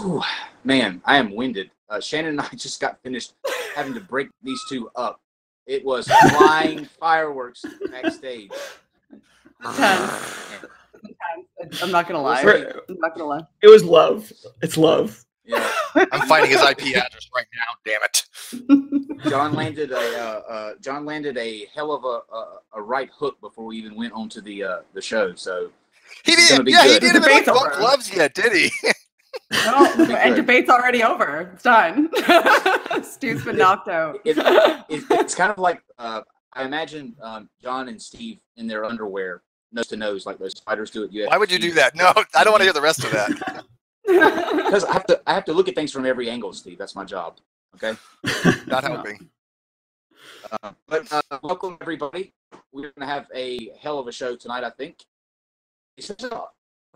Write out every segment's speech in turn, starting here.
Whew, man, I am winded. Uh, Shannon and I just got finished having to break these two up. It was flying fireworks backstage. Intense. Intense. I'm not gonna lie. I'm not gonna lie. It was love. It's love. Yeah, I'm finding his IP address right now. Damn it. Jon landed a uh, uh, Jon landed a hell of a, a a right hook before we even went onto the uh, the show. So He This is gonna did. be Yeah, he didn't even Debate's like gloves yet, did he? No, Be and debate's already over. It's done. Stu's been knocked out. it, it, it's kind of like uh, I imagine um, Jon and Steve in their underwear, nose to nose, like those fighters do at UFC. Why would you do that? No, I don't want to hear the rest of that. Because I have to I have to look at things from every angle, Steve. That's my job. Okay. Not helping. Uh, but uh, welcome everybody. We're gonna have a hell of a show tonight. I think. Especially,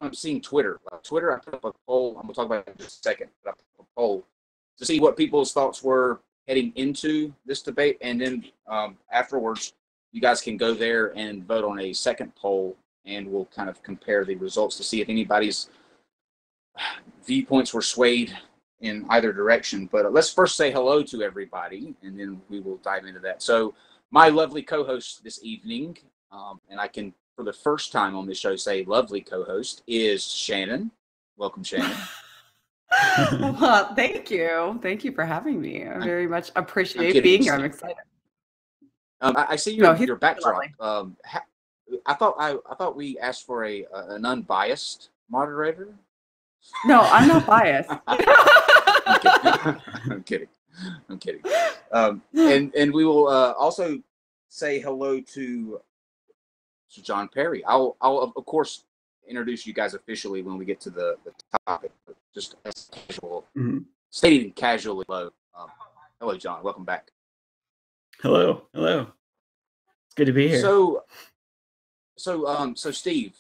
I'm seeing Twitter. Uh, Twitter. I put up a poll. I'm gonna talk about it in just a second. I put up a poll to see what people's thoughts were heading into this debate, and then um, afterwards, you guys can go there and vote on a second poll, and we'll kind of compare the results to see if anybody's viewpoints were swayed in either direction. But uh, let's first say hello to everybody, and then we will dive into that. So, my lovely co-host this evening, um, and I can for the first time on this show say lovely co-host is Shannon. Welcome, Shannon. well, thank you. Thank you for having me. I very much appreciate kidding, being here. I'm excited. Um, I, I see your No, your backdrop. Um, ha- I thought I, I thought we asked for a, a an unbiased moderator. No, I'm not biased. I'm kidding. I'm kidding. I'm kidding. Um, and and we will uh, also say hello to, to Jon Perry. I'll I'll of of course introduce you guys officially when we get to the, the topic. But just as casual, Mhm. stating casually hello. Um, hello, Jon. Welcome back. Hello. Hello. It's good to be here. So, so um, so Steve,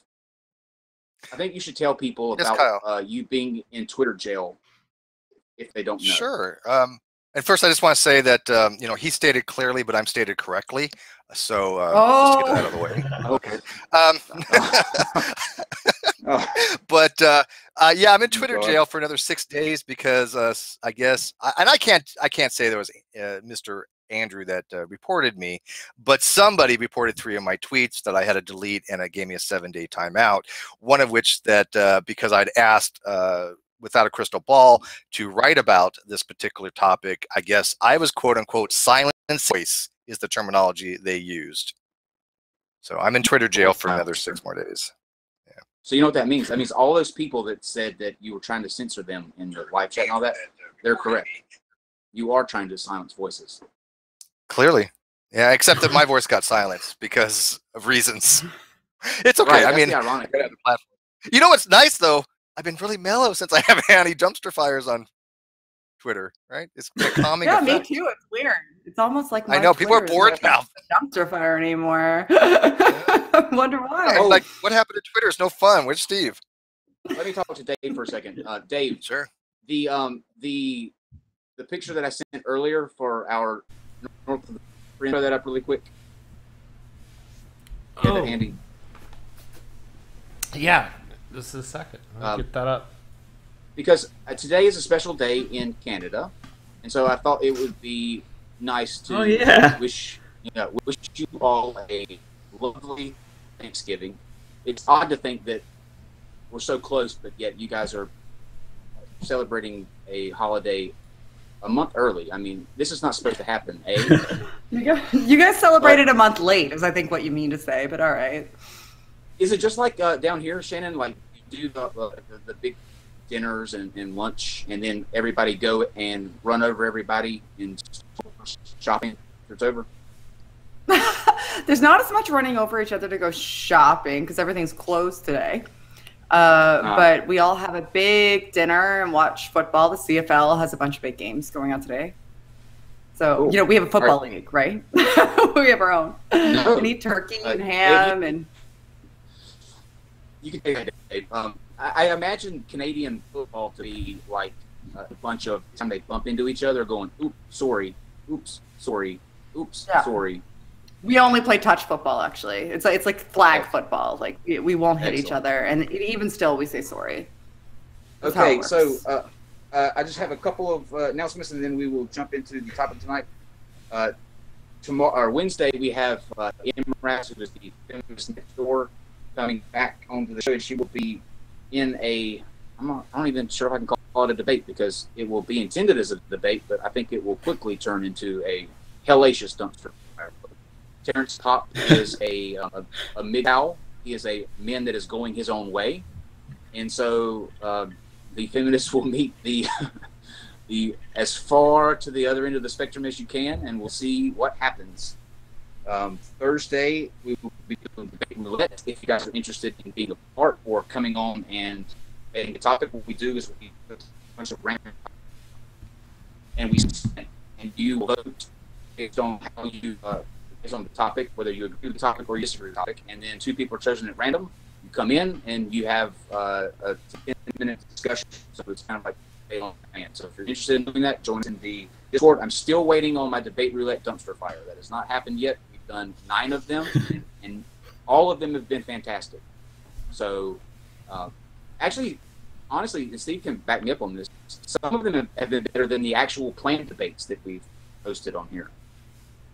I think you should tell people Yes, about Kyle. uh, you being in Twitter jail if they don't know. Sure. Um, and first, I just want to say that um, you know he stated clearly, but I'm stated correctly. So uh, just to get that out of the way. Okay. Um, Oh, but uh, uh, yeah, I'm in Twitter jail for another six days because uh, I guess, I, and I can't, I can't say there was uh, Mr. Andrew that uh, reported me, but somebody reported three of my tweets that I had to delete, and it gave me a seven-day timeout. One of which that uh, because I'd asked. Without a crystal ball to write about this particular topic, I guess I was quote unquote silent voice is the terminology they used. So I'm in Twitter jail for another six more days. so you know what that means? That means all those people that said that you were trying to censor them in the live chat and all that, they're correct. You are trying to silence voices. Clearly. Yeah, except that my voice got silenced because of reasons. It's okay. Right, I mean, ironic. I the platform. you know what's nice though? I've been really mellow since I haven't had any dumpster fires on Twitter, right? It's a calming yeah, me too. It's weird. It's almost like I my know people are bored is now. not dumpster fire anymore. I wonder why. Oh. Like, what happened to Twitter? It's no fun. Where's Steve? Let me talk to Dave for a second. Uh, Dave, Sure. the um the the picture that I sent earlier for our north of the throw that up really quick. Oh. that Andy. Yeah, this is a second. I'll Um, get that up. because uh, today is a special day in Canada, and so I thought it would be nice to Oh, yeah. wish you know, wish you all a lovely Thanksgiving. It's odd to think that we're so close, but yet you guys are celebrating a holiday a month early. I mean, this is not supposed to happen, eh? You guys, you guys celebrated a month late, is I think what you mean to say, but all right. is it just like uh, down here, Shannon? Like you do the, the, the big dinners and, and lunch, and then everybody go and run over everybody in shopping. It's over. There's not as much running over each other to go shopping because everything's closed today. Uh, Ah. But we all have a big dinner and watch football. The CFL has a bunch of big games going on today. So, Cool. you know, we have a football Alright. league, right? we have our own. No. We eat turkey Uh, and ham and You can take that, Dave. Um, I, I imagine Canadian football to be like a bunch of time they bump into each other, going, "Oops, sorry, oops, sorry, oops, Yeah. sorry." we only play touch football. Actually, it's like it's like flag Okay. football. Like we, we won't hit each other, and even still, we say sorry. That's Okay, so uh, uh, I just have a couple of uh, announcements, and then we will jump into the topic tonight. Uh, tomorrow or Wednesday, we have uh, Imras, who is the feminist next door, coming back onto the show, and she will be in a. I'm not, I'm not even sure if I can call it a debate because it will be intended as a debate, but I think it will quickly turn into a hellacious dumpster fire. Terrence Popp is a uh, a, a MGTOW. He is a man that is going his own way, and so uh, the feminists will meet the the as far to the other end of the spectrum as you can, and we'll see what happens. Um, Thursday we will be doing debate roulette. If you guys are interested in being a part or coming on and debating the topic, what we do is we put a bunch of random and we and you vote based on how you uh, based on the topic, whether you agree with the topic or disagree with the topic, and then two people are chosen at random. You come in and you have uh, a 10 minute discussion. So it's kind of like debate on. So if you're interested in doing that, join in the Discord. I'm still waiting on my debate roulette dumpster fire. That has not happened yet. We've done nine of them, and, and all of them have been fantastic. So, uh, actually, honestly, and Steve can back me up on this. Some of them have- have been better than the actual planned debates that we've hosted on here.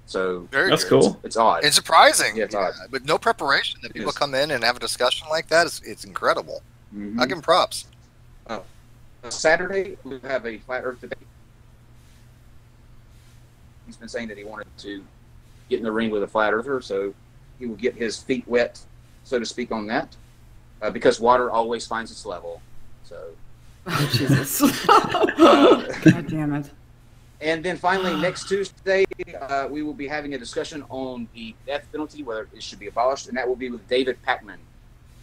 So Very That's good. cool. it's odd. It's surprising. Yeah, it's odd. But no preparation that people come in and have a discussion like that is it's incredible. Mhm. I give him props. Saturday we have a flat Earth debate. He's been saying that he wanted to get in the ring with a flat earther, so he will get his feet wet, so to speak, on that, uh, because water always finds its level. So, Oh, Jesus. God damn it. and then finally, next Tuesday uh, we will be having a discussion on the death penalty, whether it should be abolished, and that will be with David Pakman.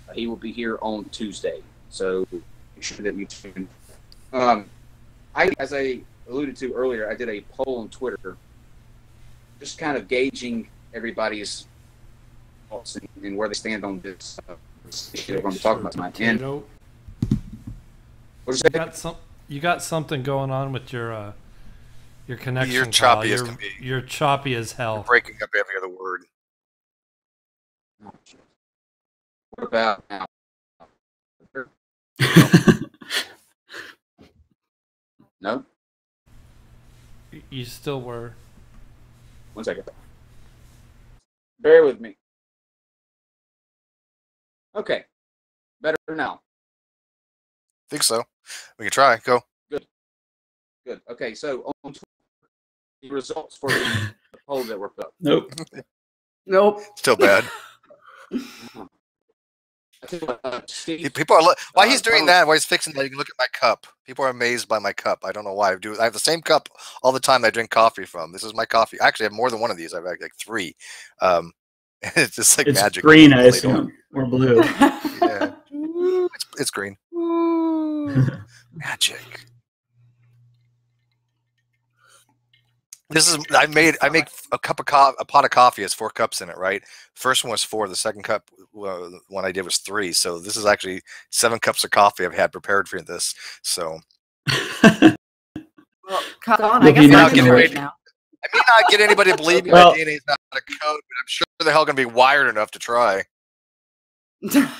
Uh, he will be here on Tuesday, so make sure that you tune. Um, I, as I alluded to earlier, I did a poll on Twitter, just kind of gauging everybody's thoughts and, and where they stand on this. Uh, issue we're going to talk about tonight. And Potato. what'd You you got some. You got something going on with your uh, your connection. You're Kyle. choppy as you're, can be. You're choppy as hell. Breaking up every other word. What about now? No, You- You still were. One second. Bear with me. Okay, better now. think so. We can try. Go. Good. Good. Okay, so on the results for the poll that were put up. Nope. Nope. Still bad. I tell you what, uh, Steve, People are lo- why Uh, he's doing that. Why he's fixing that? You can look at my cup. People are amazed by my cup. I don't know why. I do. It. I have the same cup all the time. I drink coffee from. This is my coffee. Actually, I have more than one of these. I've like, like three. Um, it's just like It's magic. green, I assume, or blue. Yeah, it's, it's green. Magic. This is I made I make a cup of co- a pot of coffee has four cups in it, right? First one was four. The second cup uh, one I did was three. So this is actually seven cups of coffee I've had prepared for you this. So Well, Don, I guess not getting right ready. now. I may not get anybody to believe me Well- my DNA is not a code, but I'm sure the hell gonna be wired enough to try.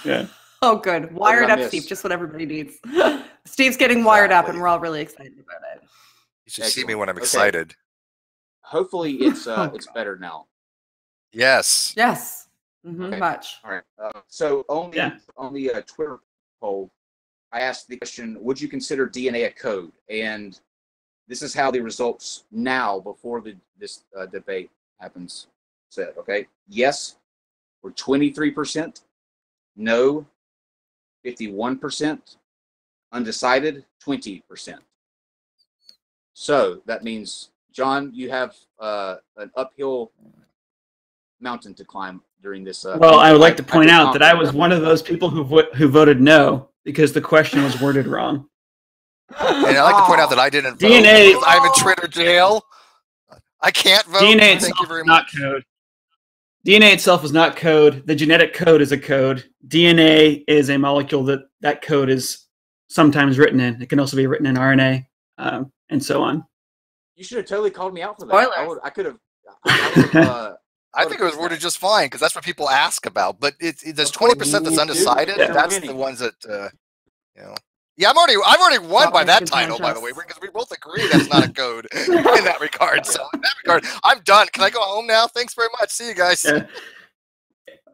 yeah. oh, good. Wired up, miss? Steve. Just what everybody needs. Steve's getting wired up, and we're all really excited about it. You should see me when I'm Okay. Excited. hopefully it's uh, it's better now. Yes. Yes. hmm Okay. Much. All right. Uh, so on the Yeah. on the uh, Twitter poll, I asked the question: Would you consider DNA a code? And this is how the results now, before the this uh, debate happens, said. Okay, yes, we're twenty three percent. No, fifty one percent. Undecided, twenty percent. So that means, Jon, you have uh, an uphill mountain to climb during this. Uh, Well, I would like to point out that I was one of those people who vo- who voted no because the question was worded wrong. And I like to point out that I didn't vote DNA I'm in Twitter jail. I can't vote. DNA Thank itself you very is not much. code. DNA itself is not code. The genetic code is a code. DNA is a molecule that that code is sometimes written in. It can also be written in RNA, um, and so on. You should have totally called me out for that. I, would, I could have. I, I would've, uh, I think it was worded just fine because that's what people ask about. But it, it- there's twenty percent that's undecided. Yeah. That's the ones that uh, you know. Yeah, I'm already I've already won by that title, by the way, because we both agree that's not a code in that regard. So in that regard, I'm done. Can I go home now? Thanks very much. See you guys. Yeah.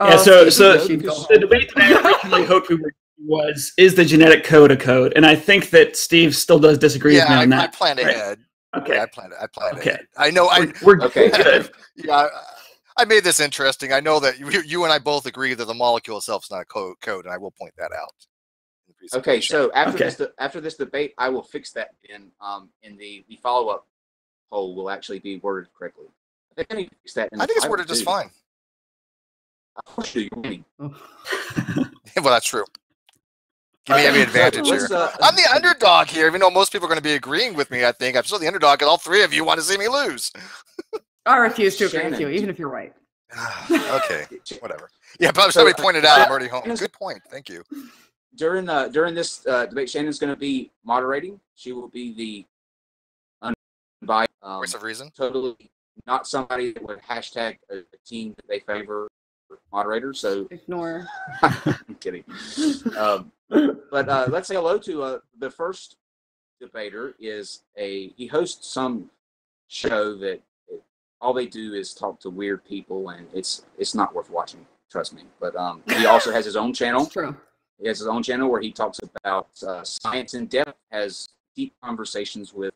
Oh, yeah, so Steve, so you should go the debate that I originally hoped we were was is the genetic code a code, and I think that Steve still does disagree with Yeah, me I, on I that. planned Right. Ahead. Okay, Yeah, I planned. I planned Okay. ahead. I know. I we're, we're Okay. good. yeah. I- I made this interesting. I know that you, you and I both agree that the molecule itself is not a code, code, and I will point that out. Okay, so after Okay. this after this debate, I will fix that in um in the the follow up poll will actually be worded correctly. I think I fix that. In I think it's worded just fine. Of course. You're winning. well, that's true. Give me Okay, every advantage here. uh, I'm the underdog here, even though most people are going to be agreeing with me. I think I'm still the underdog, and all three of you want to see me lose. I refuse to agree with you, even if you're right. okay, whatever. Yeah, but somebody pointed out I'm uh, already home. Good point. Thank you. during uh during this uh, debate, Shannon's going to be moderating. She will be the unbiased, um, Voice of reason. totally not somebody that would hashtag a, a team that they favor moderator. So Ignore. I'm kidding. Um, but uh, let's say hello to uh, the first debater. Is a he hosts some show that it, all they do is talk to weird people, and it's it's not worth watching. Trust me. But um, he also has his own channel. It's true. He has his own channel where he talks about uh, science in depth, has deep conversations with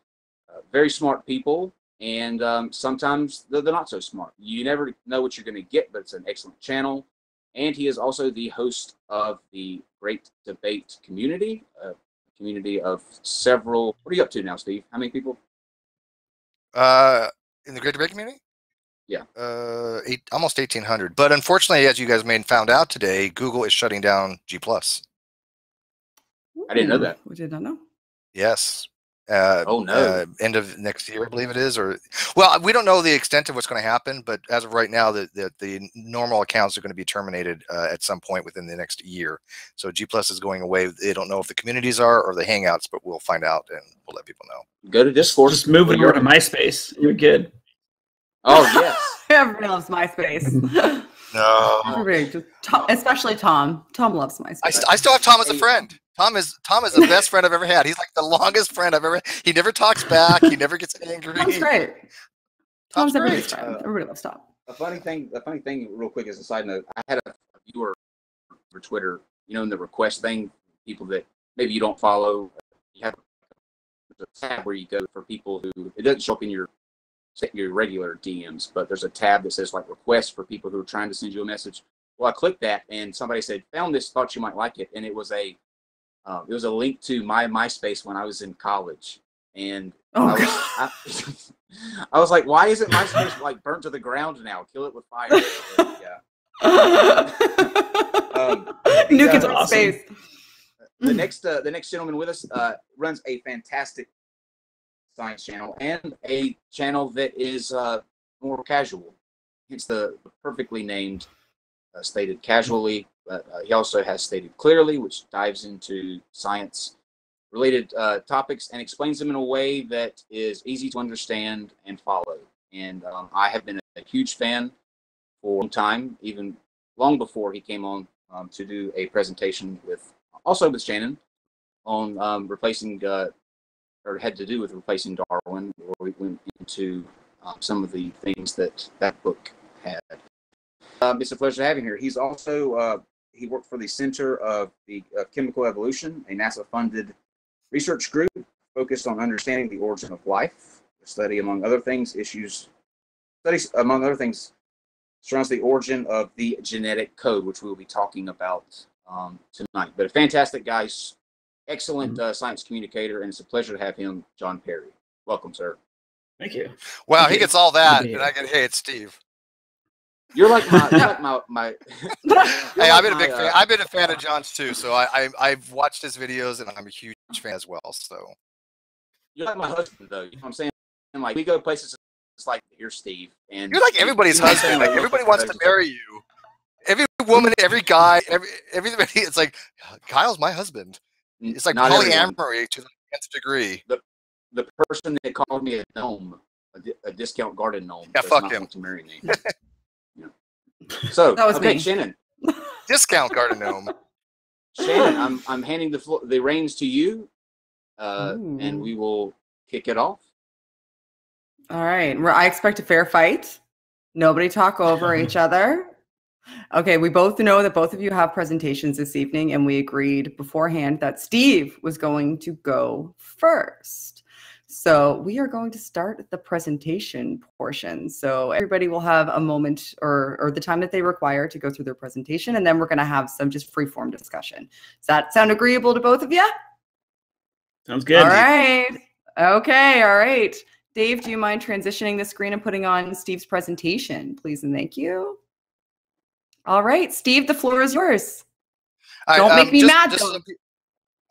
uh, very smart people, and um, sometimes they're, they're not so smart. You never know what you're going to get, but it's an excellent channel. And he is also the host of the Great Debate Community, a community of several. What are you up to now, Steve? How many people? Uh, in the Great Debate community. Yeah. Uh, eight, almost eighteen hundred. But unfortunately, as you guys may have found out today, Google is shutting down G plus. I didn't know that. We did not know. Yes. Uh, Oh, no. Uh, end of next year, I believe it is. Or well, we don't know the extent of what's going to happen, but as of right now, the the, the normal accounts are going to be terminated uh, at some point within the next year. So G plus is going away. They don't know if the communities are or the Hangouts, but we'll find out and we'll let people know. Go to Discord. Just move it over to you're- MySpace. You're good. Oh yes. Everybody loves MySpace. No. Everybody, just Tom, especially Tom. Tom loves MySpace. I, st- I still have Tom as a friend. Tom is Tom is the best friend I've ever had. He's like the longest friend I've ever. He never talks back. He never gets angry. Tom's great. Tom's Tom's everybody's great. friend. Uh, Everybody loves Tom. a funny thing a funny thing real quick as a side note i had a viewer for twitter you know in the request thing people that maybe you don't follow you have a tab where you go for people who it doesn't show up in your your regular dms but there's a tab that says like requests for people who are trying to send you a message well i clicked that and somebody said found this thought you might like it and it was a um, it was a link to my myspace when i was in college and Oh, I was, I, I was like, why isn't my space like burnt to the ground now? Kill it with fire. But, yeah. Um, Nuke it awesome. space. The next, uh, the next gentleman with us uh, runs a fantastic science channel and a channel that is uh, more casual. It's the perfectly named, uh, stated casually. But uh, he also has stated clearly, which dives into science related uh, topics and explains them in a way that is easy to understand and follow. And um, I have been a huge fan for a long time, even long before he came on um, to do a presentation with, also with Shannon, on um, replacing, uh, or had to do with replacing Darwin, where we went into um, some of the things that that book had. Um, it's a pleasure having here. He's also uh, he worked for the Center of the uh, Chemical Evolution, a NASA-funded research group focused on understanding the origin of life. The study, among other things, issues studies among other things surrounds the origin of the genetic code, which we will be talking about um, tonight. But a fantastic guy, s- excellent uh, science communicator, and it's a pleasure to have him, Jon Perry. Welcome, sir. Thank you. Wow, Thank he you. gets all that, and I get, hey, it's Steve. You're like my, you're like my, my. Hey, I've been a big uh, fan. I've been a fan of Jon's too, so I, I I've watched his videos, and I'm a huge fan as well. So You're like my husband, though. You know what I'm saying? And like we go places, it's like you're Steve, and you're like everybody's you know what I'm husband. Like everybody wants to marry you. Every woman, every guy, every everybody. It's like Kyle's my husband. It's like Not polyamory to the nth degree. the person that called me a gnome, a, a discount garden gnome, Yeah, fuck him. to marry me. Yeah. So That was okay, me. Shannon. Discount garden gnome. Shannon, I'm I'm handing the flo- the reins to you, uh, and we will kick it off. All right. Well, I expect a fair fight. Nobody talk over each other. Okay, we both know that both of you have presentations this evening, and we agreed beforehand that Steve was going to go first. So we are going to start the presentation portion. So everybody will have a moment or, or the time that they require to go through their presentation, and then we're going to have some just free form discussion. Does that sound agreeable to both of you? Sounds good. All right. Okay. All right. Dave, do you mind transitioning the screen and putting on Steve's presentation, please? And thank you. All right, Steve, the floor is yours. All Don't make um, me just- mad, just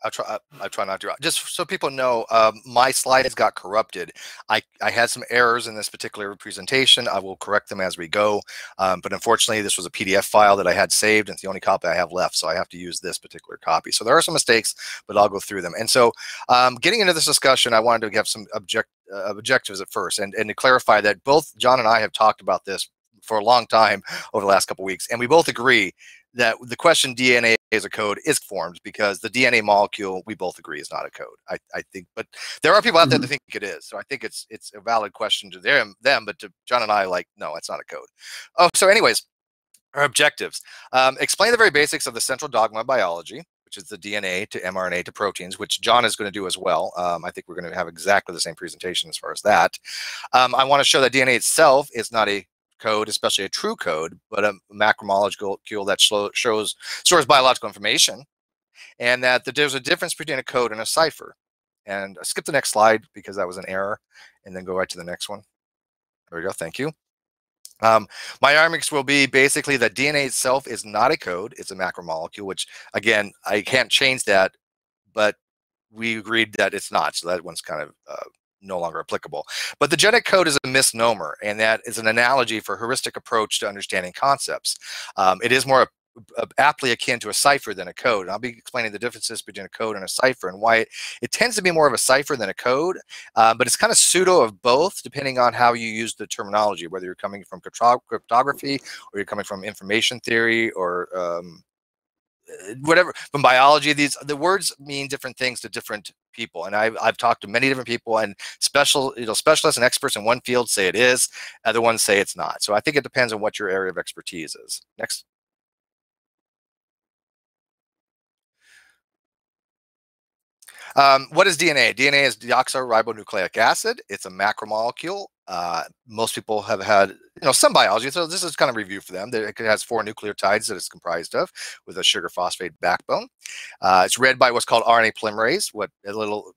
I'll try. I- try not to. Just so people know, um, my slides got corrupted. I, I had some errors in this particular presentation. I will correct them as we go. Um, but unfortunately, this was a PDF file that I had saved, and it's the only copy I have left. So I have to use this particular copy. So there are some mistakes, but I'll go through them. And so, um, getting into this discussion, I wanted to have some object uh, objectives at first, and and to clarify that both Jon and I have talked about this for a long time over the last couple weeks, and we both agree that the question DNA is a code is formed because the DNA molecule we both agree is not a code. I, I think, but there are people out there that think it is. So I think it's it's a valid question to them, them, but to Jon and I, like, no, it's not a code. Oh, so anyways, our objectives: um, explain the very basics of the central dogma of biology, which is the DNA to mRNA to proteins, which Jon is going to do as well. Um, I think we're going to have exactly the same presentation as far as that. Um, I want to show that DNA itself is not a code, especially a true code, but a macromolecule that show, shows stores biological information, and that the, there's a difference between a code and a cipher. And skip the next slide because that was an error, and then go right to the next one. There we go. Thank you. Um, my arguments will be basically that DNA itself is not a code; it's a macromolecule. Which, again, I can't change that, but we agreed that it's not. So that one's kind of uh, no longer applicable. But the genetic code is a misnomer, and that is an analogy for heuristic approach to understanding concepts. Um, it is more aptly akin to a cipher than a code. And I'll be explaining the differences between a code and a cipher and why it, it tends to be more of a cipher than a code, uh, but it's kind of pseudo of both depending on how you use the terminology, whether you're coming from cryptography or you're coming from information theory or um, whatever from biology these the words mean different things to different people and I've, I've talked to many different people and special you know specialists and experts in one field say it is other ones say it's not so i think it depends on what your area of expertise is next Um, what is DNA? DNA is deoxyribonucleic acid. It's a macromolecule. Uh, most people have had, you know, some biology. So this is kind of review for them. It has four nucleotides that it's comprised of, with a sugar phosphate backbone. Uh, it's read by what's called RNA polymerase. What a little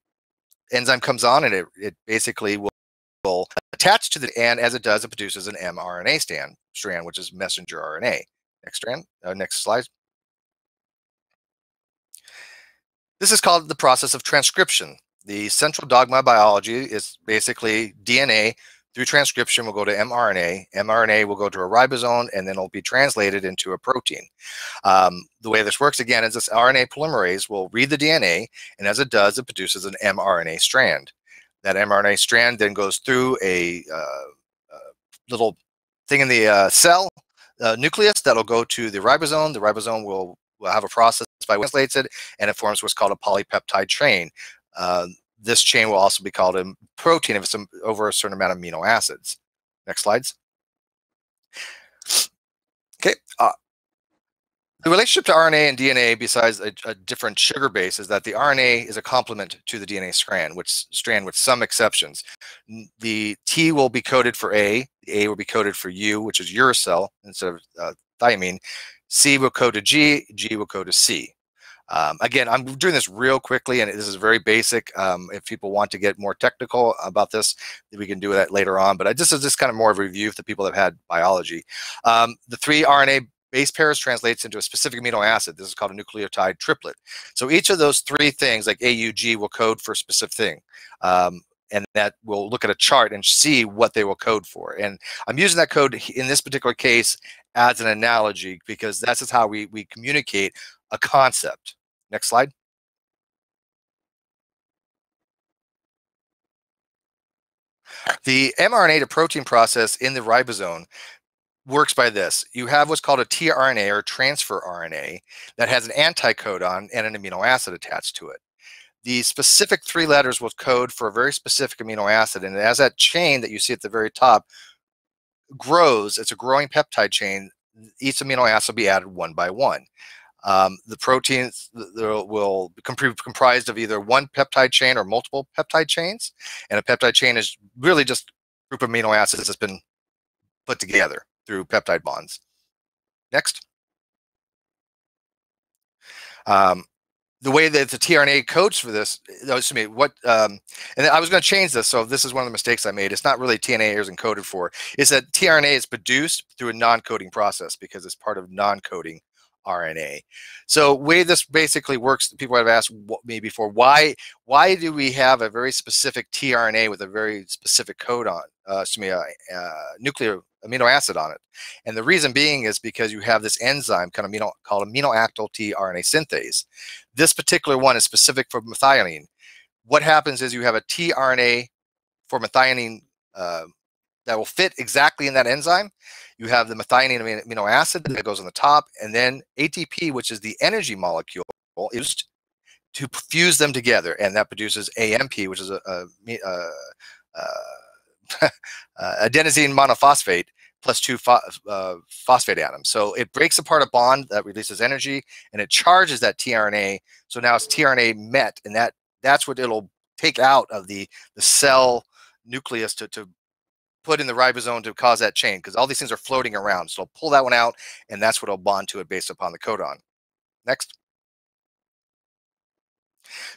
enzyme comes on, and it it basically will, attach to the and as it does, it produces an mRNA strand, strand which is messenger RNA. Next strand. Uh, next slide. This is called the process of transcription. The central dogma of biology is basically DNA through transcription will go to mRNA. mRNA will go to a ribosome and then it'll be translated into a protein. Um, the way this works again is this RNA polymerase will read the DNA and as it does, it produces an mRNA strand. That mRNA strand then goes through a uh, uh, little thing in the uh, cell uh, nucleus that'll go to the ribosome. The ribosome will, will have a process by translates it and it forms what's called a polypeptide chain. This chain will also be called a protein if it's over a certain amount of amino acids. Next slides. Okay. Uh, the relationship to RNA and DNA, besides a, a, different sugar base, is that the RNA is a complement to the DNA strand, which strand with some exceptions. The T will be coded for A, the A will be coded for U, which is uracil instead of uh, thiamine. C will code to G, G will code to C. Um, again, I'm doing this real quickly, and this is very basic. Um, if people want to get more technical about this, we can do that later on. But I, this is just kind of more of a review for the people that have had biology. Um, the three RNA base pairs translates into a specific amino acid. This is called a nucleotide triplet. So each of those three things, like AUG, will code for a specific thing. Um, and that will look at a chart and see what they will code for. And I'm using that code in this particular case as an analogy because that's just how we, we communicate a concept. Next slide. The mRNA to protein process in the ribosome works by this. You have what's called a tRNA or transfer RNA that has an anticodon and an amino acid attached to it. The specific three letters will code for a very specific amino acid. And as that chain that you see at the very top grows, it's a growing peptide chain, each amino acid will be added one by one. Um, the proteins will be comprised of either one peptide chain or multiple peptide chains. And a peptide chain is really just a group of amino acids that's been put together through peptide bonds. Next. Um, the way that the tRNA codes for this, excuse me, what, um, and I was going to change this, so this is one of the mistakes I made. It's not really TNA is encoded for, is that tRNA is produced through a non-coding process because it's part of non-coding RNA. So way this basically works, people have asked me before, why why do we have a very specific tRNA with a very specific code on, uh, excuse me, a, uh, nuclear amino acid on it? And the reason being is because you have this enzyme kind of amino, called aminoacyl tRNA synthase. This particular one is specific for methionine. What happens is you have a tRNA for methionine uh, that will fit exactly in that enzyme. You have the methionine amino acid that goes on the top, and then ATP, which is the energy molecule, used to fuse them together, and that produces AMP, which is a, a, uh, uh, a, a uh, adenosine monophosphate plus two uh, phosphate atoms. So it breaks apart a bond that releases energy, and it charges that tRNA. So now it's tRNA met, and that that's what it'll take out of the the cell nucleus to, to put in the ribosome to cause that chain because all these things are floating around. So I'll pull that one out, and that's what I'll bond to it based upon the codon. Next.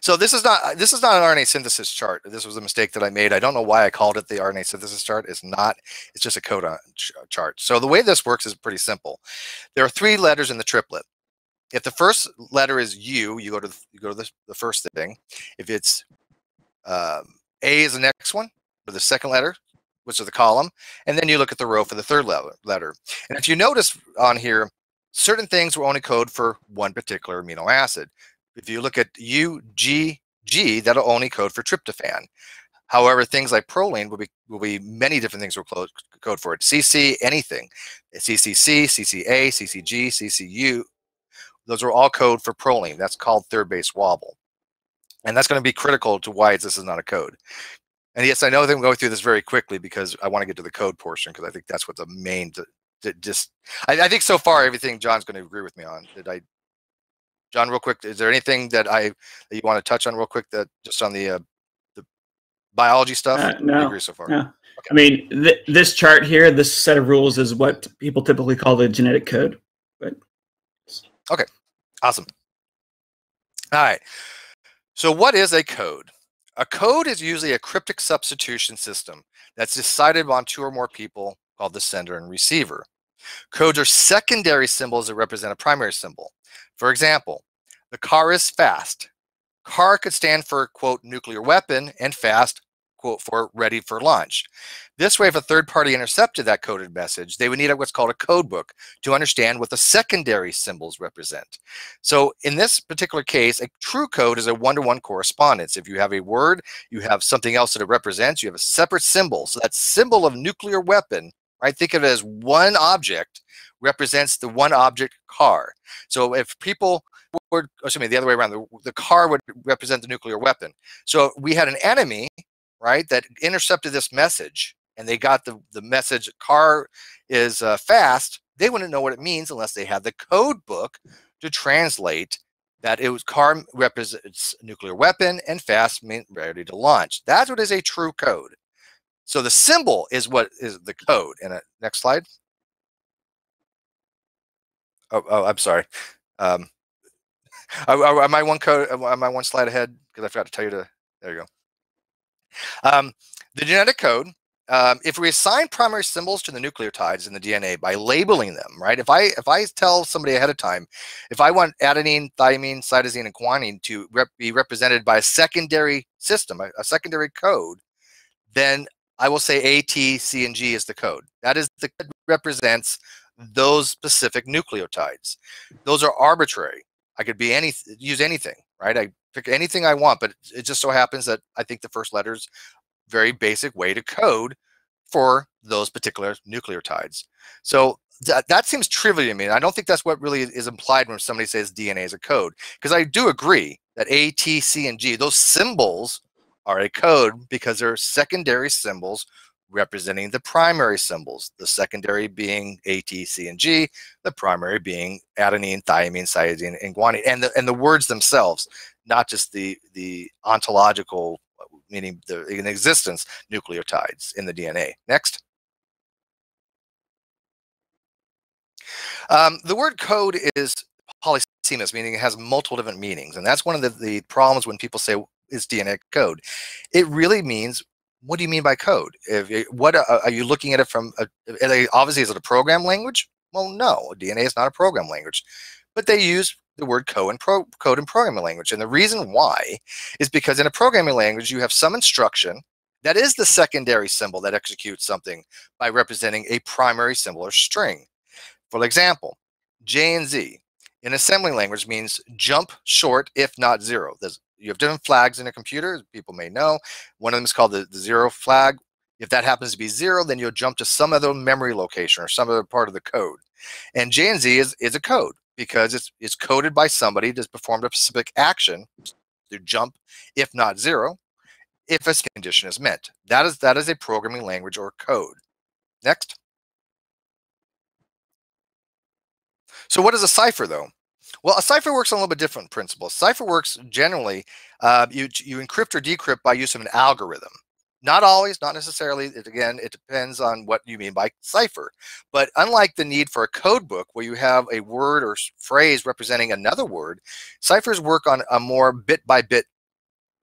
So this is not uh, this is not an RNA synthesis chart. This was a mistake that I made. I don't know why I called it the RNA synthesis chart. It's not. It's just a codon ch chart. So the way this works is pretty simple. There are three letters in the triplet. If the first letter is U, you go to the, you go to the, the first thing. If it's um, A is the next one, or the second letter, which is the column, and then you look at the row for the third letter. And if you notice on here, certain things will only code for one particular amino acid. If you look at UGG, that'll only code for tryptophan. However, things like proline will be will be many different things will code for it. CC, anything. CCC, CCA, CCG, CCU. Those are all code for proline. That's called third base wobble. And that's going to be critical to why this is not a code. And yes, I know that I'm going through this very quickly because I want to get to the code portion because I think that's what the main just. I, I, think so far everything Jon's going to agree with me on. Did I, Jon? Real quick, is there anything that I that you want to touch on real quick that just on the uh, the biology stuff? Uh, no, agree so far. No. Okay. I mean, th this chart here, this set of rules is what people typically call the genetic code. But okay, awesome. All right. So, what is a code? A code is usually a cryptic substitution system that's decided on two or more people called the sender and receiver. Codes are secondary symbols that represent a primary symbol. For example, the car is fast. Car could stand for, quote, nuclear weapon, and fast, quote, for ready for launch. This way, if a third party intercepted that coded message, they would need what's called a code book to understand what the secondary symbols represent. So in this particular case, a true code is a one-to-one -one correspondence. If you have a word, you have something else that it represents, you have a separate symbol. So that symbol of nuclear weapon, right, think of it as one object represents the one object car. So if people would, excuse me, the other way around, the, the car would represent the nuclear weapon. So we had an enemy, right, that intercepted this message and they got the, the message car is uh, fast, they wouldn't know what it means unless they had the code book to translate that it was car represents nuclear weapon and fast means ready to launch. That's what is a true code. So the symbol is what is the code. And uh, next slide. Oh, oh I'm sorry. Um, am I one code? Am I one slide ahead? Because I forgot to tell you to. There you go. Um, the genetic code um, if we assign primary symbols to the nucleotides in the DNA by labeling them, right? If I if I tell somebody ahead of time, if I want adenine, thymine, cytosine, and guanine to rep be represented by a secondary system, a, a, secondary code, then I will say A, T, C, and G is the code. That is the represents those specific nucleotides. Those are arbitrary. I could be any use anything, right? I pick anything I want, but it just so happens that I think the first letters very basic way to code for those particular nucleotides. So that, that seems trivial to me. I don't think that's what really is implied when somebody says DNA is a code. Because I do agree that A, T, C, and G, those symbols are a code because they're secondary symbols representing the primary symbols, the secondary being A, T, C, and G, the primary being adenine, thymine, cytosine, and guanine, and the, and the words themselves, not just the, the ontological, meaning the in existence, nucleotides in the DNA. Next. Um, the word code is polysemous, meaning it has multiple different meanings. And that's one of the, the problems when people say, is DNA code? It really means, what do you mean by code? If, what uh, are you looking at it from, a, obviously, is it a program language? Well, no, DNA is not a program language. But they use the word code and, pro, code and programming language. And the reason why is because in a programming language, you have some instruction that is the secondary symbol that executes something by representing a primary symbol or string. For example, J and Z in assembly language means jump short if not zero. There's, you have different flags in a computer, people may know. One of them is called the, the zero flag. If that happens to be zero, then you'll jump to some other memory location or some other part of the code. And J and Z is, is a code because it's, it's coded by somebody that's performed a specific action to jump if not zero if a condition is met. That is, that is a programming language or code. Next. So what is a cipher though? Well, a cipher works on a little bit different principle. Cipher works generally, uh, you, you encrypt or decrypt by use of an algorithm. Not always, not necessarily. It, again, it depends on what you mean by cipher. But unlike the need for a code book where you have a word or phrase representing another word, ciphers work on a more bit by bit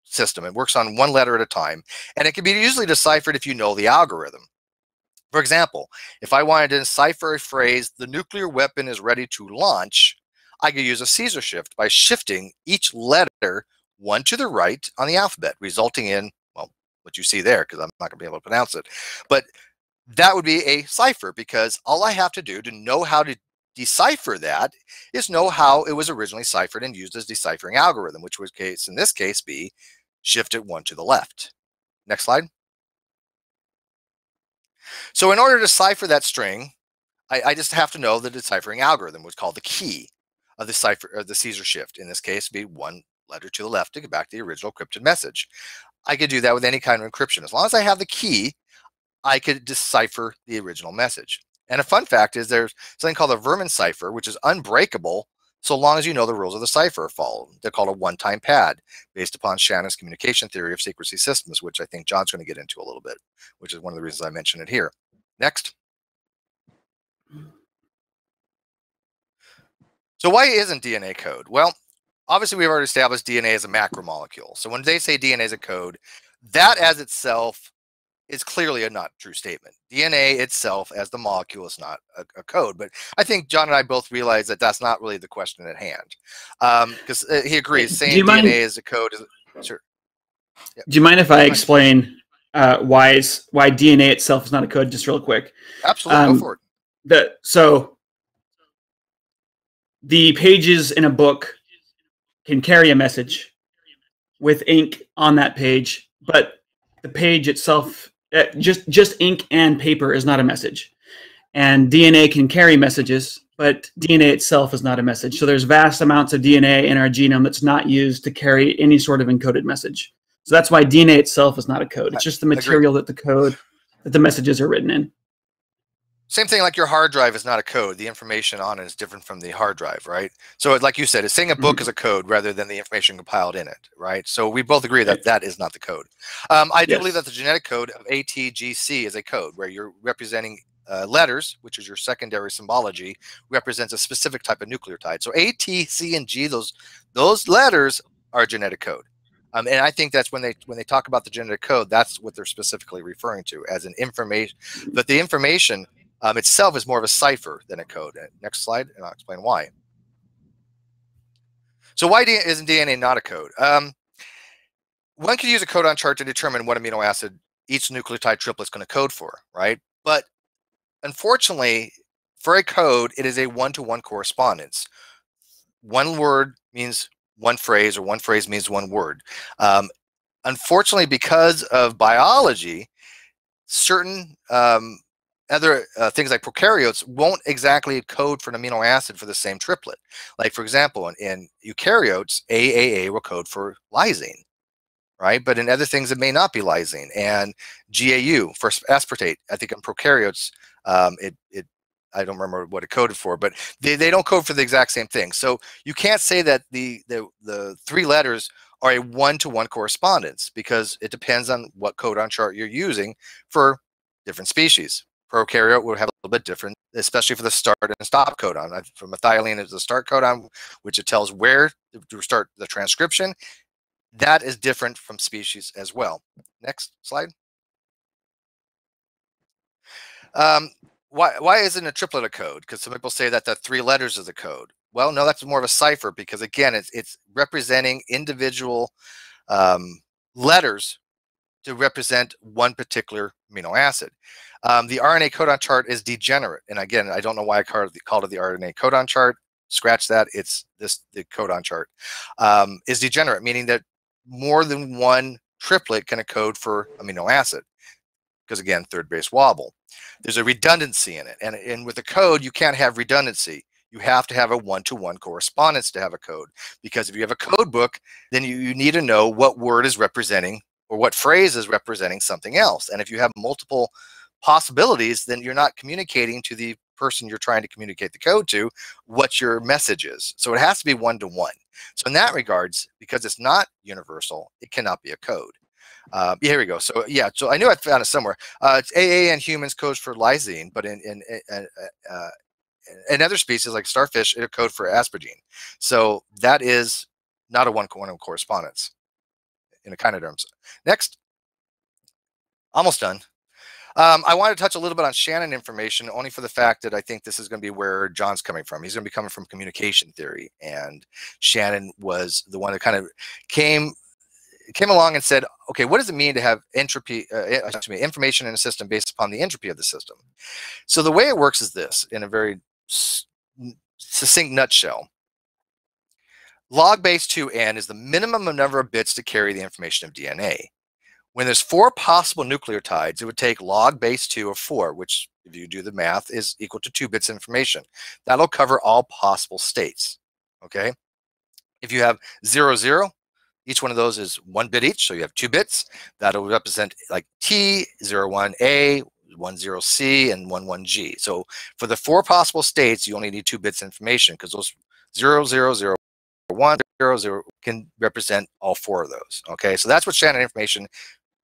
system. It works on one letter at a time. And it can be easily deciphered if you know the algorithm. For example, if I wanted to decipher a phrase, the nuclear weapon is ready to launch, I could use a Caesar shift by shifting each letter one to the right on the alphabet, resulting in, well, what you see there, because I'm not going to be able to pronounce it. But that would be a cipher because all I have to do to know how to decipher that is know how it was originally ciphered and used as deciphering algorithm, which would case in this case be shift it one to the left. Next slide. So in order to decipher that string, I, I, just have to know the deciphering algorithm, which is called the key of the cipher of the Caesar shift. In this case, be one letter to the left to get back to the original encrypted message. I could do that with any kind of encryption. As long as I have the key, I could decipher the original message. And a fun fact is there's something called a Vernam cipher, which is unbreakable so long as you know the rules of the cipher are followed. They're called a one-time pad based upon Shannon's communication theory of secrecy systems, which I think Jon's going to get into a little bit, which is one of the reasons I mentioned it here. Next. So why isn't DNA code? Well, obviously we've already established DNA as a macromolecule. So when they say DNA is a code, that as itself is clearly a not true statement. DNA itself as the molecule is not a, a, code. But I think Jon and I both realize that that's not really the question at hand. Because um, uh, he agrees, saying DNA mind, is a code is sure. Yep. Do you mind if I explain uh, why is why DNA itself is not a code? Just real quick. Absolutely, um, go for it. The so the pages in a book can carry a message with ink on that page, but the page itself, uh, just just ink and paper, is not a message. And DNA can carry messages, but DNA itself is not a message. So there's vast amounts of DNA in our genome that's not used to carry any sort of encoded message. So that's why DNA itself is not a code. It's just the material that the code that the messages are written in. Same thing like your hard drive is not a code. The information on it is different from the hard drive, right? So like you said, it's saying a book mm-hmm. is a code rather than the information compiled in it, right? So we both agree that that is not the code. Um, I do yes. believe that the genetic code of ATGC is a code where you're representing uh, letters, which is your secondary symbology, represents a specific type of nucleotide. So A, T, C, and G, those those letters are genetic code. Um, and I think that's when they when they talk about the genetic code, that's what they're specifically referring to as an information. But the information um, itself is more of a cipher than a code. Uh, next slide, and I'll explain why. So why isn't DNA not a code? Um, one could use a codon chart to determine what amino acid each nucleotide triplet is going to code for, right? But unfortunately, for a code, it is a one-to-one -one correspondence. One word means one phrase, or one phrase means one word. Um, unfortunately, because of biology, certain um, other uh, things like prokaryotes won't exactly code for an amino acid for the same triplet. Like for example, in, in eukaryotes, AAA will code for lysine, right? But in other things, it may not be lysine. And GAU for aspartate, I think in prokaryotes, um, it, it I don't remember what it coded for, but they, they don't code for the exact same thing. So you can't say that the, the, the three letters are a one-to-one -one correspondence because it depends on what codon chart you're using for different species. Prokaryote would have a little bit different, especially for the start and stop codon. For methionine is the start codon, which it tells where to start the transcription. That is different from species as well. Next slide. Um, why why isn't a triplet a code? Because some people say that the three letters is a code. Well, no, that's more of a cipher because again, it's it's representing individual um, letters to represent one particular amino acid. Um, the RNA codon chart is degenerate, and again, I don't know why I called it, called it the RNA codon chart. Scratch that. It's this the codon chart um, is degenerate, meaning that more than one triplet can encode for amino acid. Because again, third base wobble. There's a redundancy in it, and and with a code, you can't have redundancy you have to have a one-to-one -one correspondence to have a code because if you have a code book then you, you need to know what word is representing or what phrase is representing something else and if you have multiple possibilities then you're not communicating to the person you're trying to communicate the code to what your message is so it has to be one-to-one so in that regards because it's not universal it cannot be a code uh, yeah, here we go. So yeah, so I knew I found it somewhere. Uh, it's AA in humans codes for lysine, but in in uh, uh, and other species like starfish, it'll code for asparagine. So that is not a one-to-one correspondence in echinoderms. Next, almost done. Um, I want to touch a little bit on Shannon information, only for the fact that I think this is going to be where Jon's coming from. He's going to be coming from communication theory, and Shannon was the one that kind of came came along and said, okay, what does it mean to have entropy, uh, excuse me, information in a system based upon the entropy of the system? So the way it works is this, in a very succinct nutshell. Log base 2n is the minimum number of bits to carry the information of DNA. When there's four possible nucleotides, it would take log base 2 of 4, which, if you do the math, is equal to 2 bits information. That'll cover all possible states. Okay? If you have 0, 0, each one of those is one bit each, so you have two bits. That'll represent like T, 0, 1A, 10C and 11G. So for the four possible states, you only need two bits information because those 0, 0, 0, 1, 0, 0 can represent all four of those. Okay, so that's what Shannon information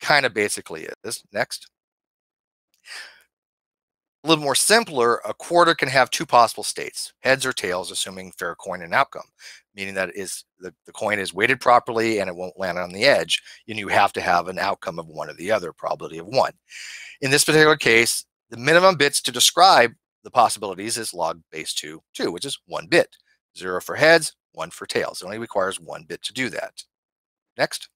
kind of basically is. Next. A little more simpler, a quarter can have two possible states, heads or tails, assuming fair coin and outcome, meaning that is the, the coin is weighted properly and it won't land on the edge. And you have to have an outcome of one or the other, probability of one. In this particular case, the minimum bits to describe the possibilities is log base 2, 2, which is one bit. Zero for heads, one for tails. It only requires one bit to do that. Next.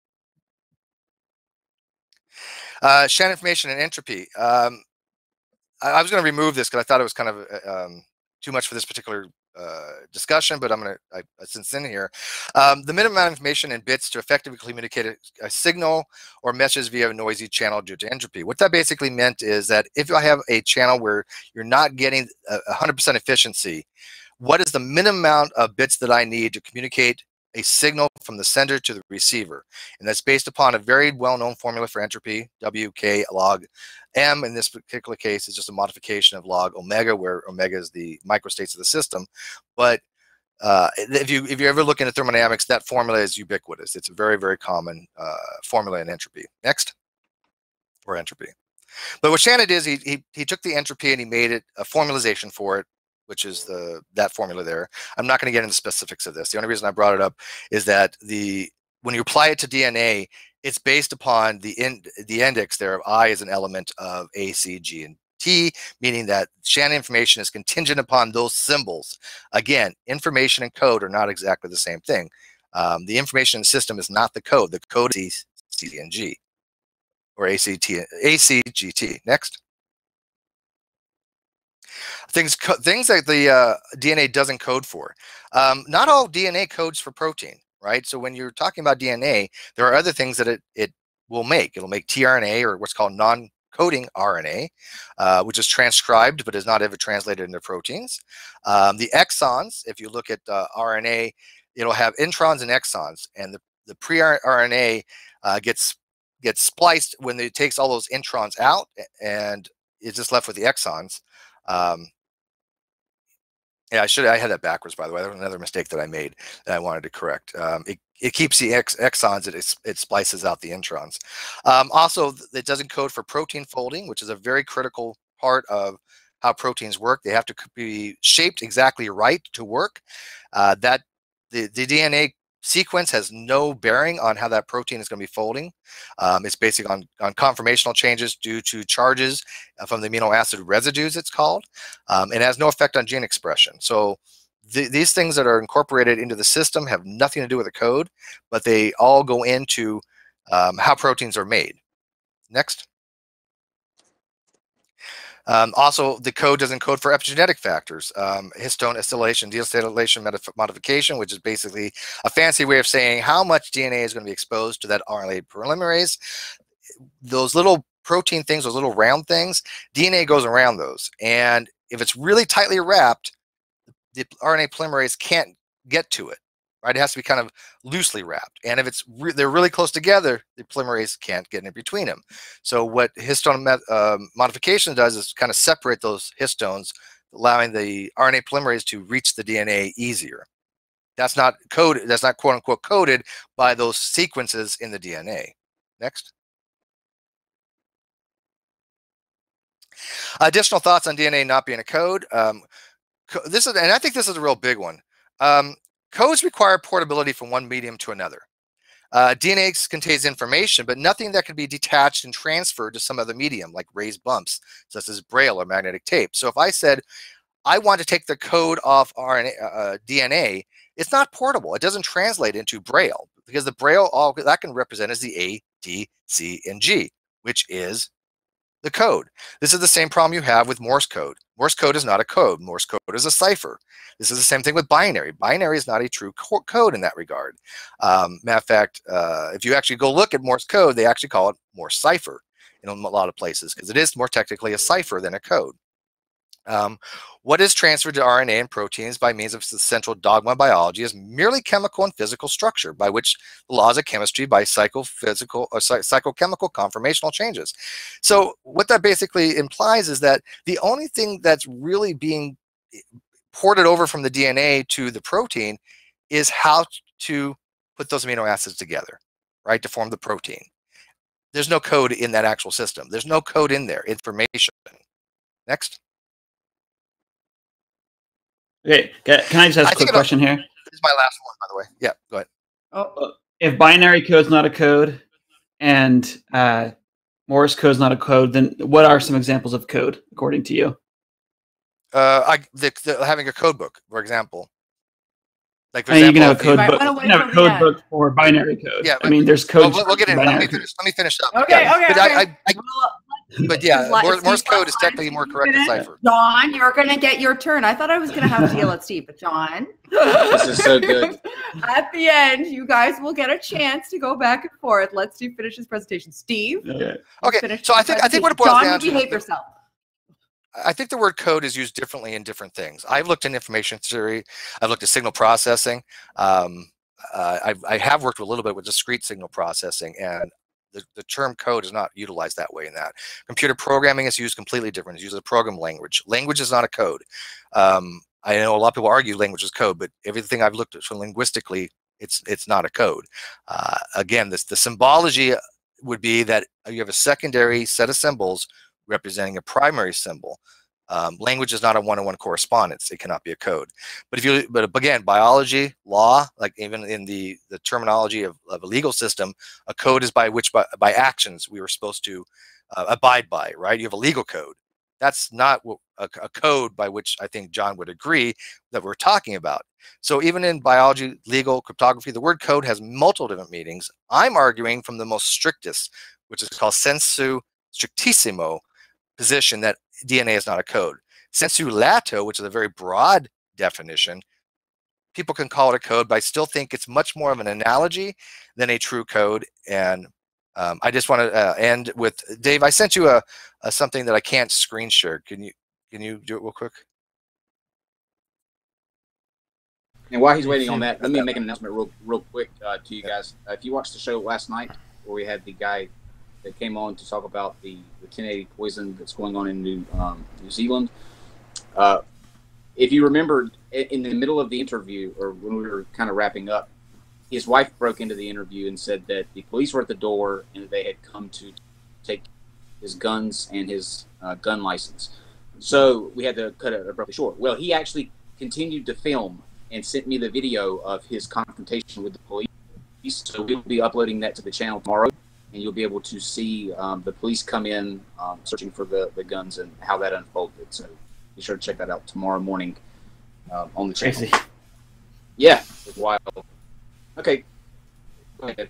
Uh, Shannon information and entropy. Um, I, I, was going to remove this because I thought it was kind of uh, um, too much for this particular uh, discussion, but I'm going to, since in here, um, the minimum amount of information in bits to effectively communicate a, a, signal or message via a noisy channel due to entropy. What that basically meant is that if I have a channel where you're not getting 100% efficiency, what is the minimum amount of bits that I need to communicate a signal from the sender to the receiver. And that's based upon a very well-known formula for entropy, WK log M in this particular case is just a modification of log omega, where omega is the microstates of the system. But uh, if you if you ever look into thermodynamics, that formula is ubiquitous. It's a very, very common uh, formula in entropy. Next, or entropy. But what Shannon did is he, he, he took the entropy and he made it a formalization for it which is the that formula there. I'm not going to get into specifics of this. The only reason I brought it up is that the when you apply it to DNA, it's based upon the in, the index there of I is an element of A, C, G, and T, meaning that Shannon information is contingent upon those symbols. Again, information and code are not exactly the same thing. Um, the information system is not the code. The code is C, C, and G, or ACT, ACGT. Next things things that the uh, DNA doesn't code for. Um, not all DNA codes for protein, right? So when you're talking about DNA, there are other things that it it will make. It'll make tRNA or what's called non coding RNA, uh, which is transcribed but is not ever translated into proteins. Um, the exons, if you look at uh, RNA, it'll have introns and exons, and the, the pre-RNA uh, gets gets spliced when it takes all those introns out, and it's just left with the exons. Um, yeah, I should. I had that backwards, by the way. That was another mistake that I made that I wanted to correct. Um, it, it keeps the ex, exons, it, it splices out the introns. Um, also, it doesn't code for protein folding, which is a very critical part of how proteins work. They have to be shaped exactly right to work. Uh, that the, the DNA sequence has no bearing on how that protein is going to be folding. Um, it's based on, on conformational changes due to charges uh, from the amino acid residues, it's called. Um, it has no effect on gene expression. So th these things that are incorporated into the system have nothing to do with the code, but they all go into um, how proteins are made. Next. Um, also, the code doesn't code for epigenetic factors, um, histone acetylation, deacetylation modification, which is basically a fancy way of saying how much DNA is going to be exposed to that RNA polymerase. Those little protein things, those little round things, DNA goes around those. And if it's really tightly wrapped, the RNA polymerase can't get to it right? It has to be kind of loosely wrapped. And if it's re they're really close together, the polymerase can't get in between them. So what histone uh, modification does is kind of separate those histones, allowing the RNA polymerase to reach the DNA easier. That's not coded, that's not quote unquote coded by those sequences in the DNA. Next. Additional thoughts on DNA not being a code. Um, co this is, and I think this is a real big one. Um, Codes require portability from one medium to another. Uh, DNA contains information, but nothing that can be detached and transferred to some other medium, like raised bumps, such as braille or magnetic tape. So if I said, I want to take the code off RNA, uh, uh DNA, it's not portable. It doesn't translate into braille because the braille, all that can represent is the A, D, C, and G, which is the code. This is the same problem you have with Morse code. Morse code is not a code. Morse code is a cipher. This is the same thing with binary. Binary is not a true co code in that regard. Um, matter of fact, uh, if you actually go look at Morse code, they actually call it Morse cipher in a lot of places because it is more technically a cipher than a code. Um, what is transferred to RNA and proteins by means of the central dogma biology is merely chemical and physical structure by which the laws of chemistry by psychophysical or psychochemical conformational changes. So what that basically implies is that the only thing that's really being eh, ported over from the DNA to the protein is how to put those amino acids together, right, to form the protein. There's no code in that actual system. There's no code in there, information. Next. Okay, can I just ask a quick question here? This is my last one, by the way. Yeah, go ahead. Oh, if binary code is not a code and uh, Morse code is not a code, then what are some examples of code according to you? Uh, I the, the, having a code book, for example. Like for example, you can have a code book. You can have a code book for binary code. Yeah, I mean, there's code. Well, we'll get in. Let me finish. Let me finish up. Okay, yeah. okay. But okay. I, I, I, but yeah, Morse, Morse code is technically more correct than cipher. Jon, you're going to get your turn. I thought I was going to have to yell at Steve, but Jon. this is so good. at the end, you guys will get a chance to go back and forth. Let Steve finish his presentation. Steve. Okay. Okay. So I think I think what it boils Jon, down to. behave yourself. I think the word code is used differently in different things. I've looked in information theory. I've looked at signal processing. Um, uh, I, I have worked a little bit with discrete signal processing, and the, the term code is not utilized that way in that. Computer programming is used completely different. It's used as a program language. Language is not a code. Um, I know a lot of people argue language is code, but everything I've looked at so linguistically, it's it's not a code. Uh, again, this the symbology would be that you have a secondary set of symbols representing a primary symbol. Um, language is not a one-on-one correspondence. It cannot be a code. But if you, but again, biology, law, like even in the the terminology of, of a legal system, a code is by which by, by actions we were supposed to uh, abide by. Right? You have a legal code. That's not a, a code by which I think Jon would agree that we're talking about. So even in biology, legal, cryptography, the word code has multiple different meanings. I'm arguing from the most strictest, which is called sensu strictissimo position that DNA is not a code. Sensu lato, which is a very broad definition, people can call it a code, but I still think it's much more of an analogy than a true code. And Um, I just want to uh, end with Dave. I sent you a, a something that I can't screen share. Can you can you do it real quick? And while he's waiting on that, let me make an announcement real, real quick uh, to you guys. Uh, if you watched the show last night, where we had the guy that came on to talk about the, the 1080 poison that's going on in New, um, New Zealand, uh, if you remember, in the middle of the interview, or when we were kind of wrapping up, his wife broke into the interview and said that the police were at the door and they had come to take his guns and his uh, gun license. So we had to cut it abruptly short. Well, he actually continued to film and sent me the video of his confrontation with the police. So we'll be uploading that to the channel tomorrow, and you'll be able to see um, the police come in um, searching for the, the guns and how that unfolded. So be sure to check that out tomorrow morning um, on the channel. Crazy. Yeah, it's wild. Okay. Go ahead.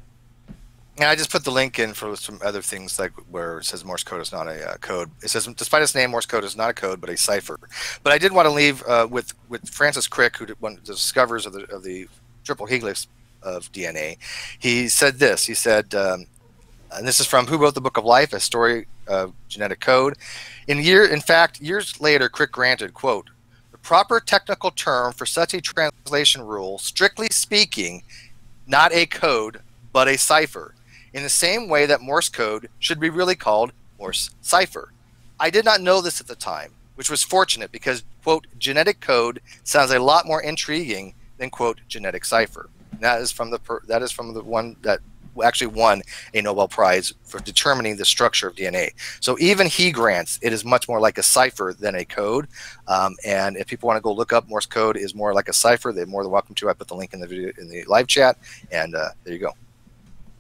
And I just put the link in for some other things like where it says Morse code is not a uh, code. It says, despite its name, Morse code is not a code, but a cipher. But I did want to leave uh, with with Francis Crick, who did one of the discoverers of the of the triple helix of DNA. He said this. He said, um, and this is from Who Wrote the Book of Life: A Story of Genetic Code. In year, in fact, years later, Crick granted, "quote The proper technical term for such a translation rule, strictly speaking, not a code, but a cipher." in the same way that Morse code should be really called Morse cipher. I did not know this at the time, which was fortunate because, quote, genetic code sounds a lot more intriguing than, quote, genetic cipher. That is from the that is from the one that actually won a Nobel Prize for determining the structure of DNA. So even he grants it is much more like a cipher than a code. Um, and if people want to go look up Morse code is more like a cipher, they're more than welcome to. I put the link in the video in the live chat, and uh, there you go.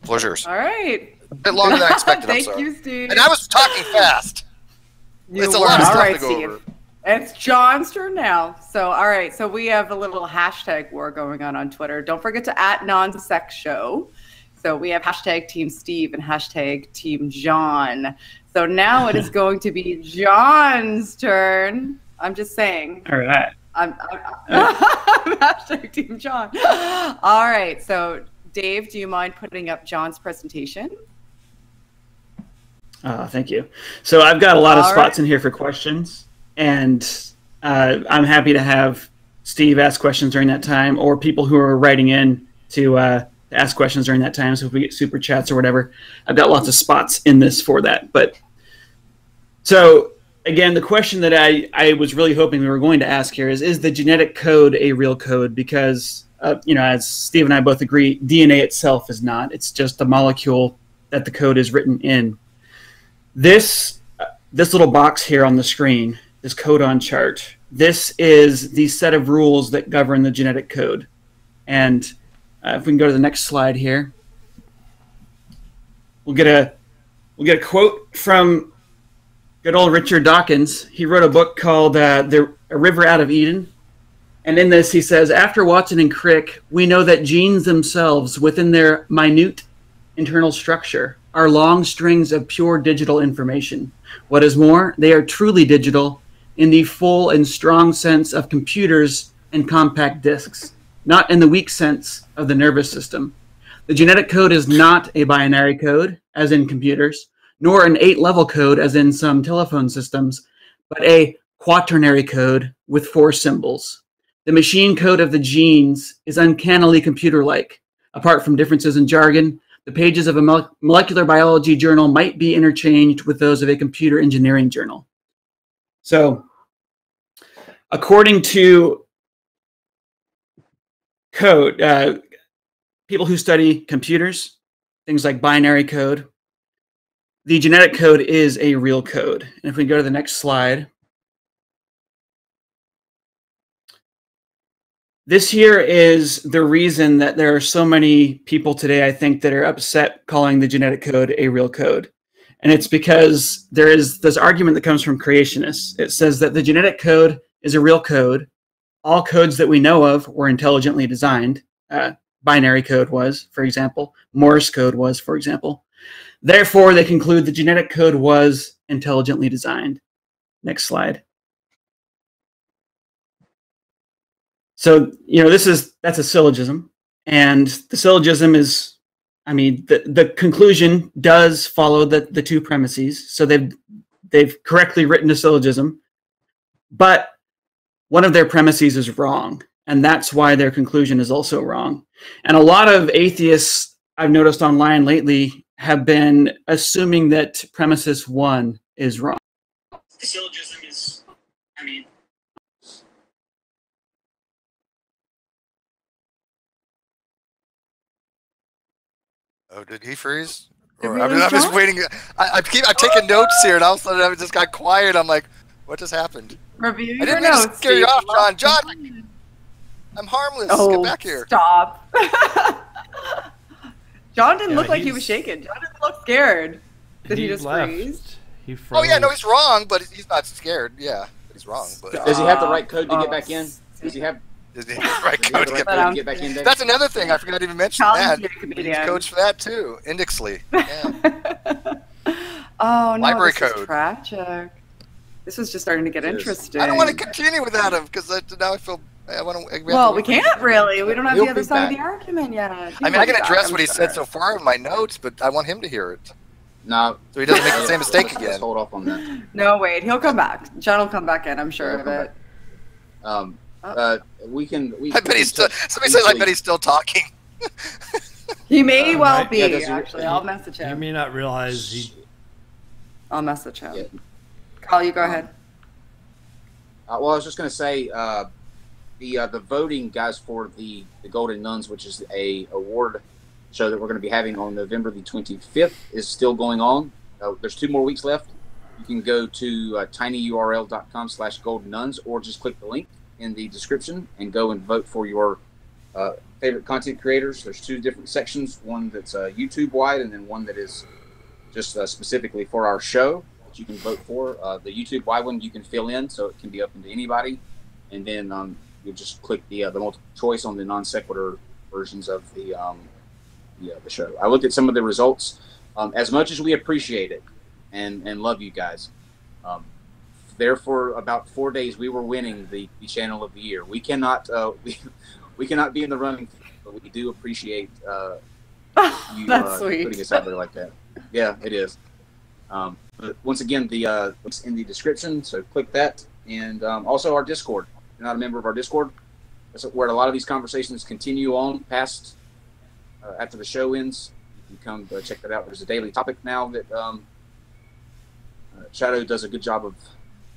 Yours. All right. A bit longer than I expected. Thank I'm sorry. you, Steve. And I was talking fast. You it's a lot of stuff right, to go Steve. over. It's Jon's turn now. So, all right. So we have a little hashtag war going on on Twitter. Don't forget to at non-seq show. So we have hashtag Team Steve and hashtag Team Jon. So now it is going to be Jon's turn. I'm just saying. All right. I'm, I'm, I'm hashtag Team John. All right. So Dave, do you mind putting up Jon's presentation? Uh, thank you. So I've got a lot of All spots right. in here for questions, and uh, I'm happy to have Steve ask questions during that time, or people who are writing in to uh, ask questions during that time. So if we get super chats or whatever, I've got lots of spots in this for that. But so again, the question that I, I was really hoping we were going to ask here is: Is the genetic code a real code? Because uh, you know, as Steve and I both agree, DNA itself is not. It's just a molecule that the code is written in this uh, this little box here on the screen this codon chart this is the set of rules that govern the genetic code and uh, if we can go to the next slide here. We'll get a we'll get a quote from good old richard dawkins. He wrote a book called uh, the a river out of eden. And in this he says after watson and crick we know that genes themselves within their minute internal structure are long strings of pure digital information. What is more, they are truly digital in the full and strong sense of computers and compact disks, not in the weak sense of the nervous system. The genetic code is not a binary code, as in computers, nor an eight level code, as in some telephone systems, but a quaternary code with four symbols. The machine code of the genes is uncannily computer like. Apart from differences in jargon, the pages of a molecular biology journal might be interchanged with those of a computer engineering journal. So, according to code, uh, people who study computers, things like binary code, the genetic code is a real code. And if we go to the next slide, this here is the reason that there are so many people today, I think, that are upset calling the genetic code a real code. And it's because there is this argument that comes from creationists. It says that the genetic code is a real code. All codes that we know of were intelligently designed. Uh, binary code was, for example. Morse code was, for example. Therefore, they conclude the genetic code was intelligently designed. Next slide. So, you know, this is that's a syllogism, and the syllogism is I mean, the, the conclusion does follow the, the two premises. So they've, they've correctly written a syllogism, but one of their premises is wrong. And that's why their conclusion is also wrong. And a lot of atheists I've noticed online lately have been assuming that premises one is wrong. The syllogism is, I mean, Oh, did he freeze? Did Or, we I mean, lose I'm just waiting. I, I keep. I'm taking notes here, and all of a sudden, I just got quiet. I'm like, what just happened? Review I your didn't mean to notes. scare you off, Jon. Jon, I'm harmless. Oh, Get back here. stop. Jon didn't Yeah, look like he was shaking. Jon didn't look scared. Did he, just left. freeze? He froze. Oh yeah, no, he's wrong, but he's not scared. Yeah, he's wrong. But Does he have the right code to Oh, get back in? Does he have, Is he right does he have code the to right get But, code um, to get back in? Dave? That's another thing I forgot to even mention. That Challenge your He comedian. needs codes for that too. Indexly. Yeah. oh no, Library this is code. tragic. This was just starting to get It is. interesting. I don't want to continue without him because now I feel. I want to. Well, we can't really. We don't have He'll the other be side of the argument yet. I mean, I can address what he said so far in my notes, but I want him to hear it No. so he doesn't make the same mistake Let's hold off on that. No, wait, he'll come back. Jon will come back in. I'm sure of it. Um, Oh. uh, we can. We, I bet he's still. Somebody says I bet he's still talking. He may Uh, well might- be. yeah, actually, I'll message him. You him. may not realize he. I'll message him. Yeah. Carl, you go ahead. Uh, well, I was just going to say uh, the uh, the voting guys for the the Golden Nuns, which is a award show that we're going to be having on November the 25th, is still going on. Uh, there's two more weeks left. You can go to uh, tinyurl.com slash golden nuns or just click the link in the description and go and vote for your uh, favorite content creators. There's two different sections, one that's YouTube wide and then one that is just specifically for our show you can vote for. Uh, the YouTube wide one you can fill in, so it can be open to anybody. And then um, you just click the uh, the multiple choice on the non sequitur versions of the um, the, uh, the show. I looked at some of the results. Um, as much as we appreciate it and and love you guys, um, there for about four days we were winning the, the channel of the year. We cannot uh, we, we cannot be in the running, but we do appreciate uh, you That's uh, sweet. putting us out there like that. Yeah, it is. Um, but once again, the uh, it's in the description, so click that, and um, also our Discord. If you're not a member of our Discord, that's where a lot of these conversations continue on past uh, after the show ends. You can come uh, check that out. There's a daily topic now that um, uh, Shadow does a good job of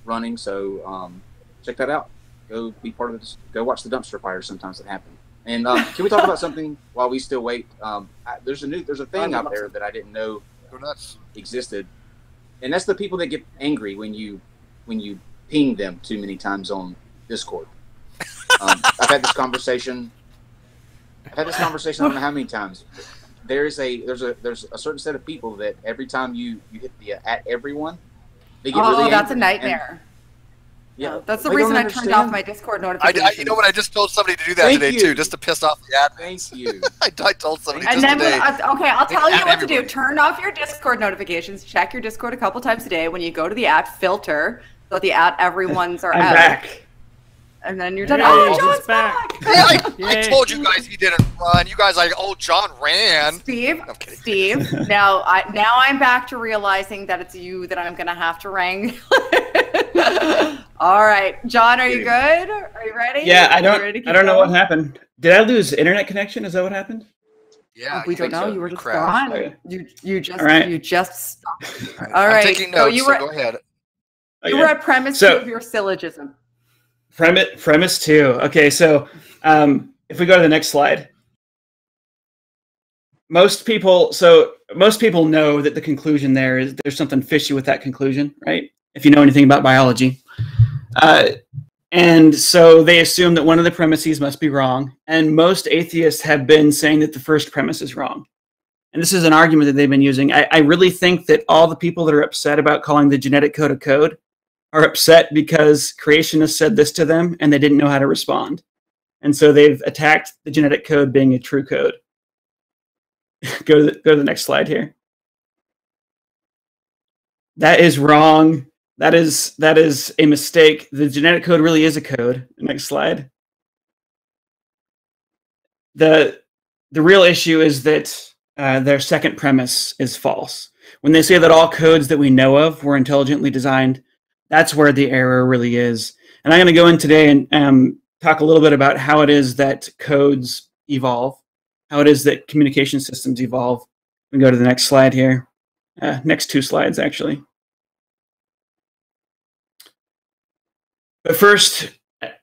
running, so um, check that out. Go be part of this. Go watch the dumpster fires sometimes that happen. And um, can we talk about something while we still wait? Um, I, there's a new there's a thing out there that I didn't know existed, and that's the people that get angry when you when you ping them too many times on Discord. Um, I've had this conversation. I've had this conversation. I don't know how many times. There is a there's a there's a certain set of people that every time you you hit the uh, at everyone, they get Oh, really that's a nightmare. And, yeah, that's the I reason I turned off my Discord I, notifications. I, you know what? I just told somebody to do that Thank today you. too, just to piss off the admins. Thank admins. you. I, I told somebody And just then, today. uh, okay, I'll tell you Add what to do. Turn off your Discord notifications. Check your Discord a couple times a day. When you go to the at filter, so the at everyone's are I'm out, back. And then you're done. Yay, oh, he's Jon's back. back. Hey, I, I told you guys he didn't run. You guys like, oh, Jon ran. Steve, I'm kidding. Steve. Now, I now I'm back to realizing that it's you that I'm gonna have to wrangle. All right, John, are you good? Are you ready? Yeah, I don't. I don't know what happened. Did I lose internet connection? Is that what happened? Yeah, oh, we don't know. so. You were just Crashed. gone. Okay. You you just All right. you just stopped. All right. All I'm right, taking so notes, you so were- go ahead. Oh, you Okay. were at premise So- of your syllogism. Premise, premise two. Okay, so um, if we go to the next slide, most people, so most people know that the conclusion there is there's something fishy with that conclusion, right? If you know anything about biology, uh, and so they assume that one of the premises must be wrong, and most atheists have been saying that the first premise is wrong. And this is an argument that they've been using. I, I really think that all the people that are upset about calling the genetic code a code are upset because creationists said this to them and they didn't know how to respond. And so they've attacked the genetic code being a true code. go, to the, go to the next slide here. That is wrong. That is that is a mistake. The genetic code really is a code. Next slide. The the real issue is that uh, their second premise is false. When they say that all codes that we know of were intelligently designed, that's where the error really is. And I'm going to go in today and um, talk a little bit about how it is that codes evolve, how it is that communication systems evolve. We go to the next slide here. Uh, next two slides, actually. But first,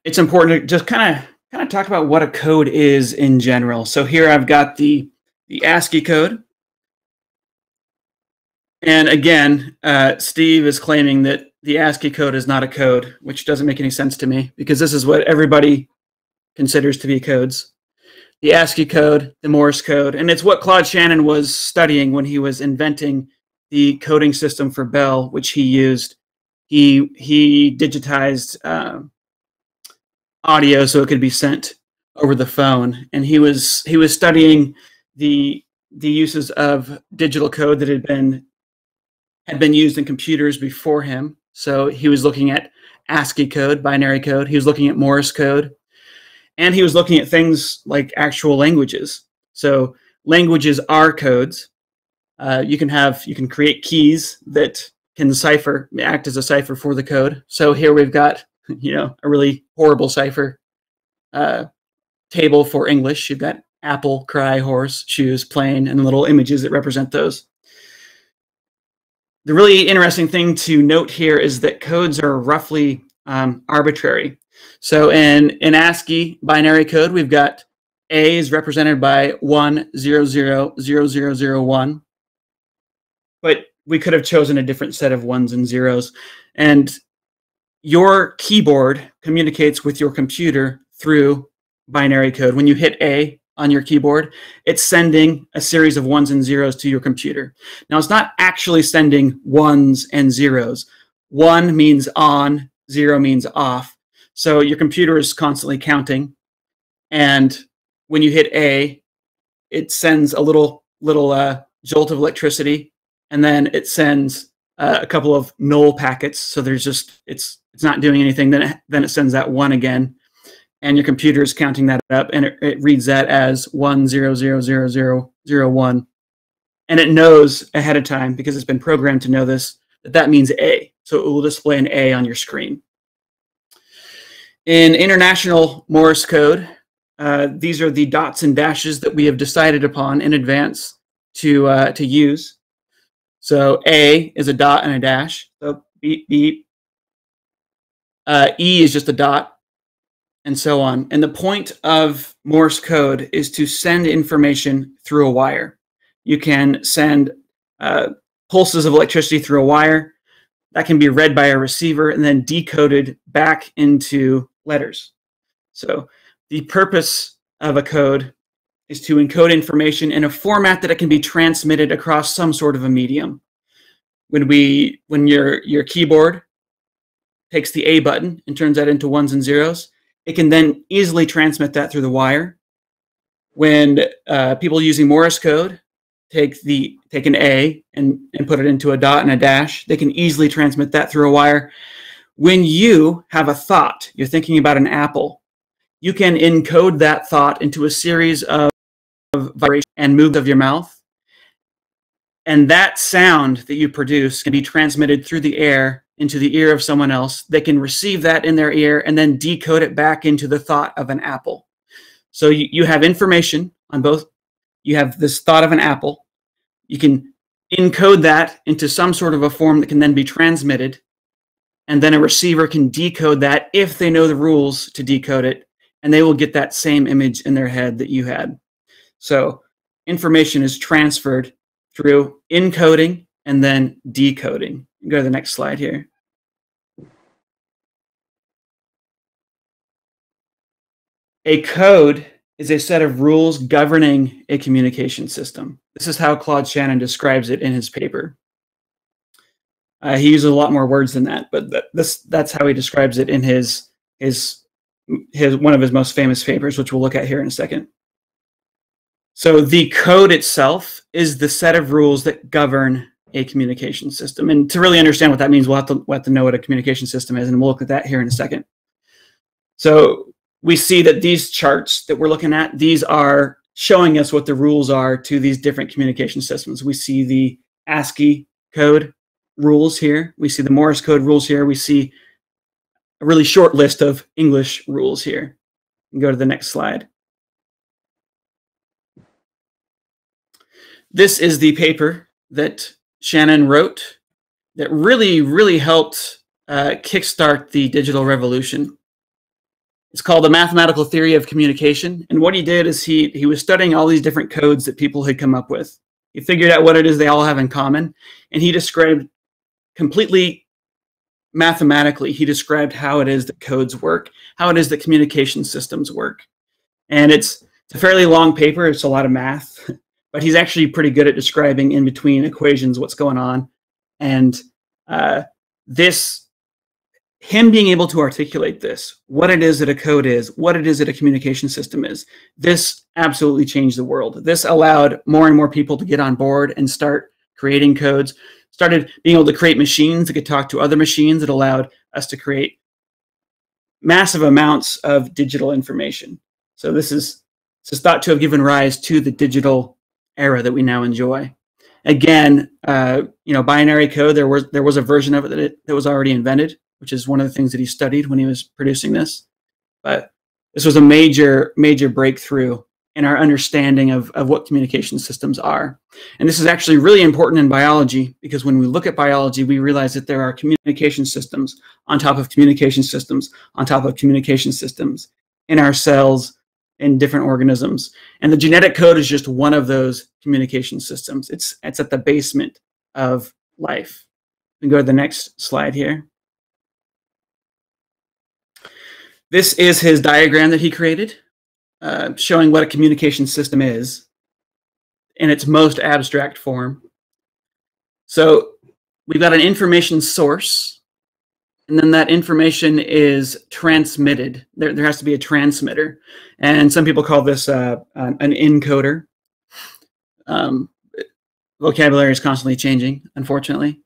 it's important to just kind of kind of talk about what a code is in general. So here I've got the the ASCII code. And again, uh, Steve is claiming that the ASCII code is not a code, which doesn't make any sense to me because this is what everybody considers to be codes. The ASCII code, the Morse code, and it's what Claude Shannon was studying when he was inventing the coding system for Bell, which he used. He he digitized uh, audio so it could be sent over the phone, and he was he was studying the the uses of digital code that had been had been used in computers before him. So he was looking at ASCII code, binary code. He was looking at Morse code, and he was looking at things like actual languages. So languages are codes. Uh, you can have you can create keys that can cipher act as a cipher for the code. So here we've got you know a really horrible cipher uh, table for English. You've got apple, cry, horse, shoes, plane, and little images that represent those. The really interesting thing to note here is that codes are roughly um, arbitrary. So in, in ASCII binary code, we've got A is represented by 1, 0, 0, 0, 0, 0, 1. But we could have chosen a different set of ones and zeros. And your keyboard communicates with your computer through binary code. When you hit A, on your keyboard, it's sending a series of ones and zeros to your computer. Now, it's not actually sending ones and zeros. One means on, zero means off. So your computer is constantly counting. And when you hit A, it sends a little little uh, jolt of electricity, and then it sends uh, a couple of null packets. So there's just it's it's not doing anything. Then it, then it sends that one again, and your computer is counting that up and it, it reads that as one zero zero zero zero zero one. And it knows ahead of time because it's been programmed to know this that that means a. So it will display an a on your screen. In international morse code uh, these are the dots and dashes that we have decided upon in advance to uh, to use. So a is a dot and a dash. So beep beep. Uh, e is just a dot and so on. And the point of Morse code is to send information through a wire. You can send uh, pulses of electricity through a wire that can be read by a receiver and then decoded back into letters. So the purpose of a code is to encode information in a format that it can be transmitted across some sort of a medium. When we when your your keyboard takes the A button and turns that into ones and zeros, it can then easily transmit that through the wire. When uh, people using Morse code take the take an A and, and put it into a dot and a dash, they can easily transmit that through a wire. When you have a thought, you're thinking about an apple, you can encode that thought into a series of, of vibrations and moves of your mouth. And that sound that you produce can be transmitted through the air into the ear of someone else. They can receive that in their ear and then decode it back into the thought of an apple. So you, you have information on both. You have this thought of an apple. You can encode that into some sort of a form that can then be transmitted. And then a receiver can decode that if they know the rules to decode it. And they will get that same image in their head that you had. So information is transferred through encoding and then decoding. Go to the next slide here. A code is a set of rules governing a communication system. This is how Claude Shannon describes it in his paper. Uh, he uses a lot more words than that, but th this that's how he describes it in his his his one of his most famous papers, which we'll look at here in a second. So the code itself is the set of rules that govern a communication system. And to really understand what that means, we'll have to, we'll have to know what a communication system is, and we'll look at that here in a second. So we see that these charts that we're looking at, these are showing us what the rules are to these different communication systems. We see the ASCII code rules here. We see the Morse code rules here. We see a really short list of English rules here. go to the next slide. This is the paper that Shannon wrote that really, really helped uh, kickstart the digital revolution. It's called the mathematical theory of communication. And what he did is he he was studying all these different codes that people had come up with. He figured out what it is they all have in common, and he described completely mathematically. He described how it is that codes work, how it is that communication systems work, and it's it's a fairly long paper. It's a lot of math, but he's actually pretty good at describing in between equations what's going on, and uh, this him being able to articulate this, what it is that a code is, what it is that a communication system is, this absolutely changed the world. This allowed more and more people to get on board and start creating codes, started being able to create machines that could talk to other machines It allowed us to create massive amounts of digital information. So this is this is thought to have given rise to the digital era that we now enjoy. Again, uh, you know, binary code. There was there was a version of it that, it that was already invented which is one of the things that he studied when he was producing this. But this was a major, major breakthrough in our understanding of, of what communication systems are. And this is actually really important in biology because when we look at biology, we realize that there are communication systems on top of communication systems on top of communication systems in our cells in different organisms. And the genetic code is just one of those communication systems. It's, it's at the basement of life. We go to the next slide here. This is his diagram that he created, uh, showing what a communication system is in its most abstract form. So we've got an information source, and then that information is transmitted. There, there has to be a transmitter. And some people call this uh, an encoder. Um, vocabulary is constantly changing, unfortunately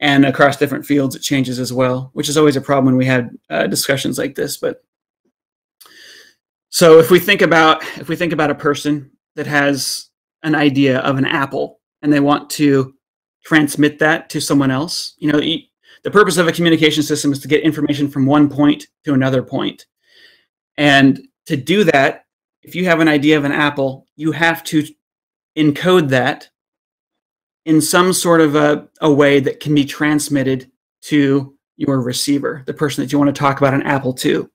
and across different fields it changes as well which is always a problem when we had uh, discussions like this but so if we think about if we think about a person that has an idea of an apple and they want to transmit that to someone else you know the purpose of a communication system is to get information from one point to another point and to do that if you have an idea of an apple you have to encode that in some sort of a, a way that can be transmitted to your receiver, the person that you want to talk about an Apple to.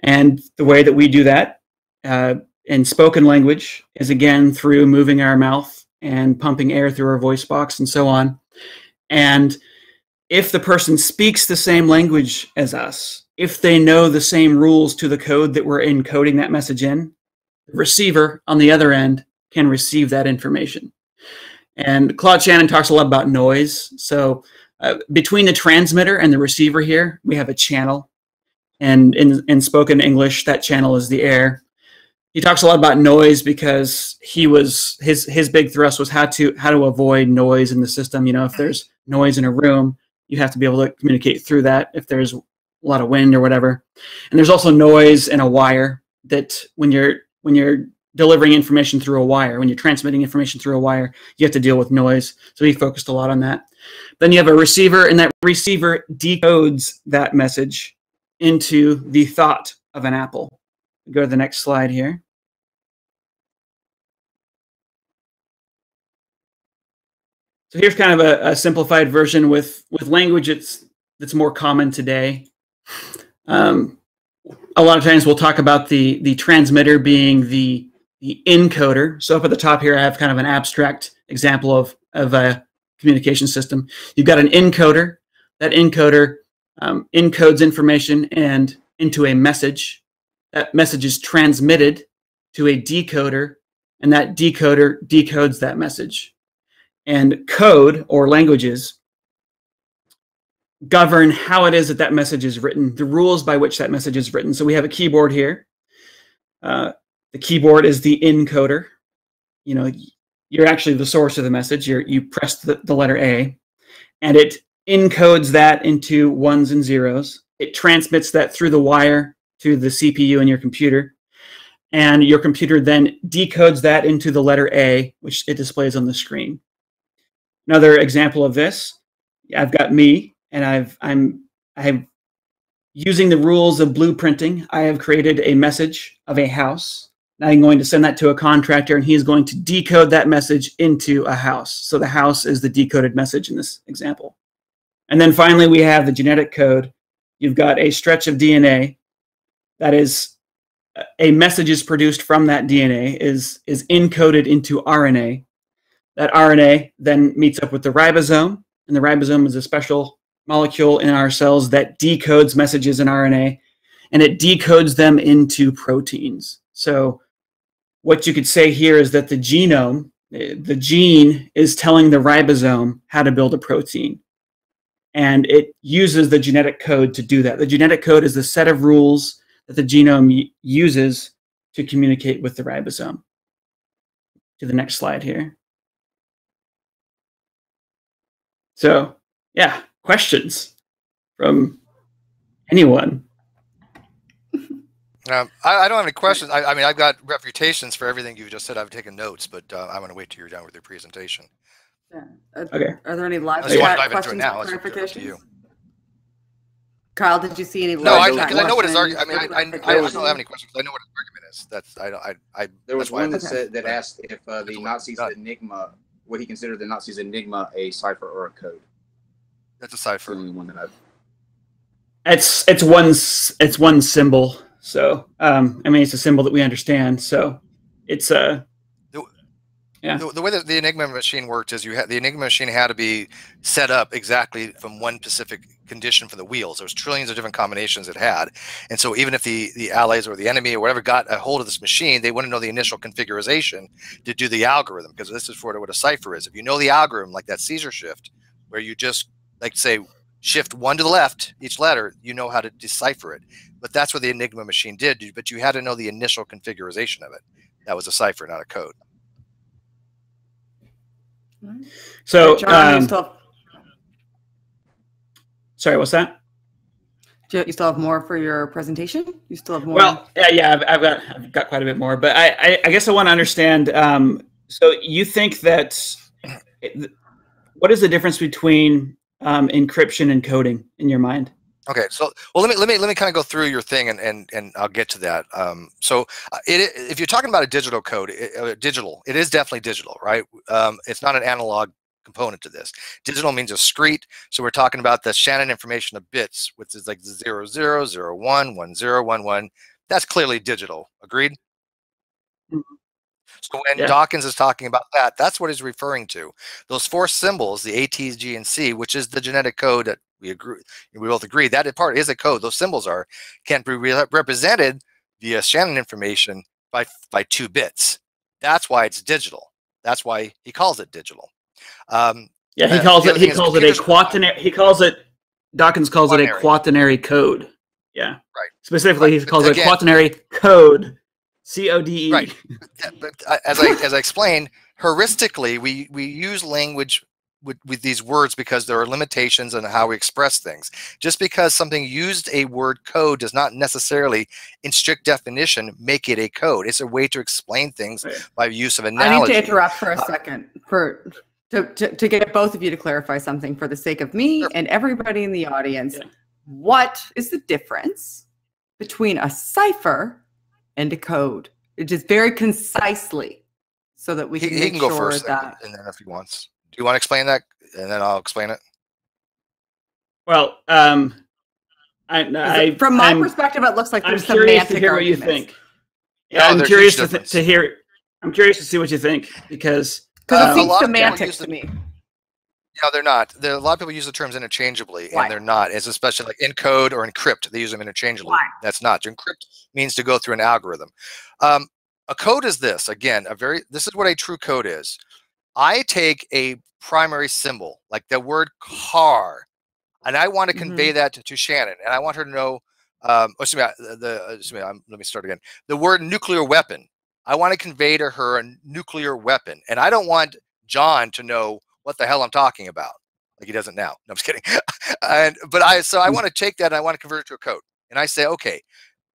And the way that we do that uh, in spoken language is again through moving our mouth and pumping air through our voice box and so on. And if the person speaks the same language as us, if they know the same rules to the code that we're encoding that message in, the receiver on the other end can receive that information. And Claude Shannon talks a lot about noise. So uh, between the transmitter and the receiver here, we have a channel. And in, in spoken English, that channel is the air. He talks a lot about noise because he was his his big thrust was how to how to avoid noise in the system. You know, if there's noise in a room, you have to be able to communicate through that. If there's a lot of wind or whatever, and there's also noise in a wire that when you're when you're delivering information through a wire. When you're transmitting information through a wire, you have to deal with noise. So he focused a lot on that. Then you have a receiver, and that receiver decodes that message into the thought of an apple. Go to the next slide here. So here's kind of a, a simplified version with, with language that's, that's more common today. Um, a lot of times we'll talk about the, the transmitter being the the encoder. So up at the top here, I have kind of an abstract example of, of a communication system. You've got an encoder. That encoder um, encodes information and into a message. That message is transmitted to a decoder, and that decoder decodes that message. And code or languages govern how it is that that message is written, the rules by which that message is written. So we have a keyboard here. Uh, the keyboard is the encoder. You know, you're actually the source of the message. you you press the, the letter A, and it encodes that into ones and zeros. It transmits that through the wire to the CPU in your computer. and your computer then decodes that into the letter A, which it displays on the screen. Another example of this, I've got me, and I've I'm I have using the rules of blueprinting. I have created a message of a house. Now I'm going to send that to a contractor, and he is going to decode that message into a house. So the house is the decoded message in this example. And then finally, we have the genetic code. You've got a stretch of DNA that is uh, a message is produced from that DNA is is encoded into RNA. That RNA then meets up with the ribosome, and the ribosome is a special molecule in our cells that decodes messages in RNA, and it decodes them into proteins. So, what you could say here is that the genome, eh, the gene, is telling the ribosome how to build a protein, and it uses the genetic code to do that. The genetic code is the set of rules that the genome uses to communicate with the ribosome. To the next slide here. So, yeah, questions from anyone? Um, I, I, don't have any questions. I, I, mean, I've got reputations for everything you've just said. I've taken notes, but uh, I'm going to wait till you're done with your presentation. Yeah. Are, okay. Are there any live chat questions now, or clarifications? Kyle, did you see any? No, I, because I know what his argument. I mean, I, I, I, don't have any questions. I know what his argument is. That's I don't. I, I there was one that Okay. said that asked if uh, the Nazis enigma, what he considered the Nazis enigma, a cipher or a code. That's a It's the cipher. only one that I've. It's it's one it's one symbol. So um, I mean, it's a symbol that we understand. So it's a Yeah. The, the way that the Enigma machine worked is you had the Enigma machine had to be set up exactly from one specific condition for the wheels. There was trillions of different combinations it had, and so even if the the allies or the enemy or whatever got a hold of this machine, they wouldn't know the initial configuration to do the algorithm because this is what what a cipher is. If you know the algorithm, like that Caesar shift, where you just like say shift one to the left each letter, you know how to decipher it. But that's what the Enigma machine did. But you had to know the initial configuration of it. That was a cipher, not a code. So. Um, still, sorry, what's that? do you, you still have more for your presentation? You still have more? Well, yeah, yeah, I've, I've got I've got quite a bit more, but I I, I guess I want to understand. Um, so you think that what is the difference between um, encryption and coding in your mind? Okay, so well, let me let me let me kind of go through your thing, and and and I'll get to that. Um, so, uh, it, if you're talking about a digital code, it, uh, digital, it is definitely digital, right? Um, it's not an analog component to this. Digital means discrete, so we're talking about the Shannon information of bits, which is like zero zero zero one one zero one one. That's clearly digital. Agreed. Mhm. So when Yeah. Dawkins is talking about that, that's what he's referring to. Those four symbols, the A, T, G, and C, which is the genetic code that we agree, we both agree that part is a code. Those symbols are can be re- represented via Shannon information by by two bits. That's why it's digital. That's why he calls it digital. Um, Yeah, he Uh, calls it he calls it a quaternary. He calls it Dawkins calls it a Quaternary. quaternary code. Yeah, Right. Specifically, Right, he but calls it a again- quaternary code. C O D E. Right. But as I as I explained, heuristically, we we use language with, with these words because there are limitations on how we express things. Just because something used a word code does not necessarily, in strict definition, make it a code. It's a way to explain things by use of analogy. I need analogy. to interrupt for a Uh, second for to, to, to get both of you to clarify something for the sake of me Sure. and everybody in the audience. Yeah. What is the difference between a cipher and a code? Just very concisely, so that we can he make can go sure first, that. and then if he wants, do you want to explain that, and then I'll explain it. Well, um, I, I from my I'm, perspective, it looks like I'm there's curious to semantic hear what you think. Yeah, No, I'm curious to, th- to hear. I'm curious to see what you think because Because Uh, it a seems lot of people semantic use to the- me. No, they're not. There, a lot of people use the terms interchangeably, Why? and they're not. It's especially like encode or encrypt. They use them interchangeably. Why? That's not. To encrypt means to go through an algorithm. Um, a code is this. Again, a very. This is what a true code is. I take a primary symbol, like the word car, and I want to convey that to, to Shannon, and I want her to know. Um, oh, excuse me. uh, The, uh, excuse me. I'm, let me start again. The word nuclear weapon. I want to convey to her a nuclear weapon, and I don't want Jon to know what the hell I'm talking about. Like he doesn't now. No, I'm just kidding. and but I so I want to take that and I want to convert it to a code. And I say, okay,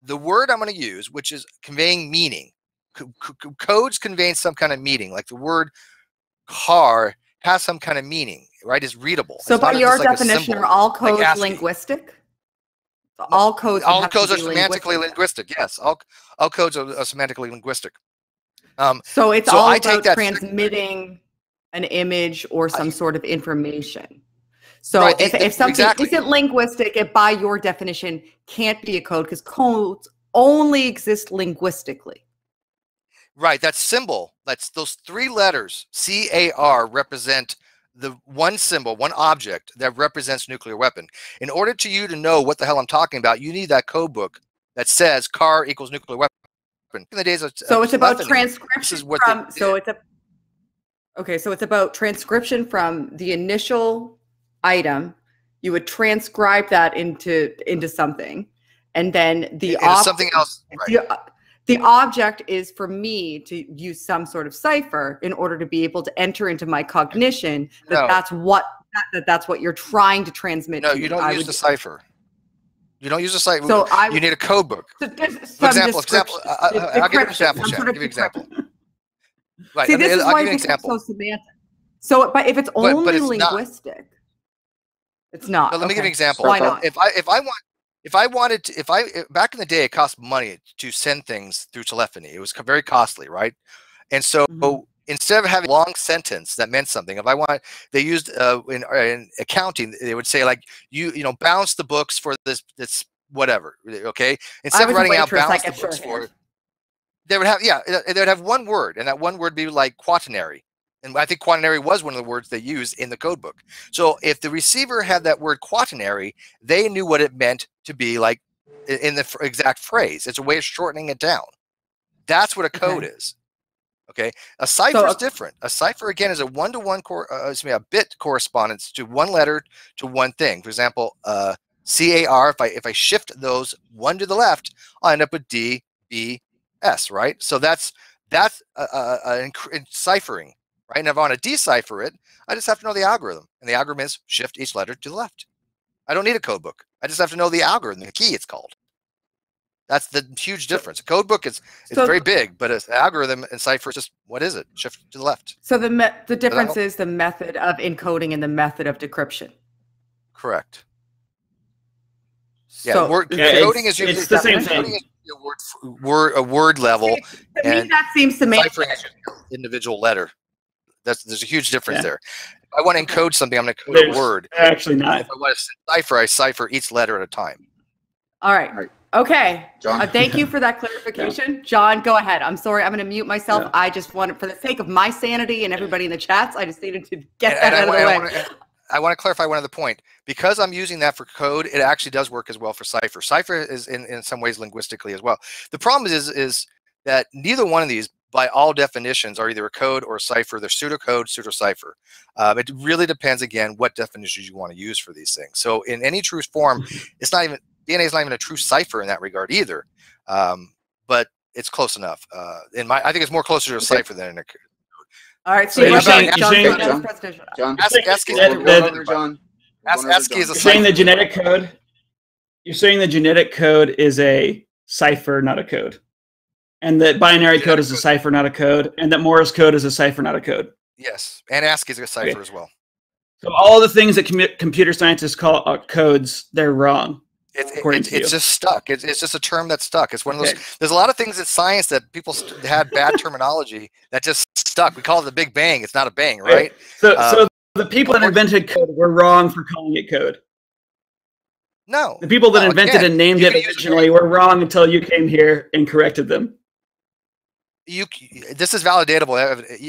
the word I'm going to use, which is conveying meaning. Co- co- codes convey some kind of meaning, like the word car has some kind of meaning, right? Is readable. So It's by your like definition, symbol. are all codes ASCII. linguistic? All codes. all codes are semantically linguistic. Yes, all all codes are, are semantically linguistic. Um, So it's So all I about transmitting an image or some sort of information. So Right, if, the- if something exactly. isn't linguistic, it by your definition can't be a code because codes only exist linguistically. Right, that symbol, that's those three letters, C A R, represent the one symbol, one object that represents nuclear weapon. In order to you to know what the hell I'm talking about, you need that code book that says car equals nuclear weapon. In the days of So it's about telephony, transcription is what they. So it's a. Okay, so it's about transcription from the initial item. You would transcribe that into into something, and then the ob- something else. Right. the, the object is for me to use some sort of cipher in order to be able to enter into my cognition that No. that's what that, that that's what you're trying to transmit No, to you don't I use the cipher. You don't use the cipher. so i you need a code book. so For example, example, I- I- de- I'll give you an example, sort of Give you an example. Right. See, I mean, this is I'll why give you an example. so semantic. So, but if it's But- but only it's not. linguistic, it's not. But let me give you an example. Why not? If I if I want if I wanted to if I back in the day it cost money to send things through telephony. It was very costly, right? And so Mhm. instead of having a long sentence that meant something, if I want they used uh, in, uh, in accounting they would say like you you know bounce the books for this this whatever, okay? Instead of writing out I the books for they would have yeah uh, they would have one word and that one word would be like quaternary and i think quaternary was one of the words they used in the code book. So if the receiver had that word quaternary they knew what it meant to be like in the exact phrase. It's a way of shortening it down. That's what a code Okay. is okay? A cipher is uh different. A cipher again is a one-to-one cor- uh, uh, excuse me, a bit correspondence to one letter to one thing. For example uh car if i if i shift those one to the left i'll end up with d b S, right? So that's that's a, a, a encry- ciphering, right? And if I want to decipher it, I just have to know the algorithm, and the algorithm is shift each letter to the left. I don't need a code book. I just have to know the algorithm, the key it's called. That's the huge difference. A code book is is So- very big, but an algorithm and cipher is just what is it? Shift to the left. So the me- the difference is the method of encoding and the method of decryption. Correct. Yeah, So word, Yeah, coding it's- is usually it's the same thing. a word, word a word level. to me, that seems semantic. ciphering is individual letter. That's there's a huge difference Yeah. there. If I want to encode something, I'm going to code There's a word. Actually, not. If. I want to cipher, I cipher each letter at a time. All right. All right. Okay. Jon? Uh, thank you for that clarification. Jon, go ahead. I'm sorry. I'm going to mute myself. Yeah. I just wanted, for the sake of my sanity and everybody in the chats, I just needed to get And- that and I out of the I way. wanna- I want to clarify one other point. Because I'm using that for code, it actually does work as well for cipher. Cipher is in, in some ways linguistically as well. The problem is is that neither one of these, by all definitions, are either a code or a cipher. They're pseudocode, pseudocipher. Um, it really depends again what definitions you want to use for these things. So in any true form, it's not even DNA is not even a true cipher in that regard either. Um, but it's close enough. Uh, in my, I think it's more closer to a cipher than a code. All right. So Steve, you're how about saying- you? Jon, saying- Jon? presentation. Jon, Ask, ask that- we're that- going over Jon. Ask- going over ASCII is a Jon. Saying the genetic code. You're saying the genetic code is a cipher, not a code, and that binary code is a cipher, not a code, and that Morse code is a cipher, not a code. Yes, and ASCII is a cipher Okay. as well. So all the things that commu- computer scientists call uh, codes, they're wrong. It, it- it's, just stuck. It's, it's just a term that's stuck. It's one of those. Okay. There's a lot of things in science that people st- had bad terminology that just stuck. We call it the Big Bang. It's not a bang, Right. right? So, Uh, so the people that invented code were wrong for calling it code. No. The people that Well, invented again, and named it originally were wrong until you came here and corrected them. You. This is validatable.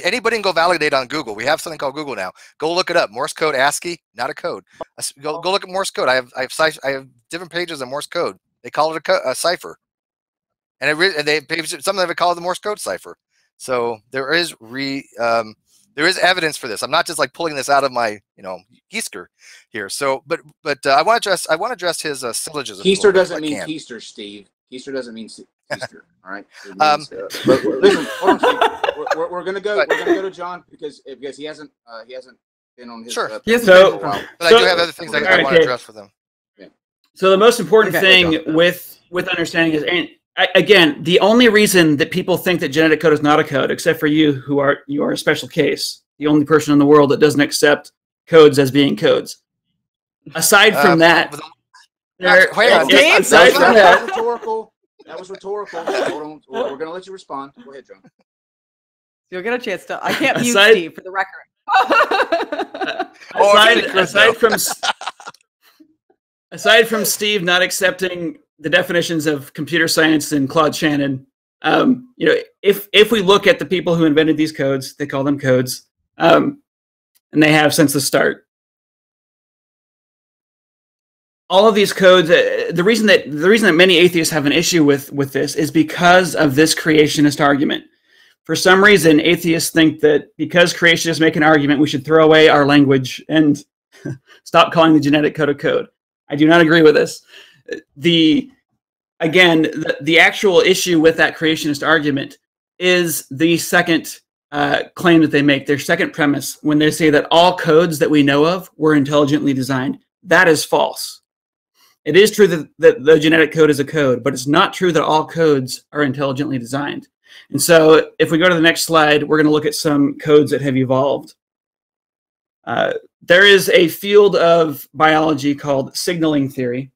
Anybody can go validate on Google. We have something called Google now. Go look it up. Morse code ASCII, not a code. Go, go look at Morse code. I have I have I have different pages of Morse code. They call it a, a cipher, and it and they some of them call it the Morse code cipher. So there is re um, there is evidence for this. I'm not just like pulling this out of my you know Keister here. So but but uh, I want to address I want to address his uh, syllogism. Keister doesn't mean. Keister, Steve. Keister doesn't mean se- Keister. All right. It Um, uh, but we're- listen, hold on, We're, we're, we're gonna go. But- We're gonna go to Jon because because he hasn't uh, he hasn't been on his. Sure. Uh, He hasn't So- for a while. But I So- do have other things I, I want to okay. address for them. So the most important Okay. thing with with understanding is, and I, again, the only reason that people think that genetic code is not a code, except for you, who are you are a special case, the only person in the world that doesn't accept codes as being codes. Aside from Uh, that, with- there, wait on, yeah, Dave, aside from that that, rhetorical. That was rhetorical. Hold on. We're, we're going to let you respond. Go ahead, Jon. You'll get a chance to. I can't mute Aside- Steve for the record. Aside, aside from aside from Steve not accepting the definitions of computer science and Claude Shannon, um, you know, if if we look at the people who invented these codes, they call them codes, um, and they have since the start. All of these codes, uh, the reason that the reason that many atheists have an issue with with this is because of this creationist argument. For some reason, atheists think that because creationists make an argument, we should throw away our language and stop calling the genetic code a code. I do not agree with this. The again, the, the actual issue with that creationist argument is the second uh, claim that they make, their second premise, when they say that all codes that we know of were intelligently designed. That is false. It is true that, that the genetic code is a code, but it's not true that all codes are intelligently designed. And so, if we go to the next slide, we're going to look at some codes that have evolved. Uh, there is a field of biology called signaling theory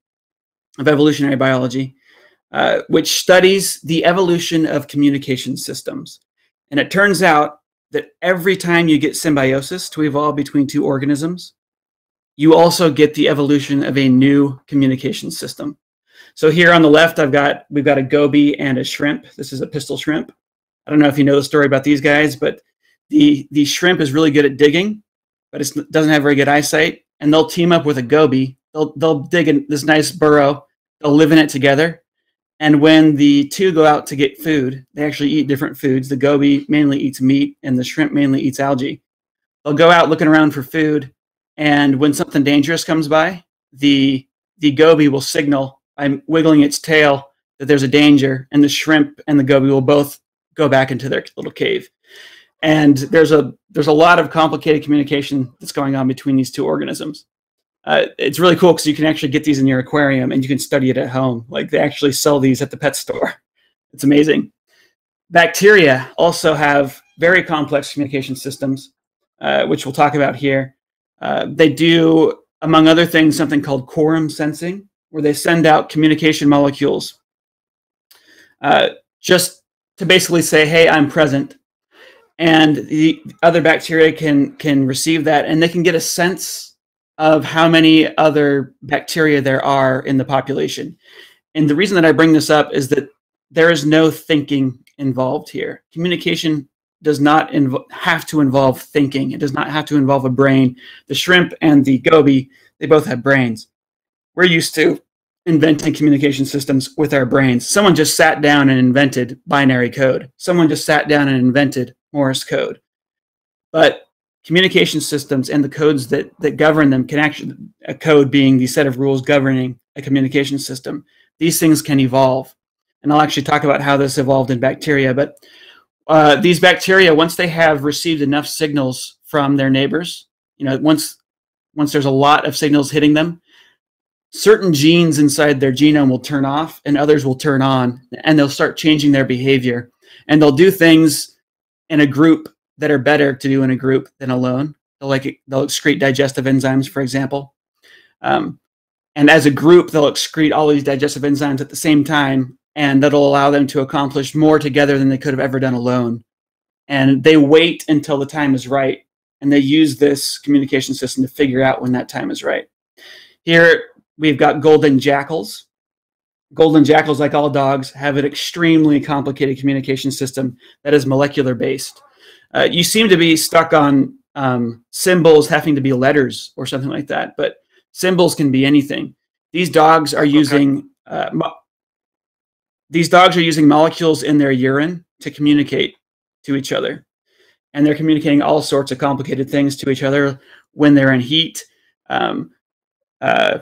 of evolutionary biology, uh, which studies the evolution of communication systems. And it turns out that every time you get symbiosis to evolve between two organisms, you also get the evolution of a new communication system. So here on the left, I've got we've got a goby and a shrimp. This is a pistol shrimp. I don't know if you know the story about these guys, but the the shrimp is really good at digging, but it doesn't have very good eyesight. And they'll team up with a goby. They'll they'll dig in this nice burrow. They'll live in it together. And when the two go out to get food, they actually eat different foods. The goby mainly eats meat, and the shrimp mainly eats algae. They'll go out looking around for food, and when something dangerous comes by, the the goby will signal by wiggling its tail that there's a danger, and the shrimp and the goby will both go back into their little cave. And there's a there's a lot of complicated communication that's going on between these two organisms. Uh, it's really cool because you can actually get these in your aquarium and you can study it at home. Like they actually sell these at the pet store. It's amazing. Bacteria also have very complex communication systems, uh, which we'll talk about here. Uh, they do, among other things, something called quorum sensing, where they send out communication molecules uh, just to basically say, "Hey, I'm present," and the other bacteria can can receive that, and they can get a sense of how many other bacteria there are in the population. And the reason that I bring this up is that there is no thinking involved here. Communication does not inv- have to involve thinking. It does not have to involve a brain. The shrimp and the goby, they both have brains. We're used to inventing communication systems with our brains. Someone just sat down and invented binary code. Someone just sat down and invented Morse code. But communication systems and the codes that, that govern them can actually, a code being the set of rules governing a communication system, these things can evolve. And I'll actually talk about how this evolved in bacteria. But uh, these bacteria, once they have received enough signals from their neighbors, you know, once once there's a lot of signals hitting them, certain genes inside their genome will turn off and others will turn on, and they'll start changing their behavior. And they'll do things in a group that are better to do in a group than alone. They'll like they'll excrete digestive enzymes, for example. Um, and as a group, they'll excrete all these digestive enzymes at the same time, and that'll allow them to accomplish more together than they could have ever done alone. And they wait until the time is right, and they use this communication system to figure out when that time is right. Here we've got golden jackals. Golden jackals, like all dogs, have an extremely complicated communication system that is molecular based. Uh, you seem to be stuck on um, symbols having to be letters or something like that, but symbols can be anything. These dogs are using uh, mo- these dogs are using molecules in their urine to communicate to each other, and they're communicating all sorts of complicated things to each other when they're in heat. Um, uh,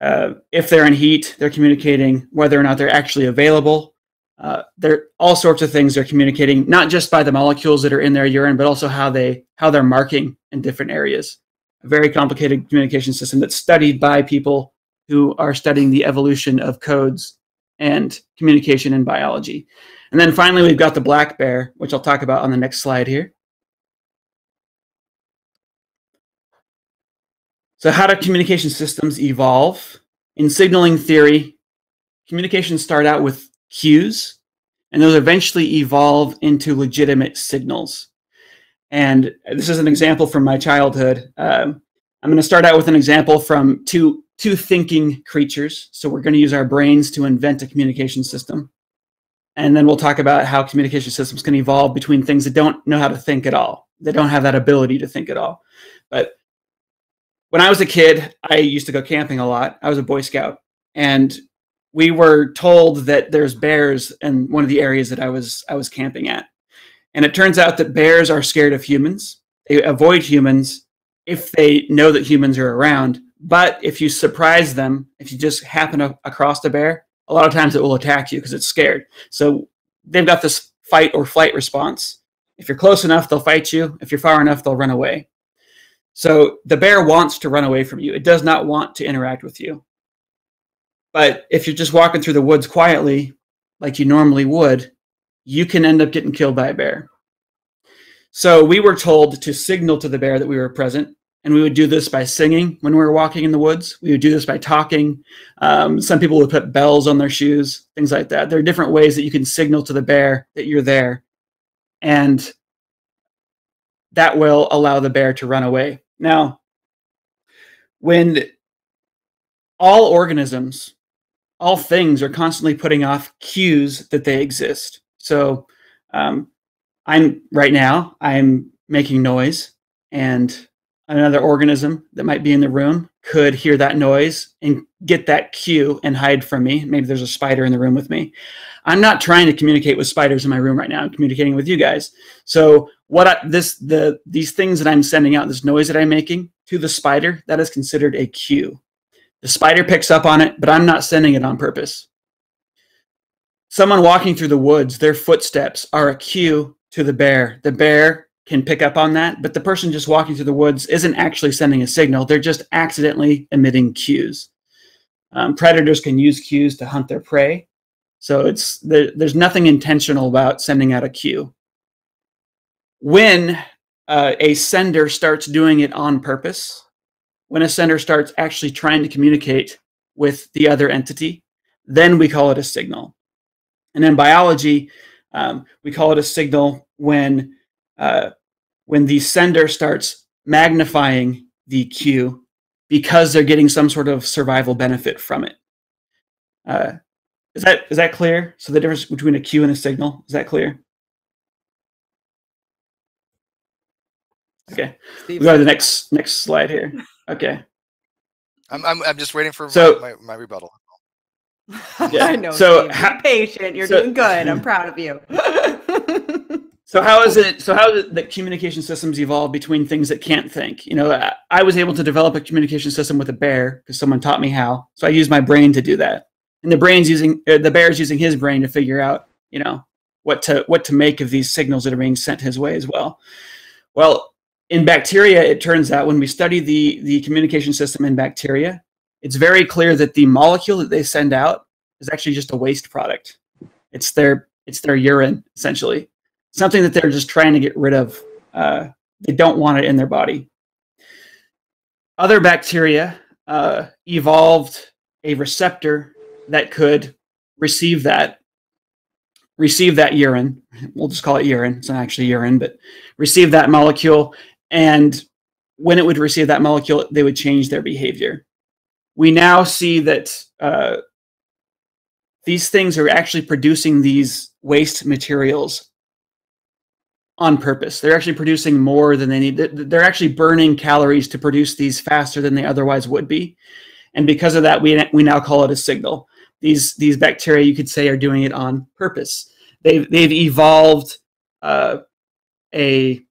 uh, if they're in heat, they're communicating whether or not they're actually available. Uh, there all sorts of things they're communicating, not just by the molecules that are in their urine, but also how they how they're marking in different areas. A very complicated communication system that's studied by people who are studying the evolution of codes and communication in biology. And then finally, we've got the black bear, which I'll talk about on the next slide here. So, how do communication systems evolve? In signaling theory, communications start out with cues, and those eventually evolve into legitimate signals. And this is an example from my childhood. Um, I'm going to start out with an example from two, two thinking creatures. So, we're going to use our brains to invent a communication system. And then we'll talk about how communication systems can evolve between things that don't know how to think at all. They don't have that ability to think at all. But when I was a kid, I used to go camping a lot. I was a Boy Scout, and we were told that there's bears in one of the areas that I was I was camping at. And it turns out that bears are scared of humans. They avoid humans if they know that humans are around. But if you surprise them, if you just happen to, across the bear, a lot of times it will attack you because it's scared. So they've got this fight or flight response. If you're close enough, they'll fight you. If you're far enough, they'll run away. So the bear wants to run away from you. It does not want to interact with you. But if you're just walking through the woods quietly, like you normally would, you can end up getting killed by a bear. So we were told to signal to the bear that we were present. And we would do this by singing when we were walking in the woods. We would do this by talking. Um, some people would put bells on their shoes, things like that. There are different ways that you can signal to the bear that you're there. And that will allow the bear to run away. Now, when all organisms, all things are constantly putting off cues that they exist. So, um, I'm right now, I'm making noise, and another organism that might be in the room could hear that noise and get that cue and hide from me. Maybe there's a spider in the room with me. I'm not trying to communicate with spiders in my room right now. I'm communicating with you guys. So what I, this the these things that I'm sending out, this noise that I'm making to the spider, that is considered a cue. The spider picks up on it, but I'm not sending it on purpose. Someone walking through the woods, their footsteps are a cue to the bear. The bear can pick up on that, but the person just walking through the woods isn't actually sending a signal. They're just accidentally emitting cues. Um, predators can use cues to hunt their prey. So it's there, there's nothing intentional about sending out a cue when uh, a sender starts doing it on purpose, when a sender starts actually trying to communicate with the other entity, then we call it a signal. And in biology, um, we call it a signal when uh, when the sender starts magnifying the cue because they're getting some sort of survival benefit from it. Uh, is that is that clear? So the difference between a cue and a signal is that clear? Okay. We go to the next next slide here. Okay. I'm I'm, I'm just waiting for So- my, my, my rebuttal. Yeah. I know. So Steve. ha- patient. You're so- doing good. I'm proud of you. So how is it? So how it that communication systems evolve between things that can't think? You know, I, I was able to develop a communication system with a bear because someone taught me how. So I use my brain to do that, and the brain's using uh, the bear's using his brain to figure out, you know, what to what to make of these signals that are being sent his way as well. Well, in bacteria, it turns out when we study the the communication system in bacteria, it's very clear that the molecule that they send out is actually just a waste product. It's their it's their urine essentially something that they're just trying to get rid of. Uh, they don't want it in their body. Other bacteria uh, evolved a receptor that could receive that receive that urine. We'll just call it urine. It's not actually urine, but receive that molecule. And when it would receive that molecule, they would change their behavior. We now see that uh, these things are actually producing these waste materials on purpose. They're actually producing more than they need. They're- actually burning calories to produce these faster than they otherwise would be, and because of that, we we now call it a signal. These these bacteria, you could say, are doing it on purpose. They've they've evolved uh, a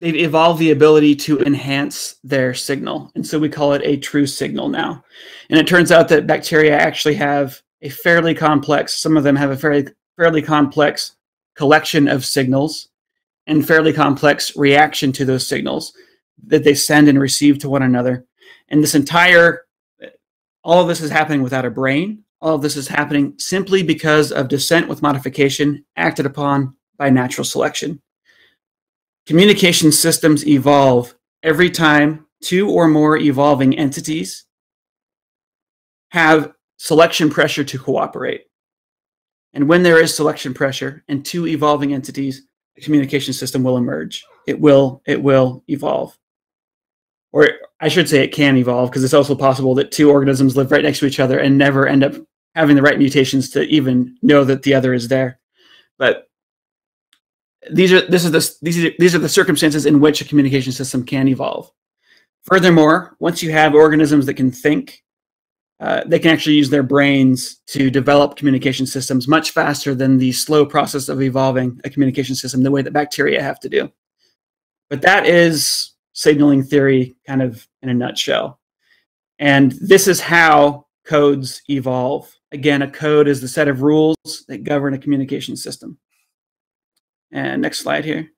they've evolved the ability to enhance their signal, and so we call it a true signal now. And it turns out that bacteria actually have a fairly complex. Some of them have a fairly fairly complex collection of signals and fairly complex reaction to those signals that they send and receive to one another. And this entire, all of this is happening without a brain. all of this is happening simply because of descent with modification acted upon by natural selection. Communication systems evolve every time two or more evolving entities have selection pressure to cooperate. And when there is selection pressure and two evolving entities, the communication system will emerge. It will, it will evolve. Or I should say it can evolve because it's also possible that two organisms live right next to each other and never end up having the right mutations to even know that the other is there. But these are this is the these are, these are the circumstances in which a communication system can evolve. Furthermore, once you have organisms that can think, uh, they can actually use their brains to develop communication systems much faster than the slow process of evolving a communication system the way that bacteria have to do. But that is signaling theory kind of in a nutshell. And this is how codes evolve. Again, a code is the set of rules that govern a communication system. And next slide here.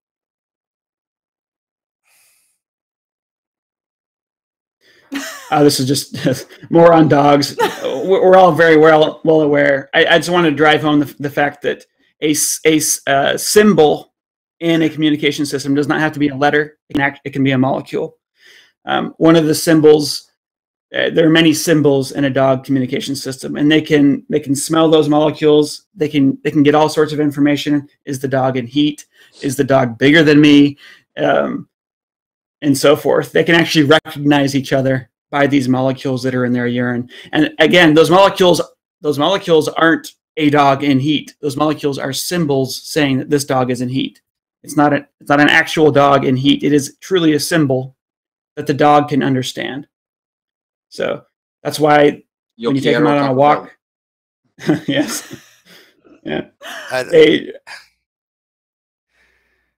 Uh, this is just more on dogs. We're all very well well aware. I, I just want to drive home the, the fact that a, a uh, symbol in a communication system does not have to be a letter. It can, act, it can be a molecule. Um, one of the symbols, uh, there are many symbols in a dog communication system, and they can they can smell those molecules. They can they can get all sorts of information. Is the dog in heat? Is the dog bigger than me? Um, and so forth. They can actually recognize each other by these molecules that are in their urine. And again, those molecules those molecules aren't a dog in heat. Those molecules are symbols saying that this dog is in heat. It's not a, it's not an actual dog in heat. It is truly a symbol that the dog can understand. So that's why Yo when you take them out on a walk, yes, yeah, I- they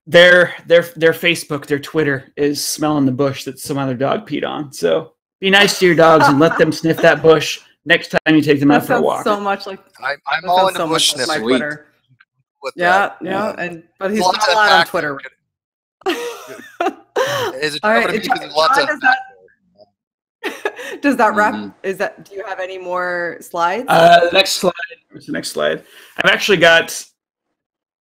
their their their Facebook, their Twitter is smelling the bush that some other dog peed on. So be nice to your dogs and let them sniff that bush next time you take them out for a walk. so much like I, I'm all sounds into so bush much like my sniffing. Twitter. Yeah, yeah, and but he's Lots not of allowed on Twitter. Is it All right, coming to Jon- lots Jon, of does that- Does that wrap? Mhm. Is that? Do you have any more slides? Uh, the next slide. Where's the next slide? I've actually got.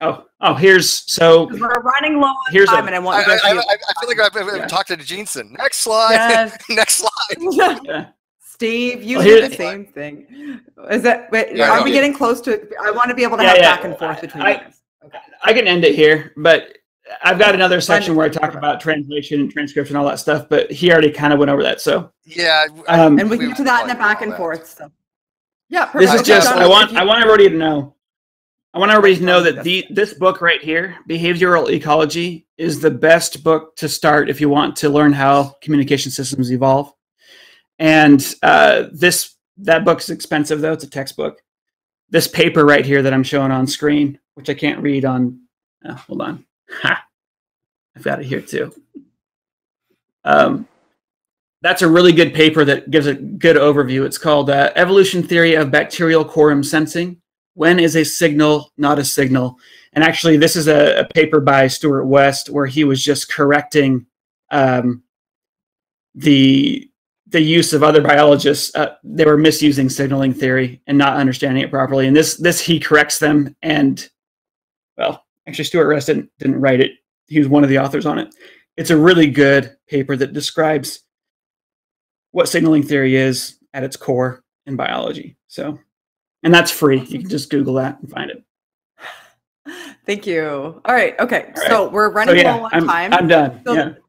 Oh, oh, here's so we're running low on here's a- time, and I I, want you I, guys I. I feel like I've, I've Yeah. talked to Jeanson. Next slide. Yes. Next slide. yeah. Steve, you Well, do the same thing. Is that? Wait, Yeah, are we getting close to? I want to be able to Yeah, have yeah. back and forth between I- you guys. I can end it here, but I've got another section where I talk about translation and transcription, and all that stuff. But he already kind of went over that. So Yeah. Um, And we can We get to that in the back and forth. So. Yeah, perfect. this is just I want I want everybody to know. I want everybody to know that the this book right here, Behavioral Ecology, is the best book to start if you want to learn how communication systems evolve. And uh, this that book's expensive though; it's a textbook. This paper right here that I'm showing on screen, which I can't read on. uh, hold on, ha, I've got it here too. Um, that's a really good paper that gives a good overview. It's called uh, Evolution Theory of Bacterial Quorum Sensing. When is a signal not a signal? And actually, this is a, a paper by Stuart West where he was just correcting um, the the use of other biologists. Uh, they were misusing signaling theory and not understanding it properly. And this this he corrects them. And well, actually, Stuart West didn't didn't write it. He was one of the authors on it. It's a really good paper that describes what signaling theory is at its core in biology. So, and that's free. You can just Google that and find it. Thank you. All right. Okay. All right. So we're So running yeah, low on I'm, time. I'm done. So- yeah.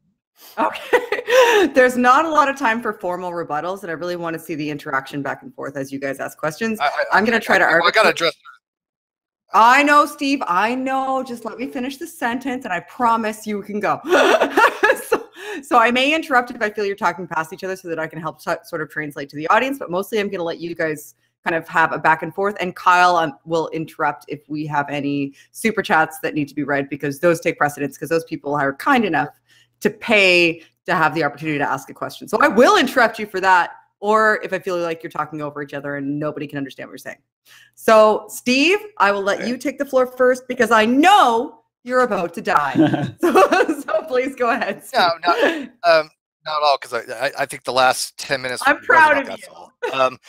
Okay. There's not a lot of time for formal rebuttals, and I really want to see the interaction back and forth as you guys ask questions. I, I, I'm going to try to I, I got to address. I know, Steve. I know. Just let me finish the sentence, and I promise you can go. so, so I may interrupt if I feel you're talking past each other, so that I can help t- sort of translate to the audience. But mostly, I'm going to let you guys kind of have a back and forth, and Kyle um, will interrupt if we have any super chats that need to be read because those take precedence because those people are kind enough to pay to have the opportunity to ask a question. So I will interrupt you for that, or if I feel like you're talking over each other and nobody can understand what you're saying. So, Steve, I will let you take the floor first because I know you're about to die. so, so please go ahead. Steve. No, no, Um, not at all, because I, I, I think the last ten minutes. I'm proud of that you. Um, it-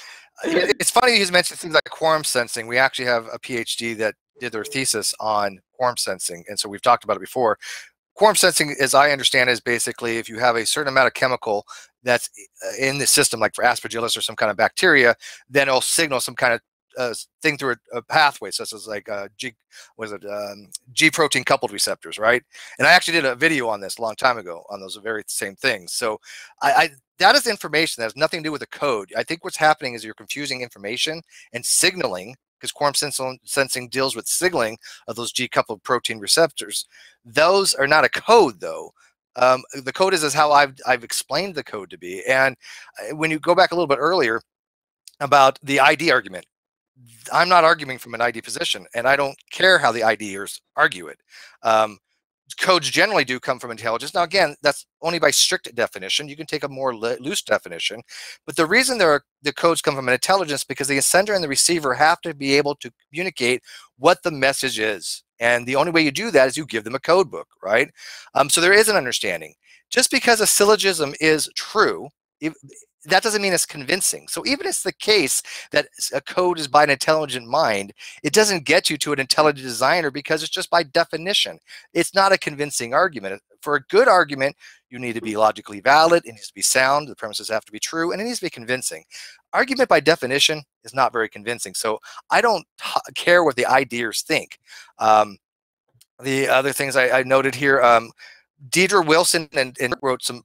it's funny he's mentioned things like quorum sensing. We actually have a PhD that did their thesis on quorum sensing, and so we've talked about it before. Quorum sensing, as I understand, it, is basically if you have a certain amount of chemical that's uh, in the system, like for aspergillus or some kind of bacteria, then it'll signal some kind of uh, thing through a, a pathway, such as like uh, G, was it um, G protein coupled receptors, right? And I actually did a video on this a long time ago on those very same things. So I, I that is information that has nothing to do with the code. I think what's happening is you're confusing information and signaling because quorum sensing, deals with signaling of those G coupled protein receptors. Those are not a code though. Um, the code is, is how I've, I've explained the code to be. And uh, when you go back a little bit earlier about the ID argument, I'm not arguing from an ID position, and I don't care how the IDers argue it. Um, codes generally do come from intelligence. Now, again, that's only by strict definition. You can take a more loose definition, but the reason there are, the codes come from an intelligence because the sender and the receiver have to be able to communicate what the message is. And the only way you do that is you give them a code book, right? Um, so there is an understanding. Just because a syllogism is true, that doesn't mean it's convincing. So even if it's the case that a code is by an intelligent mind, it doesn't get you to an intelligent designer because it's just by definition. It's not a convincing argument. For a good argument, you need to be logically valid, it needs to be sound, the premises have to be true, and it needs to be convincing. Argument by definition is not very convincing. So I don't care what the IDers think. Um, the other things I, I noted here, um, Deirdre Wilson and, and wrote some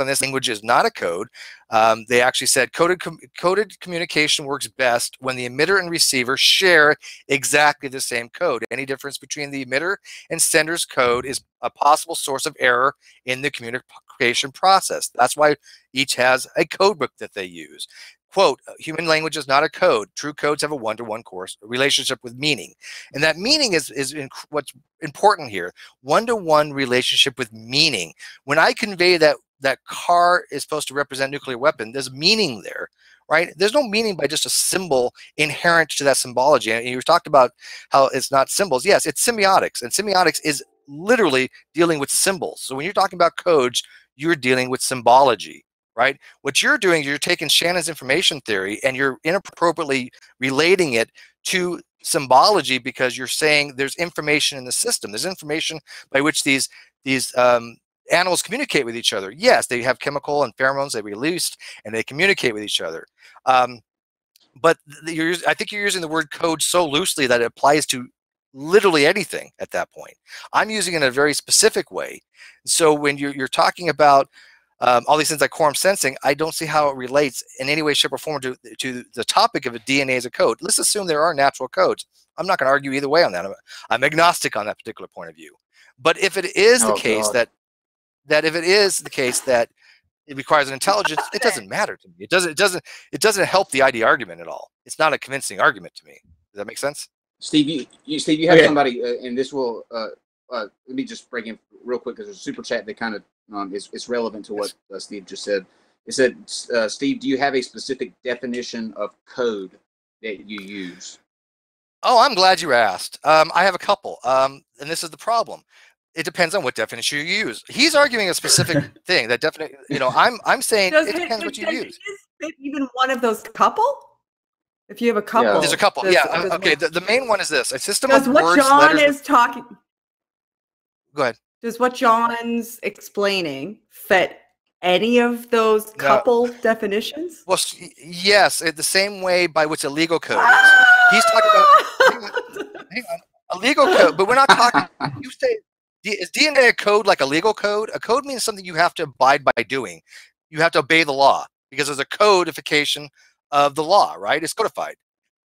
on this language is not a code. Um, they actually said coded, com coded communication works best when the emitter and receiver share exactly the same code. Any difference between the emitter and sender's code is a possible source of error in the communication process. That's why each has a code book that they use quote human language is not a code true codes have a one-to-one course relationship with meaning and that meaning is is what's important here one-to-one relationship with meaning when i convey that that car is supposed to represent nuclear weapon there's meaning there right there's no meaning by just a symbol inherent to that symbology and you talked about how it's not symbols yes it's semiotics and semiotics is literally dealing with symbols so when you're talking about codes you're dealing with symbology right? What you're doing, you're taking Shannon's information theory and you're inappropriately relating it to symbology because you're saying there's information in the system. There's information by which these these um, animals communicate with each other. Yes, they have chemical and pheromones they released and they communicate with each other. Um, but you're, I think you're using the word code so loosely that it applies to literally anything at that point. I'm using it in a very specific way. So when you're, you're talking about um, all these things like quorum sensing, I don't see how it relates in any way, shape, or form to, to the topic of a DNA as a code. Let's assume there are natural codes. I'm not going to argue either way on that. I'm, I'm, agnostic on that particular point of view. But if it is oh, the case God. that that if it is the case that it requires an intelligence, it doesn't matter to me. It doesn't. It doesn't. It doesn't help the ID argument at all. It's not a convincing argument to me. Does that make sense? Steve, you, you Steve, you have okay. somebody, uh, and this will. Uh, uh, let me just break in real quick because there's a super chat that kind of um, is, is relevant to what uh, Steve just said. It said, uh, Steve, do you have a specific definition of code that you use? Oh, I'm glad you asked. Um, I have a couple, um, and this is the problem. It depends on what definition you use. He's arguing a specific thing. That definitely, you know, I'm I'm saying does it depends it, what you use. Even one of those couple. If you have a couple, yeah. there's a couple. Does, yeah. Uh, does okay. The, the main one is this: a system does of what words, Jon is talking. Go ahead. Does what Jon's explaining fit any of those couple no. definitions? Well, yes, the same way by which a legal code is. He's talking about hang on, hang on, a legal code, but we're not talking. You say is DNA a code like a legal code? A code means something you have to abide by doing. You have to obey the law because there's a codification of the law, right? It's codified.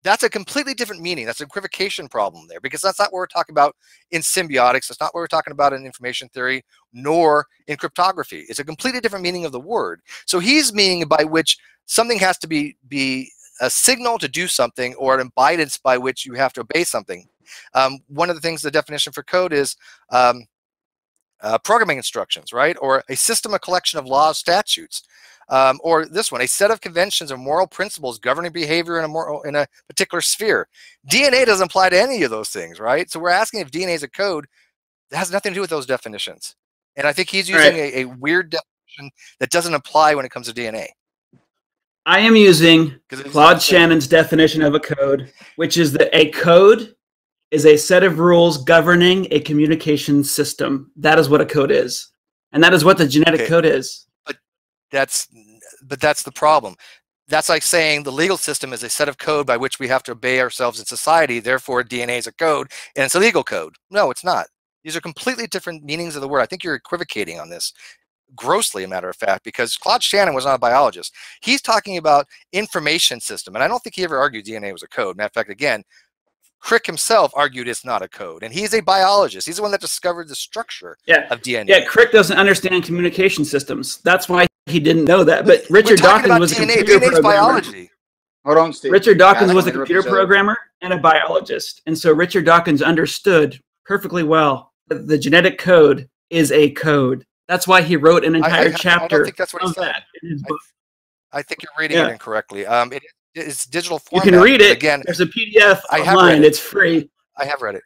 That's a completely different meaning. That's an equivocation problem there because that's not what we're talking about in semiotics. That's not what we're talking about in information theory, nor in cryptography. It's a completely different meaning of the word. So he's meaning by which something has to be be a signal to do something or an impedance by which you have to obey something. Um, one of the things the definition for code is um, uh, programming instructions, right? Or a system, a collection of laws, statutes. Um, or this one, a set of conventions or moral principles governing behavior in a moral in a particular sphere. DNA doesn't apply to any of those things, right? So we're asking if DNA is a code that has nothing to do with those definitions. And I think he's using right. a, a weird definition that doesn't apply when it comes to DNA. I am using Claude Shannon's definition of a code, which is that a code is a set of rules governing a communication system. That is what a code is. And that is what the genetic Okay. code is. But that's but that's the problem. That's like saying the legal system is a set of code by which we have to obey ourselves in society. Therefore, DNA is a code and it's a legal code. No, it's not. These are completely different meanings of the word. I think you're equivocating on this grossly, a matter of fact, because Claude Shannon was not a biologist. He's talking about information system, and I don't think he ever argued DNA was a code. Matter of fact, again, Crick himself argued it's not a code, and he's a biologist. He's the one that discovered the structure Yeah. of DNA. Yeah, Crick doesn't understand communication systems. That's why he didn't know that. But Richard Dawkins about was a computer DNA is programmer. biology. Hold on, Steve. Richard Dawkins Guys, was a computer each programmer and a biologist. And so Richard Dawkins understood perfectly well that the genetic code is a code. That's why he wrote an entire I- I- entire I don't chapter think that's what he said. that in his book. I think you're reading Yeah. it incorrectly. Um, it, it's digital format. You can read but it. again. There's a PDF I have read online. it. It's free. I have read it.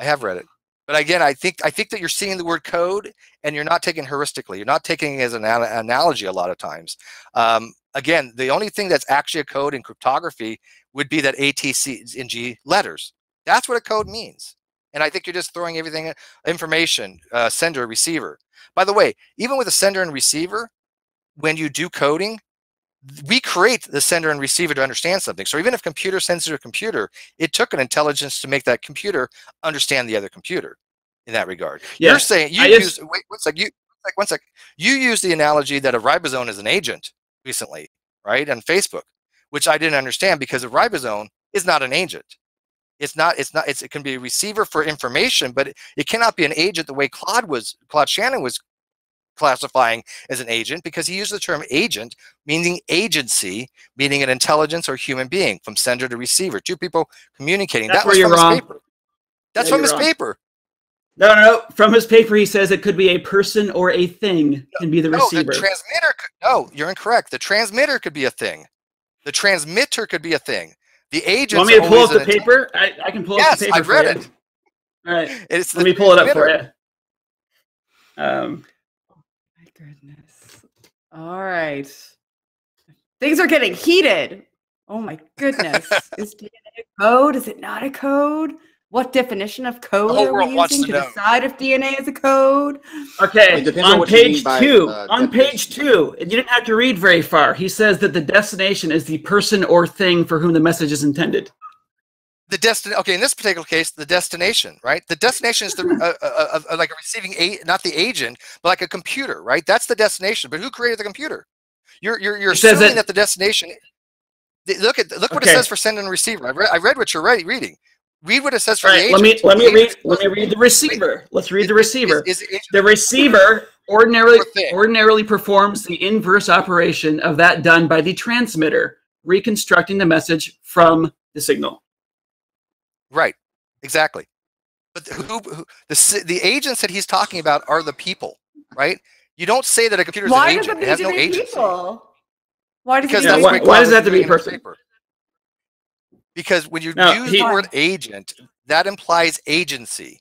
I have read it. But again, I think I think that you're seeing the word code and you're not taking it heuristically. You're not taking it as an ana- analogy a lot of times. Um, again, the only thing that's actually a code in cryptography would be that ATC and G letters. That's what a code means. And I think you're just throwing everything information, uh, sender, receiver. By the way, even with a sender and receiver, when you do coding, we create the sender and receiver to understand something. So even if computer sends to a computer, it took an intelligence to make that computer understand the other computer in that regard. Yeah, You're saying you I use just- wait one sec, you like one sec. You use the analogy that a ribosome is an agent recently, right? On Facebook, which I didn't understand because a ribosome is not an agent. It's not, it's not, it's, it can be a receiver for information, but it, it cannot be an agent the way Claude was, Claude Shannon was classifying as an agent because he used the term agent, meaning agency, meaning an intelligence or human being from sender to receiver, two people communicating. That's that where was you're from wrong. his paper. That's Yeah, from his wrong. paper. No, no, no. From his paper, he says it could be a person or a thing can be the No, receiver. the transmitter. Could, no, you're incorrect. The transmitter could be a thing. The transmitter could be a thing. The agent. want me to pull up the paper? I, I can pull up the paper. I've for read you. it. All right. It's Let me pull it up for you. Um, goodness. All right. Things are getting heated. Oh my goodness. Is DNA a code? Is it not a code? What definition of code are we using to to, decide if DNA is a code? Okay, It on on what page by, two, uh, on page two, and you didn't have to read very far. He says that the destination is the person or thing for whom the message is intended. The destin. Okay, in this particular case, the destination, right? The destination is the uh, uh, uh, like a receiving a not the agent, but like a computer, right? That's the destination. But who created the computer? You're you're you're It assuming that- that, the destination. Look at look what it Okay. says for send and receiver. I read I read what you're ready, reading. Read what it says for All the right, agent. let me let me read let me read the receiver. Let's read the is- is- receiver. is the The receiver ordinarily ordinarily performs the inverse operation of that done by the transmitter, reconstructing the message from the signal. Right. Exactly. But who, who the the agents that he's talking about are the people, right? You don't say that a computer is Why an does agent. it It has no to be agency. people? Why does Because it Yeah, need that's to why- be way why does it have to be doing in his person? paper. Because when you No, use he- the word agent, that implies agency,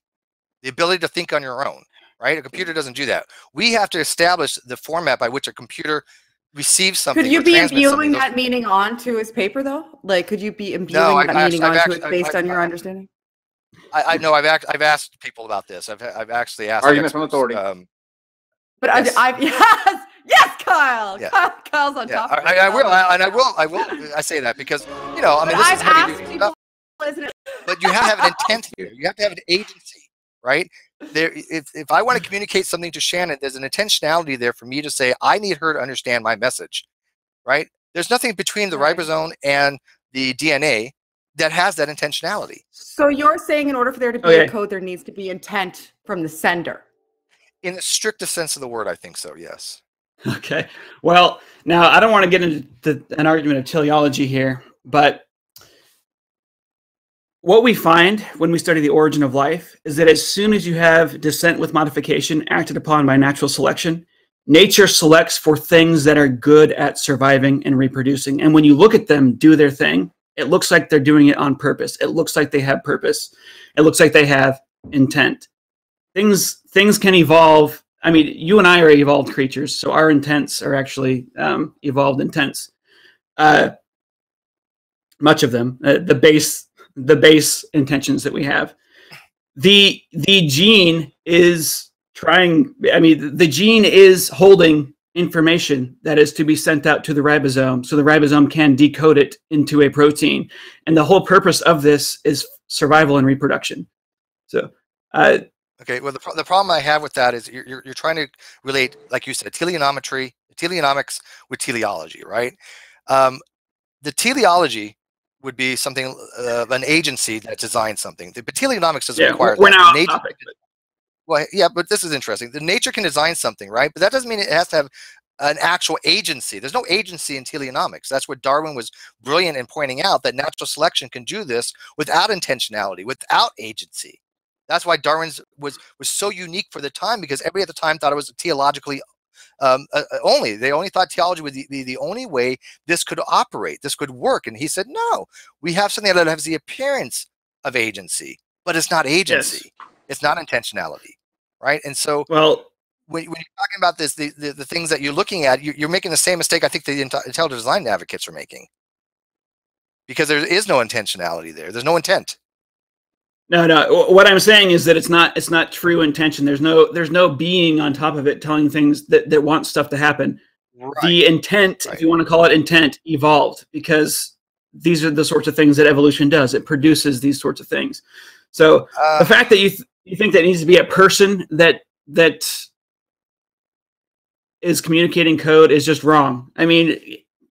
the ability to think on your own, right? A computer doesn't do that. We have to establish the format by which a computer receives something. Could you be transmits imbuing that meaning onto his paper though? Like, could you be imbuing I- that I meaning actually- I've onto it actually- I- based I- on your I- understanding? I, I know I've act, I've asked people about this. I've I've actually asked Argument from experts, authority. Um, But Yes. I, I, yes, yes, Kyle. Yeah. Kyle Kyle's on yeah, top. I, I. I will, I, and I will, I will. I say that because you know, I mean, But this I've is heavy asked duty people, stuff. isn't it? but you have to have an intent here. You have to have an agency, right? There, if, if I want to communicate something to Shannon, there's an intentionality there for me to say I need her to understand my message, right? There's nothing between the Right. ribosome and the DNA that has that intentionality. So you're saying in order for there to be Okay. a code, there needs to be intent from the sender. In the strictest sense of the word, I think so. Yes. Okay. Well, now I don't want to get into the, an argument of teleology here, but what we find when we study the origin of life is that as soon as you have descent with modification acted upon by natural selection, nature selects for things that are good at surviving and reproducing. And when you look at them do their thing, it looks like they're doing it on purpose. It looks like they have purpose. It looks like they have intent. Things things can evolve. I mean, you and I are evolved creatures, so our intents are actually um, evolved intents. uh, much of them, uh, the base the base intentions that we have. The the gene is trying. I mean, the gene is holding information that is to be sent out to the ribosome, so the ribosome can decode it into a protein. And the whole purpose of this is survival and reproduction. So. Uh, Okay. Well, the, pro- the problem I have with that is you're, you're, you're trying to relate, like you said, teleonometry, teleonomics with teleology, right? Um, the teleology would be something uh, an agency that designs something. The teleonomics doesn't yeah, require we're that. now Nature- topic. but- well, yeah, but this is interesting. The nature can design something, right? But that doesn't mean it has to have an actual agency. There's no agency in teleonomics. That's what Darwin was brilliant in pointing out that natural selection can do this without intentionality, without agency. That's why Darwin's was was so unique for the time because everybody at the time thought it was theologically um, uh, uh, only. They only thought theology would be the, only way this could operate, this could work. And he said, no, we have something that has the appearance of agency, but it's not agency. It's not intentionality, right? And so Well, when, when you're talking about this, the, the, the things that you're looking at, you, you're making the same mistake I think the intelligent design advocates are making. Because there is no intentionality there. There's no intent. No, no. What I'm saying is that it's not it's not true intention. There's no there's no being on top of it telling things that that wants stuff to happen. The intent, Right. if you want to call it intent, evolved because these are the sorts of things that evolution does. It produces these sorts of things. So the Uh, fact that you th- you think that it needs to be a person that that is communicating code is just wrong. I mean,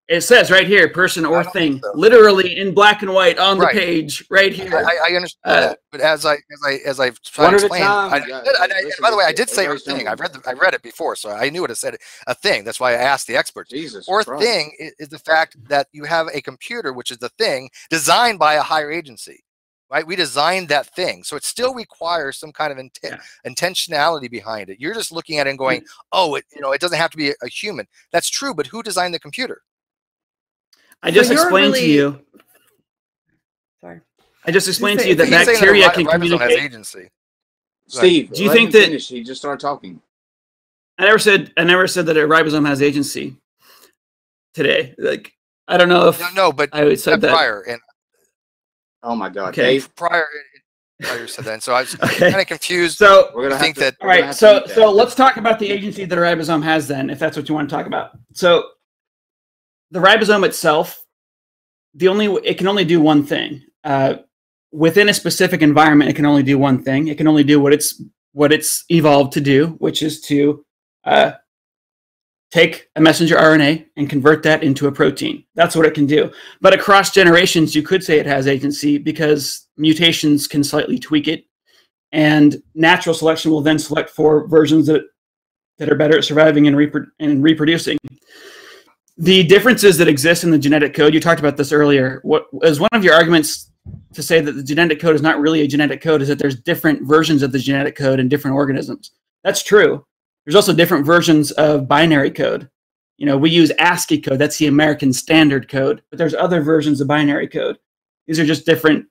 it says right here, person or thing, so. literally in black and white on Right. the page, right here. I, I understand Uh, that, but as I as I as I've tried to explain, time, I, you I got- I- by the way, I did say a thing. doing I've read the, I read it before, so I knew what it said. A thing. That's why I asked the experts. Jesus. Or Christ. thing i- is the fact that you have a computer, which is the thing designed by a higher agency, right? We designed that thing, so it still requires some kind of intent, intentionality behind it. You're just looking at it and going, "Oh, it you know, it doesn't have to be a, a human." That's true, but who designed the computer? I just So you're explained to you. Sorry. I just explained to you that He's saying that bacteria can ribosome has communicate. agency. Steve, Do you think that- finish. he just started talking? I never said I never said that a ribosome has agency. Today, like I don't know if No, no, but I would said that that. prior and Oh my God, Okay. Dave. prior, prior said that. And so I was Okay. kind of confused. So We're gonna have think to, that- All right, have to so that. so let's talk about the agency that a ribosome has then, if that's what you want to talk about. So the ribosome itself, the only it can only do one thing. Uh, within a specific environment, it can only do one thing. It can only do what it's what it's evolved to do, which is to uh, take a messenger RNA and convert that into a protein. That's what it can do. But across generations, you could say it has agency because mutations can slightly tweak it and natural selection will then select for versions that that are better at surviving and, repro- and reproducing. The differences that exist in the genetic code, you talked about this earlier. What is one of your arguments to say that the genetic code is not really a genetic code is that there's different versions of the genetic code in different organisms. That's true. There's also different versions of binary code. You know, we use ASCII code, that's the American Standard Code, but there's other versions of binary code. These are just different.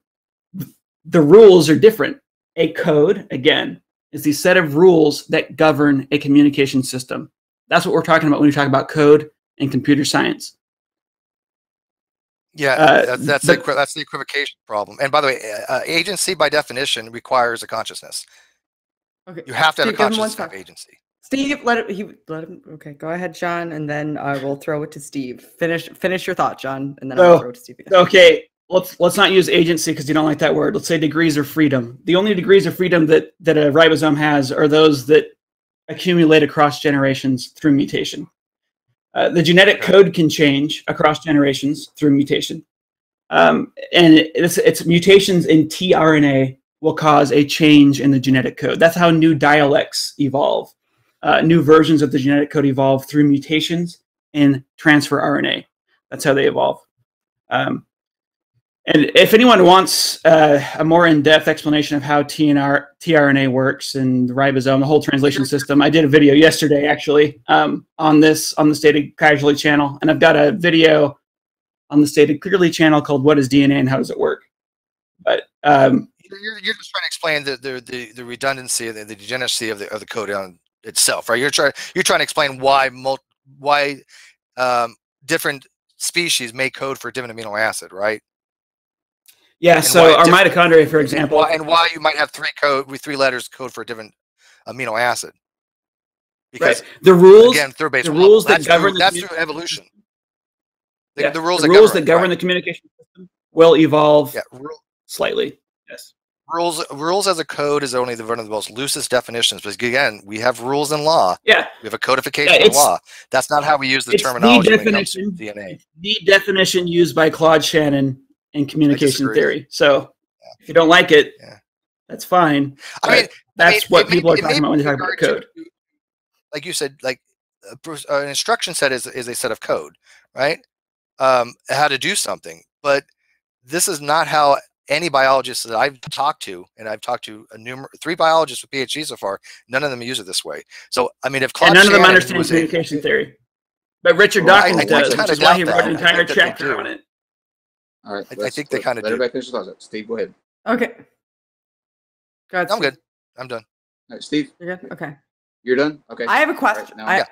The rules are different a code, again, is the set of rules that govern a communication system. That's what we're talking about when we talk about code and computer science. Yeah, Uh, that's that's the but- equi- that's the equivocation problem. And by the way, uh, agency by definition requires a consciousness. Okay. You have to have a Steve, give him one consciousness to have agency. Steve, let it. He let him. Okay, go ahead, Jon, and then I will throw it to Steve. Finish finish your thought, Jon, and then I'll throw it to Steve. again. Okay, let's let's not use agency because you don't like that word. Let's say degrees of freedom. The only degrees of freedom that that a ribosome has are those that accumulate across generations through mutation. Uh, the genetic code can change across generations through mutation, um, and it's, it's mutations in tRNA will cause a change in the genetic code. That's how new dialects evolve. Uh, new versions of the genetic code evolve through mutations in transfer RNA. That's how they evolve. Um, and if anyone wants uh, a more in-depth explanation of how TNR, tRNA works and the ribosome, the whole translation system, I did a video yesterday actually um, on this on the Stated Casually channel, and I've got a video on the Stated Clearly channel called "What is DNA and How Does It Work." But um, You're, you're- just trying to explain the the, the, the redundancy, the, the degeneracy of the of the code on itself, right? You're trying you're trying to explain why mul- why um, different species may code for a different amino acid, right? Yeah. So our mitochondria, for And example, why, and why you might have three code with three letters code for a different amino acid. Because right, the rules, again, third base the rules that that's govern through, the that's through evolution. The, yeah, the rules, the that rules govern, that govern right. the communication system will evolve yeah, slightly. Yes. rules rules as a code is only the one of the most loosest definitions. Because again, we have rules in law. Yeah. We have a codification Yeah, in law. That's not how we use the the terminology when it comes to definition. DNA. The definition used by Claude Shannon in communication theory. So if you don't like it, Yeah. that's fine. I mean, that's I mean, what it may- people are talking about when they talk about code. to- like you said, like uh, an instruction set is is a set of code, right? Um, how to do something, but this is not how any biologist that I've talked to, and I've talked to a numer- three biologists with PhDs so far, none of them use it this way. So, I mean, if Claude and none of them Shannon understand was a- communication theory. But Richard Well, I- Dawkins I- I does, which is why he wrote an entire think that they chapter on it. All right. I- I think they kinda let do. everybody finish their thoughts. Steve, go ahead. Okay. Go ahead, I'm Steve. good. I'm done. All right, Steve, You're good. Okay. you're done. Okay. I have a question. now- I, Yeah.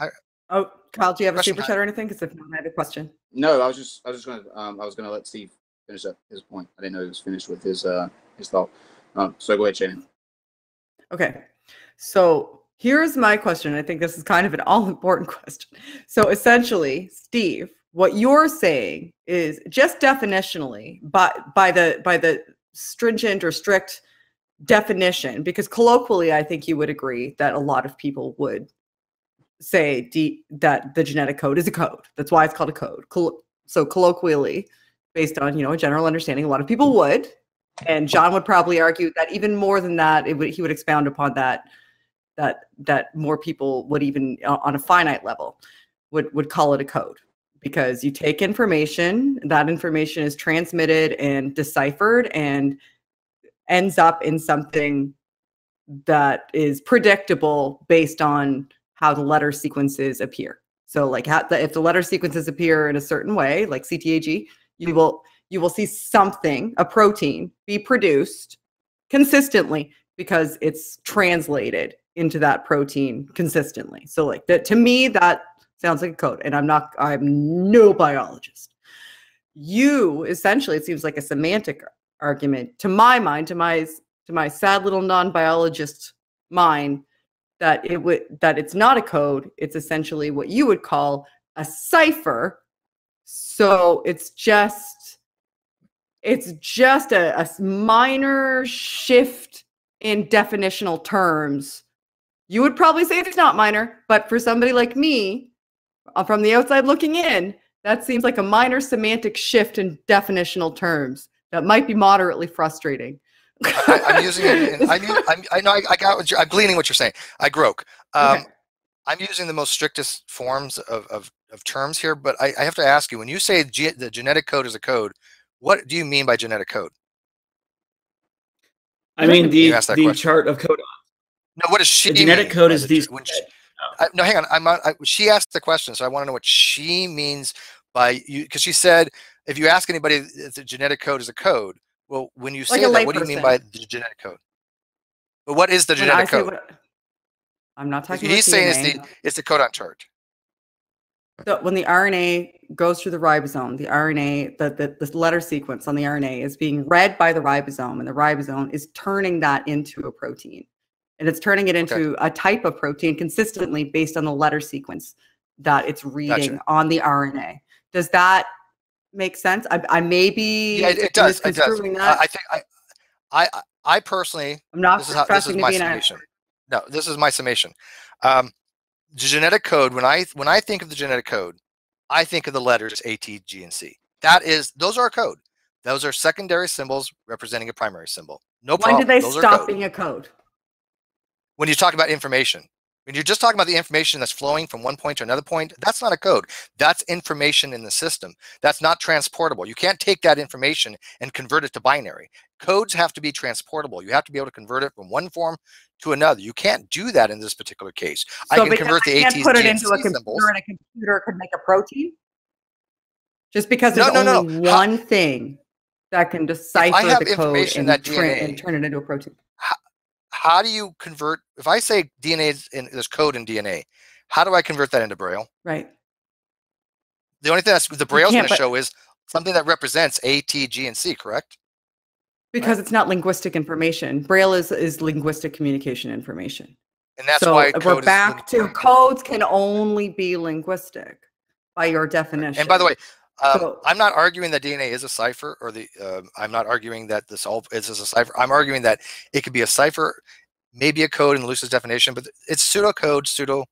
I- oh, Kyle, do you have a super chat or anything? Because if not, I have a question. No, I was just I was just gonna um I was gonna let Steve finish up his point. I didn't know he was finished with his uh his thought. Um, so go ahead, Shannon. Okay. So here's my question. I think this is kind of an all important question. So essentially, Steve, what you're saying is just definitionally, by by the by the stringent or strict definition, because colloquially, I think you would agree that a lot of people would say that the genetic code is a code. That's why it's called a code. So colloquially, based on you know a general understanding, a lot of people would, and Jon would probably argue that even more than that, it would he would expound upon that that that more people would even uh, on a finite level would would call it a code because you take information, that information is transmitted and deciphered and ends up in something that is predictable based on how the letter sequences appear. So like how the, if the letter sequences appear in a certain way, like CTAG, you will you will see something, a protein, be produced consistently because it's translated into that protein consistently. So like that to me that sounds like a code and I'm not I'm no biologist. You essentially it seems like a semantic argument to my mind to my to my sad little non-biologist mind that it would that it's not a code, it's essentially what you would call a cipher. So it's just it's just a minor shift in definitional terms. You would probably say it's not minor, but for somebody like me, from the outside looking in, that seems like a minor semantic shift in definitional terms that might be moderately frustrating. I, I'm using it. in- I, knew, I'm, I know. I, I got. What you're, I'm gleaning what you're saying. I groke. Um, Okay. I'm using the most strictest forms of, of, of terms here, but I, I have to ask you: when you say ge- the genetic code is a code, what do you mean by genetic code? I mean, the, You asked that the question. chart of code. No, what does she? The genetic mean code is the these. when she- I, no, hang on. I'm not, I, she asked the question, so I want to know what she means by you because she said if you ask anybody if the genetic code is a code, well, when you say a that, what do you mean by the genetic code? But what is the When genetic code? what- I'm not talking He's saying it's the it's the codon chart. So when the RNA goes through the ribosome, the RNA, the, the this letter sequence on the RNA is being read by the ribosome, and the ribosome is turning that into a protein, and it's turning it into a type of protein consistently based on the letter sequence that it's reading on the RNA. Does that make sense? I, I may be Yeah, it, it does. It does. I. I think I, I, I- personally, I'm not this is how this is my an summation. No, this is my summation. Um, the genetic code. When I when I think of the genetic code, I think of the letters A, T, G, and C. That is, those are a code. Those are secondary symbols representing a primary symbol. No When problem. did they those stop being a code? When you talk about information when you're just talking about the information that's flowing from one point to another point that's not a code that's information in the system that's not transportable you can't take that information and convert it to binary codes have to be transportable you have to be able to convert it from one form to another you can't do that in this particular case I So can because convert the I can't ATs, put it into a computer symbols. and a computer could make a protein? Just because there's no, no, only no. How- one thing that can decipher the code and, that DNA and turn it into a protein. How do you convert if i say dna is in there's code in dna how do i convert that into braille Right. The only thing that's the Braille's going to show is something that represents A, T, G, and C. Correct? because it's not linguistic information. Braille is is linguistic communication information. And that's so why uh, we're code is back to codes can only be linguistic by your definition. And by the way, um, So- I'm not arguing that DNA is a cipher, or the um I'm not arguing that this all is is a cipher. I'm arguing that it could be a cipher, maybe a code in Luce's definition, but it's pseudocode, pseudo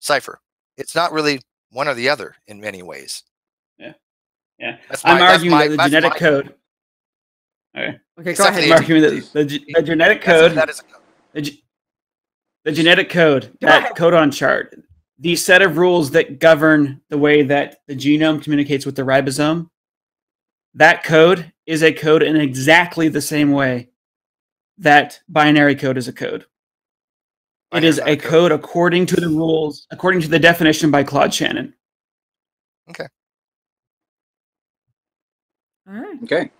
cipher. It's not really one or the other in many ways. Yeah. Yeah. That's I'm arguing my- that the genetic my- code. Okay. okay, go except for ahead. I'm arguing that the, ge- the genetic code, that is a code. the, the genetic code, that codon chart, the set of rules that govern the way that the genome communicates with the ribosome, that code is a code in exactly the same way that binary code is a code. It Binary a code according to the rules, according to the definition by Claude Shannon. Okay. All right. Okay.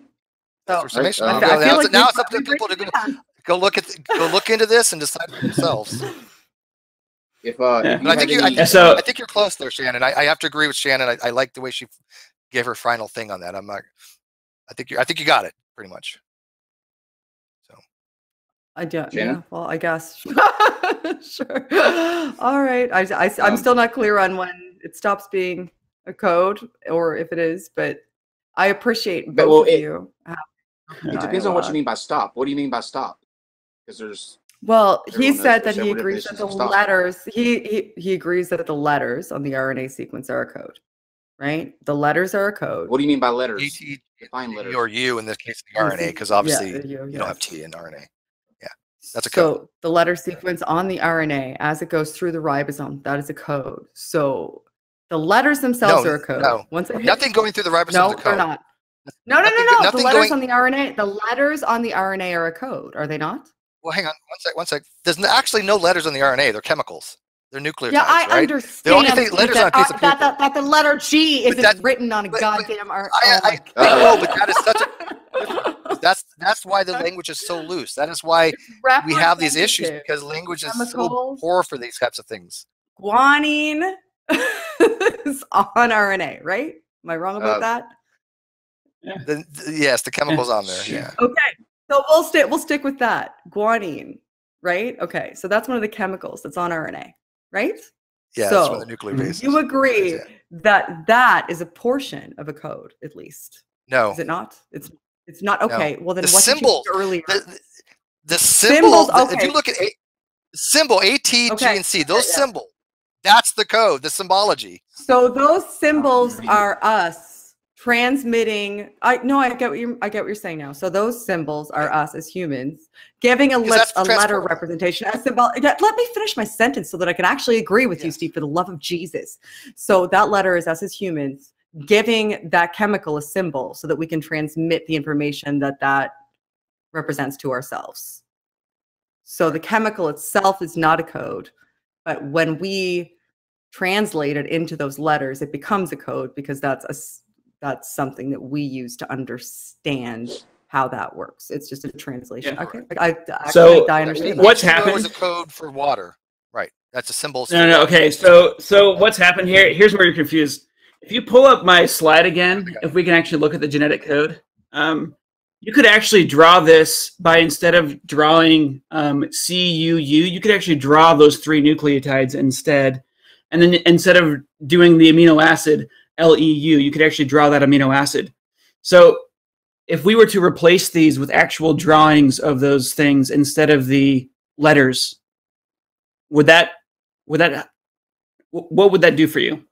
So, For um, Now- I feel now, like now it's up to people to go, go look at go look into this and decide for themselves. If uh, Yeah. if I had think you, I, any- think, so- I think you're close there, Shannon. I, I have to agree with Shannon. I, I like the way she gave her final thing on that. I'm not. I think you. I think you got it pretty much. So I do. Yeah. Shannon? Well, I guess. sure. All right. I, I, I'm Um, still not clear on when it stops being a code or if it is, but I appreciate But, both well, of it- you. it depends on what you mean by stop. What do you mean by stop? Because there's Well, he Everyone knows said that he agrees that the definitions of stop. letters he, he he agrees that the letters on the RNA sequence are a code, right? The letters are a code. what do you mean by letters? ET Define letters. or U in this case the RNA because obviously yeah, you, you don't have. T in RNA. Yeah, that's a code. so code. the letter sequence on the RNA as it goes through the ribosome, that is a code. So the letters themselves No, are a code. no. Once it Nothing going through the ribosome no, is a they're not. No, no, no, Nothing- no. The letters going- on the RNA, the letters on the RNA are a code, are they not? Well, hang on one sec. One sec. There's n- actually no letters on the RNA. They're chemicals. They're nucleotides, Yeah, I right? understand. only thing- letters that, on a piece uh, of that, that, paper. that the letter G isn't that- written on a but- but goddamn RNA. oh I, my I know, but that is such a that's that's why the language is so loose. That is why we have these issues because language is so poor for these types of things. guanine is on RNA, right? Am I wrong about Uh, that? The, the- yes, the chemicals on there. Yeah. Okay, so we'll stick we'll stick with that guanine, right? Okay, so that's one of the chemicals that's on RNA, right? Yeah, So, of the nuclear mm-hmm. bases. You agree Yeah. that that is a portion of a code, at least, No. is it not? It's it's not okay. Well, then The what symbols, did you earlier? The, the, the symbol, Symbols, the- if you look at a, symbol A, T, G, Okay, and C, those yeah. symbol, that's the code, the symbology. So those symbols mm-hmm. are us transmitting. I no, I get what you're I get what you're saying now. So those symbols are us as humans giving a, that's a letter representation. A symbol. Let me finish my sentence so that I can actually agree with you, Steve, for the love of Jesus. So that letter is us as humans giving that chemical a symbol so that we can transmit the information that that represents to ourselves. So the chemical itself is not a code, but when we translate it into those letters, it becomes a code because that's a that's something that we use to understand how that works. It's just a translation. Yeah. Okay, I, I, actually, So, I understand. What's H2O is a code for water. Right. That's a symbol. No, no, okay. So, so what's happened here? Here's where you're confused. If you pull up my slide again, if we can actually look at the genetic code, um, you could actually draw this by instead of drawing um, CUU, you could actually draw those three nucleotides instead. And then instead of doing the amino acid LEU, you could actually draw that amino acid. So if we were to replace these with actual drawings of those things instead of the letters, would that would that what would that do for you?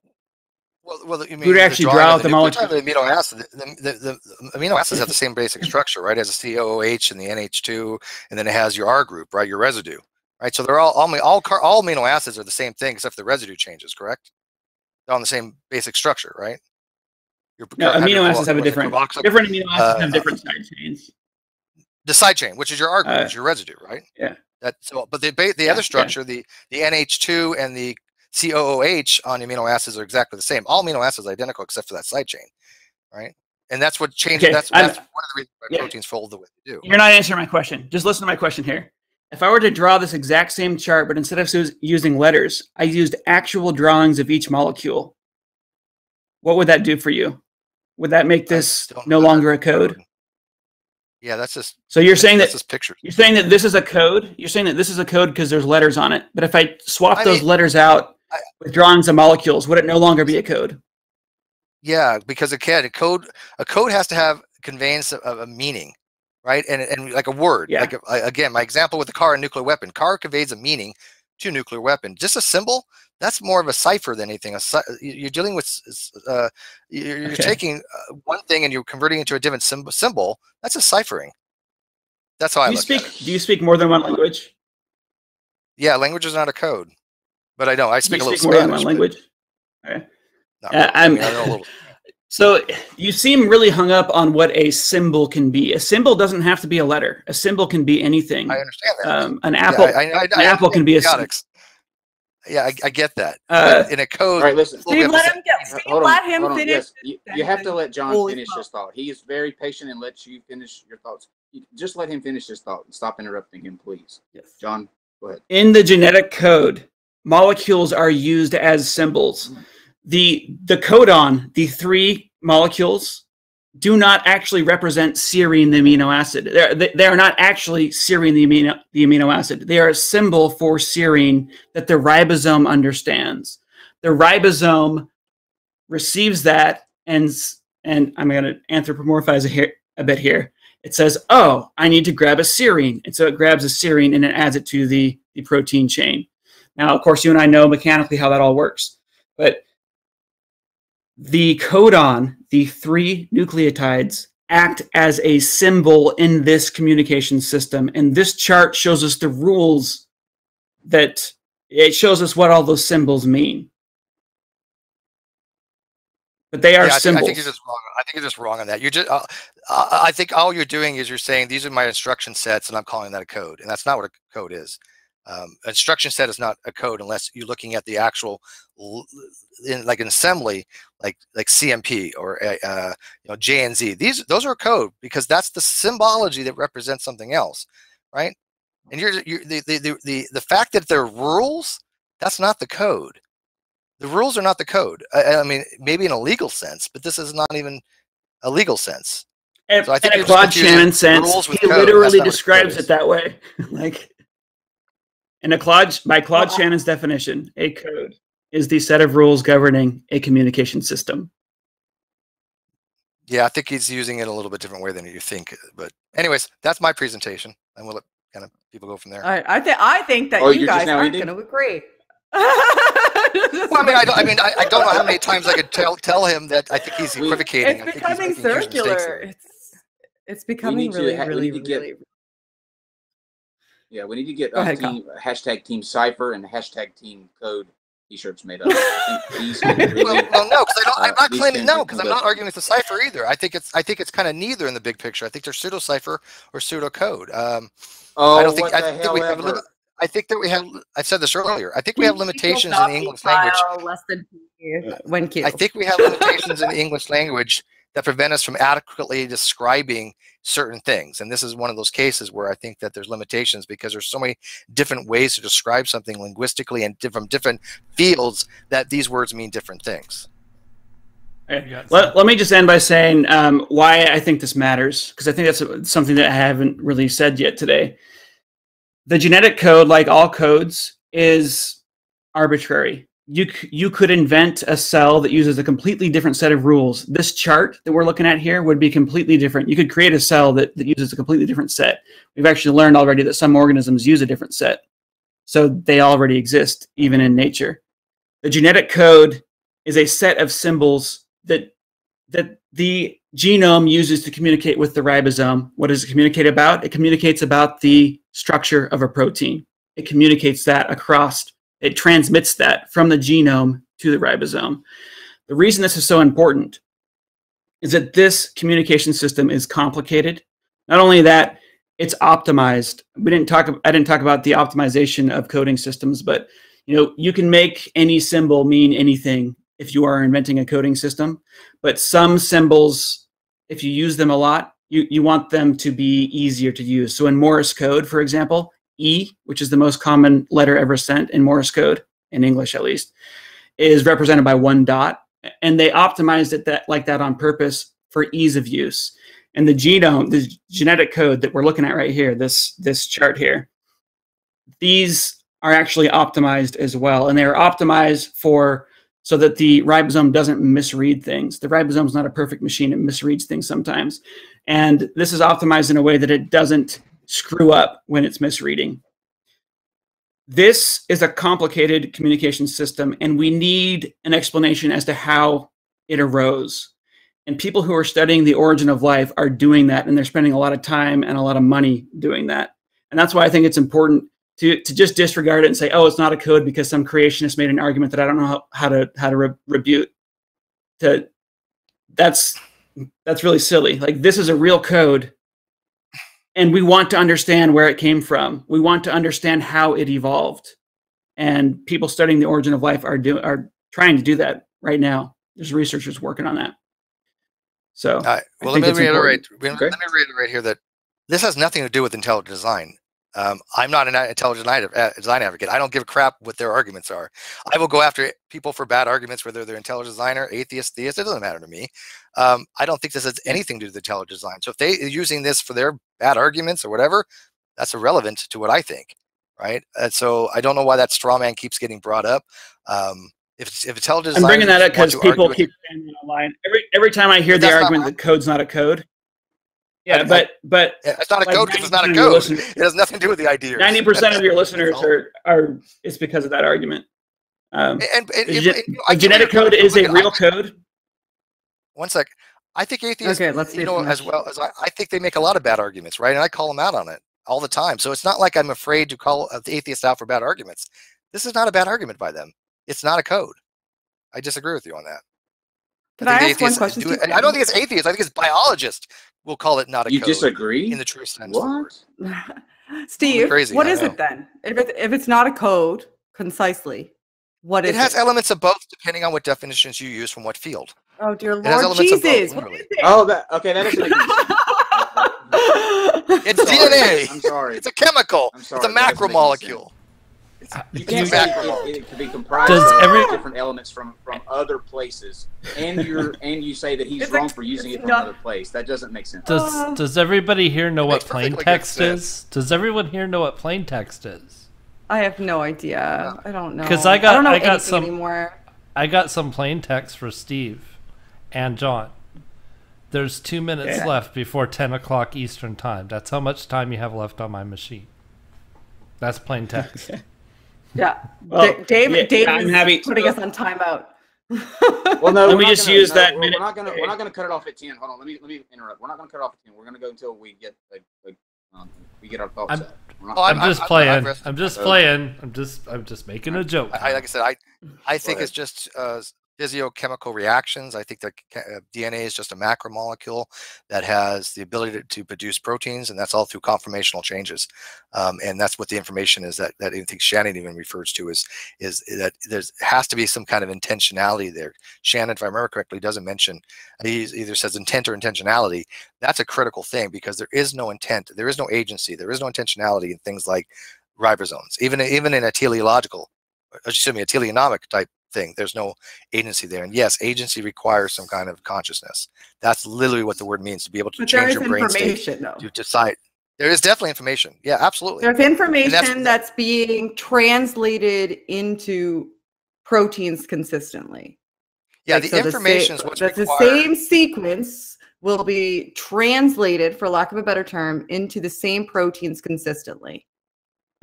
Well, well, you mean would the actually draw out the nu- molecule. The amino acid. The, the, the, the amino acids have the same basic structure, right? It has a COOH and the NH2, and then it has your R group, right? Your residue, right? So they're all all all, all amino acids are the same thing, except the residue changes, correct? On the same basic structure, right? Your No, car- amino acids have a different different amino acids uh, have different side chains. the side chain, which is your R group, Uh, is your residue, right? yeah. That so, but the the Yeah, other yeah. structure, the the NH2 and the COOH on amino acids are exactly the same. All amino acids are identical except for that side chain, right? And that's what changes. Okay, that's that's one of the reasons why yeah. proteins fold the way they do. You're not answering my question. Just listen to my question here. If I were to draw this exact same chart, but instead of using letters, I used actual drawings of each molecule, what would that do for you? Would that make this no longer a code? Yeah, that's just. So you're saying that just pictures. you're saying that this is a code. You're saying that this is a code because there's letters on it. But if I swap I those mean, letters out I- with drawings of molecules, would it no longer be a code? Yeah, because again, a code a code has to have conveyance of, of a meaning, right? And and like a word. Yeah. Like a- again, my example with the car and nuclear weapon. Car conveys a meaning to nuclear weapon. Just a symbol. That's more of a cipher than anything. A you- you're dealing with. Uh, you're, you're Okay. taking uh, one thing and you're converting it into a different symbol. Symbol. That's a ciphering. That's how I Do you look speak? Do you speak more than one language? Yeah, language is not a code, but I know I Do speak you a little speak more than Spanish. one language? Okay. not Uh, really. I I'm- mean, I know a little. So you seem really hung up on what a symbol can be. A symbol doesn't have to be a letter. A symbol can be anything. I understand that. Um, an Yeah, apple. I, I, I, an apple can be a symbol. Yeah, I, I get that. Uh, in a code, All right, listen. We'll Steve, let him get. Steve, hold on, let him hold on. finish. Yes, you, you have to let Jon Holy finish fuck. his thought. He is very patient and lets you finish your thoughts. Just let him finish his thought and stop interrupting him, please. Yes. Jon, go ahead. in the genetic code, molecules are used as symbols. The the codon, the three molecules, do not actually represent serine, the amino acid. They're, they are not actually serine, the amino, the amino acid. They are a symbol for serine that the ribosome understands. The ribosome receives that and and I'm going to anthropomorphize it here a bit here. It says, "Oh, I need to grab a serine," and so it grabs a serine and it adds it to the the protein chain. Now, of course, you and I know mechanically how that all works, but the codon, the three nucleotides, act as a symbol in this communication system, and this chart shows us the rules that it shows us what all those symbols mean. But they are yeah, I think, symbols. I think you're just wrong. I think you're just wrong on that. You're just. Uh, I think all you're doing is you're saying these are my instruction sets, and I'm calling that a code, and that's not what a code is. Um, instruction set is not a code unless you're looking at the actual, in like an assembly, like like CMP or a, uh, you know JNZ. These those are code because that's the symbology that represents something else, right? And you're, you're the, the the the fact that they're rules, that's not the code. The rules are not the code. I, I mean, maybe in a legal sense, but this is not even a legal sense. And, So I think in a Claude Shannon sense, he literally describes it that way. like in a Claude by Claude Shannon's definition, a code is the set of rules governing a communication system. Yeah, I think he's using it a little bit different way than you think. But anyways, that's my presentation, and we'll let kind of people go from there. All right, I think I think that Oh, you guys aren't going to agree. Well, I mean, I don't, I mean, I, I don't know how many times I could tell tell him that I think he's We- equivocating. I it's think becoming making circular. It's it's becoming to really, ha- really, need to get- really. Yeah, we need to get Go uh, ahead, team, hashtag team cipher and hashtag team code t-shirts made up. I think these can really, Well, well, no, because I don't. I'm Uh, not claiming things no, because I'm not arguing with the cipher either. I think it's I think it's kind of neither in the big picture. I think they're pseudo cipher or pseudo code. Um, oh, I don't think what I the think hell we have. ever. Lim- I think that we have. I said this earlier. I think we have limitations in the English language. Less than when Q. I think we have limitations in the English language that prevent us from adequately describing certain things. And this is one of those cases where I think that there's limitations because there's so many different ways to describe something linguistically and from different fields that these words mean different things. Okay. You got Let, let me just end by saying um, why I think this matters, because I think that's something that I haven't really said yet today. The genetic code, like all codes, is arbitrary. You, you could invent a cell that uses a completely different set of rules. This chart that we're looking at here would be completely different. You could create a cell that, that uses a completely different set. We've actually learned already that some organisms use a different set. So they already exist, even in nature. The genetic code is a set of symbols that that the genome uses to communicate with the ribosome. What does it communicate about? It communicates about the structure of a protein. It communicates that across, it transmits that from the genome to the ribosome. The reason this is so important is that this communication system is complicated. Not only that, it's optimized. We didn't talk I didn't talk about the optimization of coding systems, but you know, you can make any symbol mean anything if you are inventing a coding system but some symbols if you use them a lot you, you want them to be easier to use so in morse code for example e which is the most common letter ever sent in morse code in english at least is represented by one dot and they optimized it that like that on purpose for ease of use. And the genome, the genetic code that we're looking at right here, this this chart here, these are actually optimized as well, and they are optimized for so that the ribosome doesn't misread things. The ribosome is not a perfect machine; it misreads things sometimes, and this is optimized in a way that it doesn't screw up when it's misreading. This is a complicated communication system, and we need an explanation as to how it arose. And people who are studying the origin of life are doing that, and they're spending a lot of time and a lot of money doing that. And that's why I think it's important to, to just disregard it and say, oh, it's not a code because some creationist made an argument that I don't know how, how to how to re- rebut. To that's that's really silly. Like this is a real code and we want to understand where it came from. We want to understand how it evolved. And people studying the origin of life are doing are trying to do that right now. There's researchers working on that. So, right. Well, let me reiterate. important. Okay. Let me reiterate here that this has nothing to do with intelligent design. Um, I'm not an intelligent uh, design advocate. I don't give a crap what their arguments are. I will go after people for bad arguments, whether they're intelligent designer, atheist, theist. It doesn't matter to me. Um, I don't think this has anything to do with intelligent design. So if they are using this for their bad arguments or whatever, that's irrelevant to what I think, right? And so I don't know why that straw man keeps getting brought up. Um, if it's- if intelligent I'm bringing that up because people keep saying that online. Every every time I hear the argument that code's not a code. Yeah, but but it's not a like code because it's not a 90% of your code. It has nothing to do with the idea. ninety percent of your listeners are are it's because of that argument. Um, And, and, the if- gen- you know, I the get where genetic code is a real I- code. One sec. I think atheists, Okay, let's you know, as well as I, I think they make a lot of bad arguments, right? And I call them out on it all the time. So it's not like I'm afraid to call the atheists out for bad arguments. This is not a bad argument by them. It's not a code. I disagree with you on that. Can think I ask one question? Do I don't think it's atheist. I think it's biologist. We'll call it not a code. You code disagree? in the true sense. of the word. what? Steve, crazy, what I is know. it then? If, it, if it's not a code, concisely, what is It has it? elements of both depending on what definitions you use from what field. oh dear has Lord elements of both, Jesus! what literally. is it? Oh, that okay. That doesn't make sense. It's I'm sorry. DNA. I'm sorry. It's a chemical. I'm It's a that doesn't make any sense. macromolecule. You You- can't say it, it could be comprised Does of every- different elements from from other places, and you're and you say that he's It's wrong like- for using it from not- another place. That doesn't make sense. Does Uh, does everybody here know what plain text is? Does everyone here know what plain text is? I have no idea. I don't know. 'Cause I got- I don't know I got some- anymore. I got some plain text for Steve and Jon. There's two minutes Yeah. left before 10 o'clock Eastern time. That's how much time you have left on my machine. That's plain text. Yeah. Well, Da- Dave, yeah, Dave I'm is happy- putting us on timeout. Well, no. Let me just gonna- use no, that We're, minute- we're not gonna. We're not gonna cut it off at ten. Hold on. Let me. Let me interrupt. We're not gonna cut it off at ten. We're gonna go until we get like, like um, we get our thoughts I'm- out. Not, Oh, I'm I'm- just I'm- playing. I'm I'm just playing. I'm just I'm just making a joke. I, like I said, I I think it's just uh, physiochemical reactions. I think that uh, DNA is just a macromolecule that has the ability to, to produce proteins, and that's all through conformational changes. Um, and that's what the information is that that I think Shannon even refers to is is that there's has to be some kind of intentionality there. Shannon, if I remember correctly, doesn't mention he either says intent or intentionality. That's a critical thing because there is no intent, there is no agency, there is no intentionality in things like ribosomes, even even in a teleological, or excuse me, a teleonomic type thing. There's no agency there. And yes, agency requires some kind of consciousness. That's literally what the word means to be able to But change your brain state information, though. to decide. There is definitely information. Yeah, absolutely. There's information that's- that's being translated into proteins consistently. Yeah, Like, the so information is what's that required. the same sequence will be translated, for lack of a better term, into the same proteins consistently.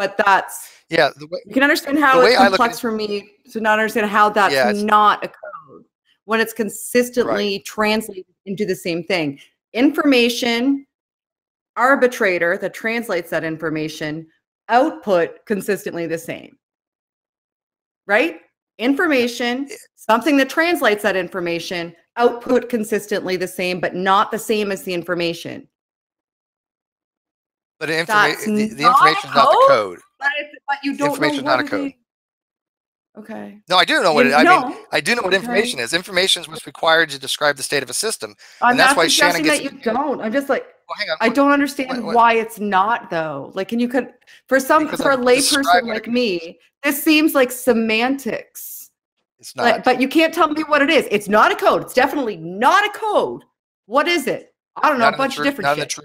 But that's Yeah, way, you can understand how it's I look at complex for me to not understand how that's Yeah, not a code when it's consistently translated into the same thing. Information arbitrator that translates that information output consistently the same. Right? Information, something that translates that information, output consistently the same, but not the same as the information. But the, informa- the, the information is not the code? But, it's, but you don't information's know not what a code. is. Okay. No, I do know what You it, I mean. I do know what Okay. information is. Information is what's required to describe the state of a system. I'm that's why Shannon gets- that you don't. I'm just like Well, hang on. I don't understand what- why it's not though. Like, and you could for some Because for a I'm layperson like it. me, this seems like semantics. It's not. but you can't tell me what it is. It's not a code. It's definitely not a code. What is it? I don't know. not A bunch of different not shit.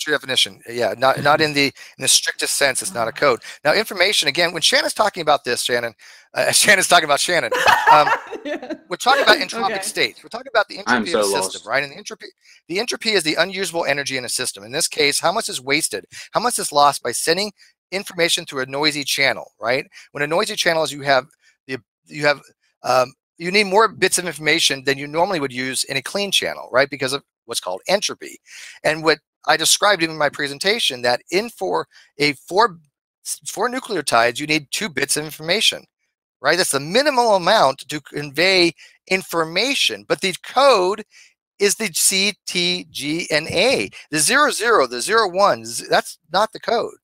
True- not in the true definition. Yeah, not not in the in the strictest sense. It's not a code. Now, information again. When Shannon's talking about this, Shannon, uh, Shannon's talking about Shannon. Um, we're talking about entropic Okay. states. We're talking about the I'm entropy of so a lost. system, right? And the entropy, the entropy is the unusable energy in a system. In this case, how much is wasted? How much is lost by sending information through a noisy channel, right? When a noisy channel is, you have the you have um, you need more bits of information than you normally would use in a clean channel, right? Because of what's called entropy. And what I described in my presentation that in for a four four nucleotides, you need two bits of information, right? That's the minimal amount to convey information. But the code is the C, T, G, and A. The zero, zero, the zero, one, that's not the code,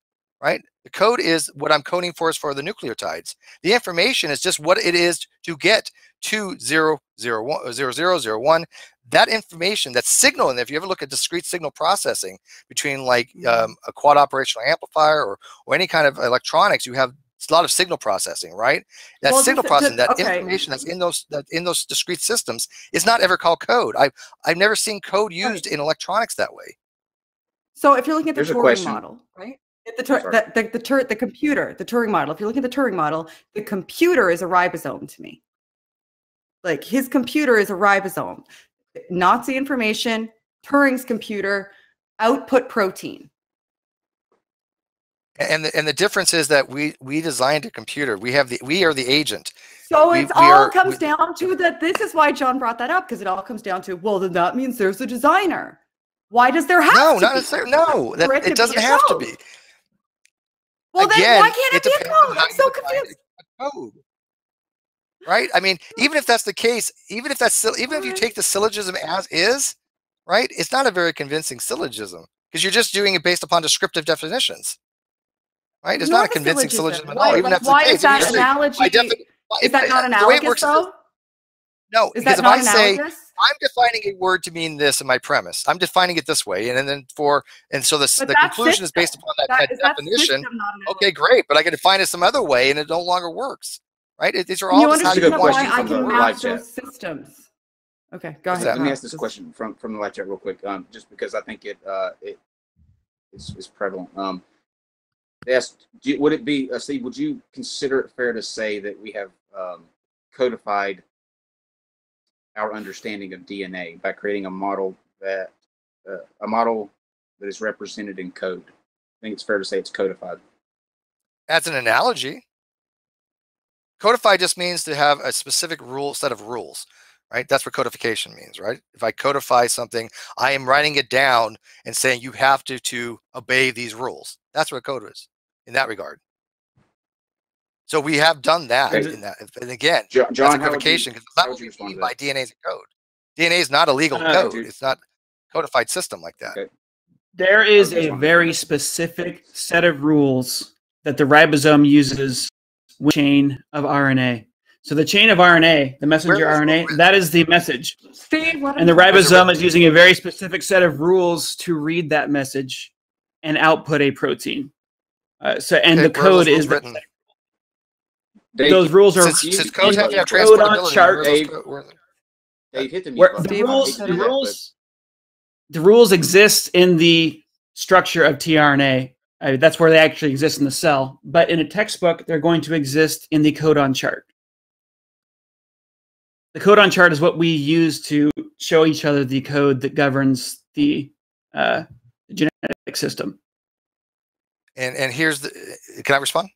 right? The code is what I'm coding for is for the nucleotides. The information is just what it is to get to zero, zero, one, zero, zero, zero, one. That information, that signal, and if you ever look at discrete signal processing between like um, a quad operational amplifier or, or any kind of electronics, you have a lot of signal processing, right? That Well, signal does processing, does- that okay. information that's in those that in those discrete systems is not ever called code. I've I've never seen code used in electronics that way. So if you're looking at the Here's Turing model, right? If the, Tur- the, the, the, Tur- the computer, the Turing model, if you're looking at the Turing model, the computer is a ribosome to me. Like his computer is a ribosome. Nazi information, Turing's computer, output protein. And the, and the difference is that we we designed a computer. We have the we are the agent. So it all are- comes we- down to that. This is why Jon brought that up because it all comes down to well, then that means there's a designer. Why does there have No, to not be? necessarily. No, that, it it doesn't have to be. Well, then why can't it, be a code? I'm so confused. Code. Right? I mean, even if that's the case, even if that's even if you take the syllogism as is, right? It's not a very convincing syllogism because you're just doing it based upon descriptive definitions. Right? It's Nor not a convincing syllogism, at Why, all. Even like, if why is that If you're saying- analogy? is that not the way it analogous though? No, Is because if I not say analogous? I'm defining a word to mean this in my premise. I'm defining it this way, and, then for and so the, But the conclusion is based upon that, That- that definition. system Okay, great, but I can define it some other way, and it no longer works. Right? It- these are all You just how you understand why I can the map live those systems. Okay, go What's ahead. that? Let me ask this question from from the live chat real quick, um, just because I think it uh, it is, is prevalent. Um, they asked, do you, would it be, uh, Steve? Would you consider it fair to say that we have um, codified our understanding of DNA by creating a model that uh, a model that is represented in code? I think it's fair to say it's codified. That's an analogy, codify just means to have a specific rule set of rules. Right? That's what codification means, right? If I codify something, I am writing it down and saying you have to to obey these rules. That's what code is in that regard. So we have done that Okay. in that. And again, Jo- that's Jon, a how would you, codification because that's not would what you we mean by that? DNA is a code. DNA is not a legal Uh, code. dude. It's not codified system like that. Okay. There is a very specific set of rules that the ribosome uses with chain of RNA. So the chain of RNA, the messenger RNA, where- that is the message. Steve, what And the are you- Where's the ribosome is using a very specific set of rules to read that message and output a protein. Uh, so and Okay, the where are those code rules is the, written. Dave, those rules are Since, since codes you- have have code on transportability, chart- those Dave, co- Dave, hit the mute where the Dave, I hate rules the do that, rules the rules exist in the structure of tRNA. Uh, that's where they actually exist in the cell. But in a textbook, they're going to exist in the codon chart. The codon chart is what we use to show each other the code that governs the uh, genetic system. and and here's the. Can I respond?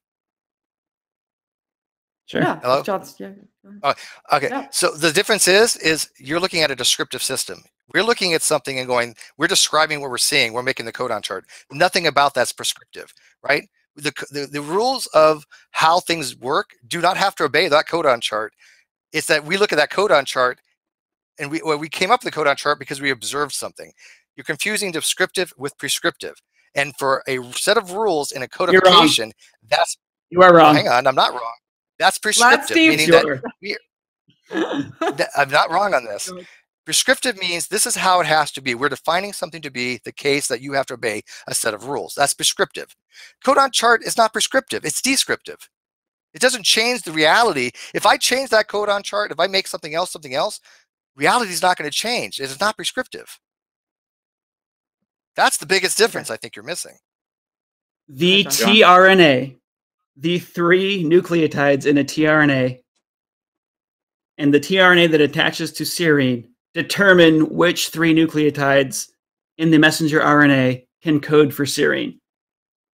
Sure. Yeah, Hello? John's, yeah. Mm-hmm. Oh, okay. Yeah. So the difference is is you're looking at a descriptive system. We're looking at something and going, we're describing what we're seeing. We're making the codon chart. Nothing about that's prescriptive, right? The, the, the rules of how things work do not have to obey that codon chart. It's that we look at that codon chart and we, well, we came up with the codon chart because we observed something. You're confusing descriptive with prescriptive. And for a set of rules in a codification, that's, You are wrong. hang on, I'm not wrong. That's prescriptive, meaning You that I'm not wrong on this. Prescriptive means this is how it has to be. We're defining something to be the case that you have to obey a set of rules. That's prescriptive. Codon chart is not prescriptive, it's descriptive. It doesn't change the reality. If I change that codon chart, if I make something else something else, reality is not going to change. It is not prescriptive. That's the biggest difference I think you're missing. The Okay. tRNA, the three nucleotides in a tRNA, and the tRNA that attaches to serine determine which three nucleotides in the messenger RNA can code for serine.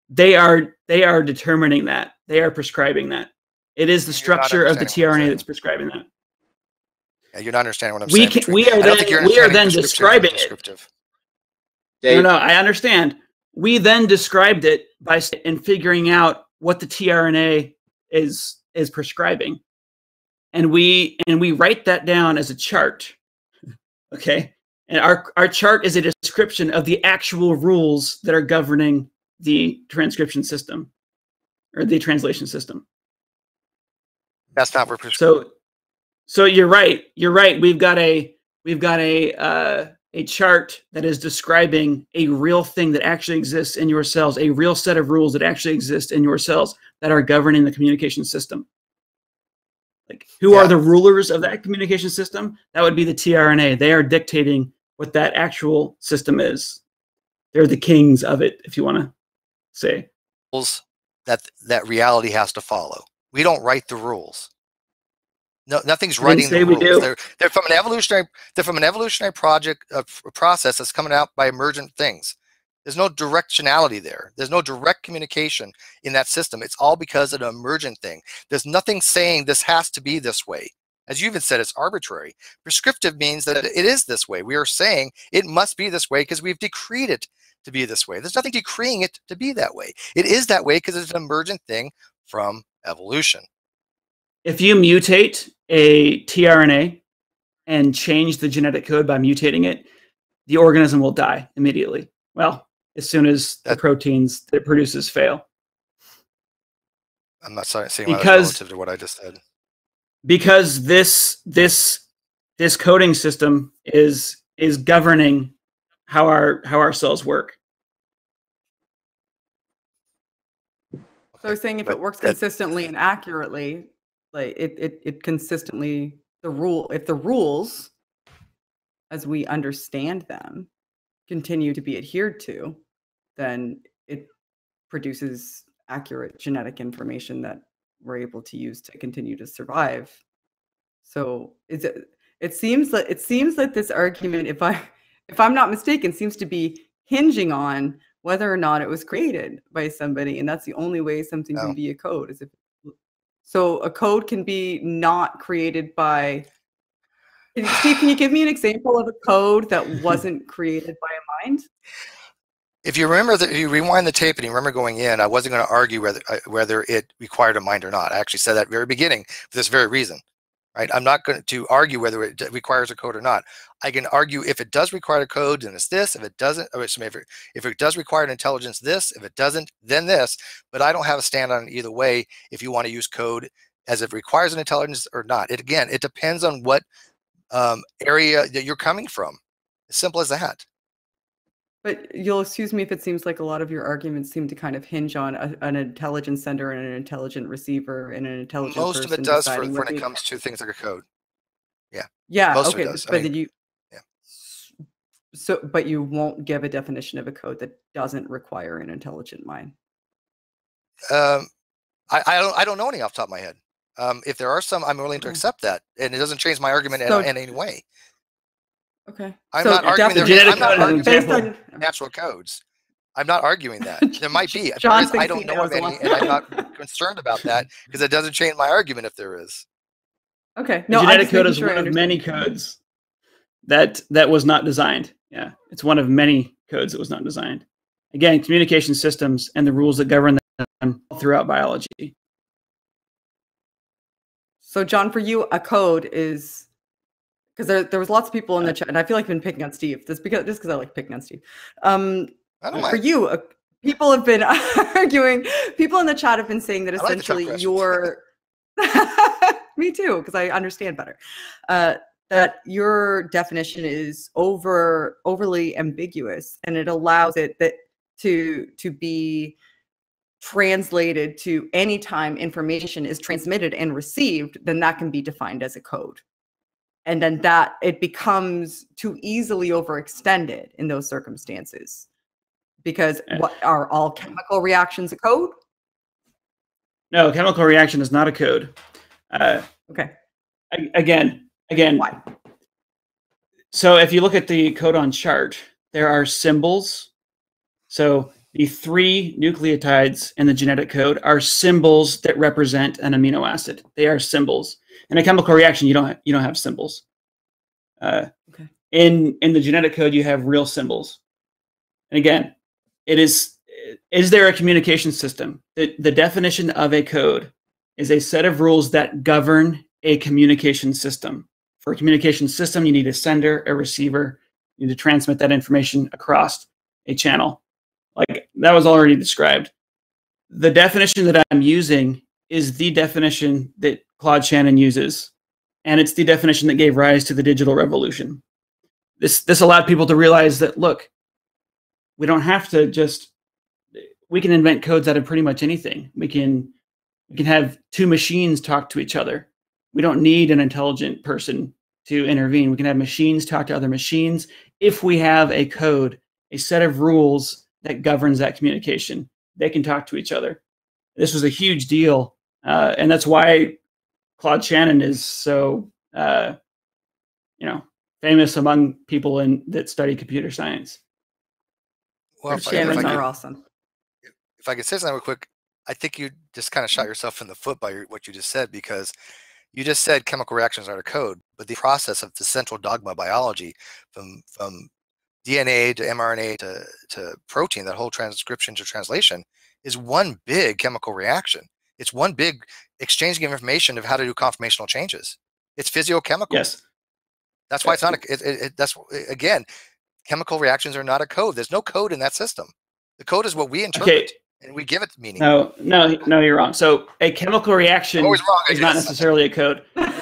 They are they are determining that. They are prescribing that. It is the You're structure of the understanding what I'm tRNA that's prescribing that. Yeah, you're not understanding what I'm We saying. can- we are then- we are then prescriptive and describing it. prescriptive. No, no, I understand. We then described it by s- in figuring out what the tRNA is is prescribing, and we and we write that down as a chart. Okay, and our our chart is a description of the actual rules that are governing the transcription system or the translation system. That's not prescriptive. So, so you're right. You're right. We've got a we've got a uh, a chart that is describing a real thing that actually exists in your cells, a real set of rules that actually exist in your cells that are governing the communication system. Like, who Yeah. are the rulers of that communication system? That would be the tRNA. They are dictating what that actual system is. They're the kings of it, if you want to say. rules that that reality has to follow. We don't write the rules. No, nothing's writing the rules. They're they're from an evolutionary they're from an evolutionary project uh, f- process that's coming out by emergent things. There's no directionality there. There's no direct communication in that system. It's all because of an emergent thing. There's nothing saying this has to be this way. As you even said, it's arbitrary. Prescriptive means that it is this way. We are saying it must be this way because we've decreed it to be this way. There's nothing decreeing it to be that way. It is that way because it's an emergent thing from evolution. If you mutate a tRNA and change the genetic code by mutating it, the organism will die immediately. Well, as soon as the That- proteins that it produces fail. I'm not sorry, saying why that's Because- relative to what I just said. Because this this this coding system is is governing how our how our cells work. So I was saying if but it works that- consistently and accurately, like it, it, it consistently the rule if the rules as we understand them continue to be adhered to, then it produces accurate genetic information that we're able to use to continue to survive. So is it it seems that it seems that this argument, if I if I'm not mistaken, seems to be hinging on whether or not it was created by somebody, and that's the only way something can be a code. Is if so, a code can be not created by. Steve, can you give me an example of a code that wasn't created by a mind? If you remember that, you rewind the tape and you remember going in, I wasn't going to argue whether uh, whether it required a mind or not. I actually said that at the very beginning for this very reason, right? I'm not going to argue whether it requires a code or not. I can argue if it does require a code, then it's this. If it doesn't, or if it, if it does require an intelligence, this. If it doesn't, then this. But I don't have a stand on it either way. If you want to use code as it requires an intelligence or not, it again, it depends on what um, area that you're coming from. As simple as that. But you'll excuse me if it seems like a lot of your arguments seem to kind of hinge on a, an intelligent sender and an intelligent receiver and an intelligent Most of it does for, when it comes to things like a code. Yeah, most of it okay, does. I but mean, then you. yeah. So, but you won't give a definition of a code that doesn't require an intelligent mind. Um, I, I don't I don't know any off the top of my head. Um, if there are some, I'm willing to accept that, and it doesn't change my argument in, in any way. Okay. I'm So not arguing definitely- there- Genetic I'm not code is an arguing based on natural codes. I'm not arguing that. There might be. Jon there is, I don't know of any, and I'm not concerned about that because it doesn't change my argument if there is. Okay. No, I'm genetic code is sure one of many codes that that was not designed. Yeah, it's one of many codes that was not designed. Again, communication systems and the rules that govern them throughout biology. So, Jon, for you, a code is because there, there was lots of people in the chat, and I feel like I've been picking on Steve. Just because, just because I like picking on Steve. Um, I don't for mind. you, uh, people have been arguing. People in the chat have been saying that I like essentially your. Me too, because I understand better. Uh, that your definition is over overly ambiguous, and it allows it that to to be translated to any time information is transmitted and received, then that can be defined as a code. And then that it becomes too easily overextended in those circumstances. Because Uh, what are all chemical reactions a code? No, chemical reaction is not a code. Uh, Okay. again, again. Why? So if you look at the codon chart, there are symbols. So the three nucleotides in the genetic code are symbols that represent an amino acid. They are symbols. In a chemical reaction, you don't you don't have symbols. Uh, Okay. In in the genetic code, you have real symbols. And again, it is is there a communication system? The, the definition of a code is a set of rules that govern a communication system. For a communication system, you need a sender, a receiver, you need to transmit that information across a channel. Like that was already described. The definition that I'm using is the definition that Claude Shannon uses, and it's the definition that gave rise to the digital revolution. This this allowed people to realize that look, we don't have to just we can invent codes out of pretty much anything. We can we can have two machines talk to each other. We don't need an intelligent person to intervene. We can have machines talk to other machines if we have a code, a set of rules that governs that communication. They can talk to each other. This was a huge deal, uh, and that's why Claude Shannon is so, uh, you know, famous among people in that study computer science. Well, if I, Shannons are could, awesome. if I could say something real quick, I think you just kind of shot yourself in the foot by your, what you just said because you just said chemical reactions are a code, but the process of the central dogma biology from from DNA to mRNA to, to protein, that whole transcription to translation is one big chemical reaction. It's one big exchanging of information of how to do conformational changes. It's physiochemical. Yes. That's why it's not a, it, it, that's again, chemical reactions are not a code. There's no code in that system. The code is what we interpret Okay. and we give it meaning. No, no, no, you're wrong. So a chemical reaction always wrong, I is not necessarily a code.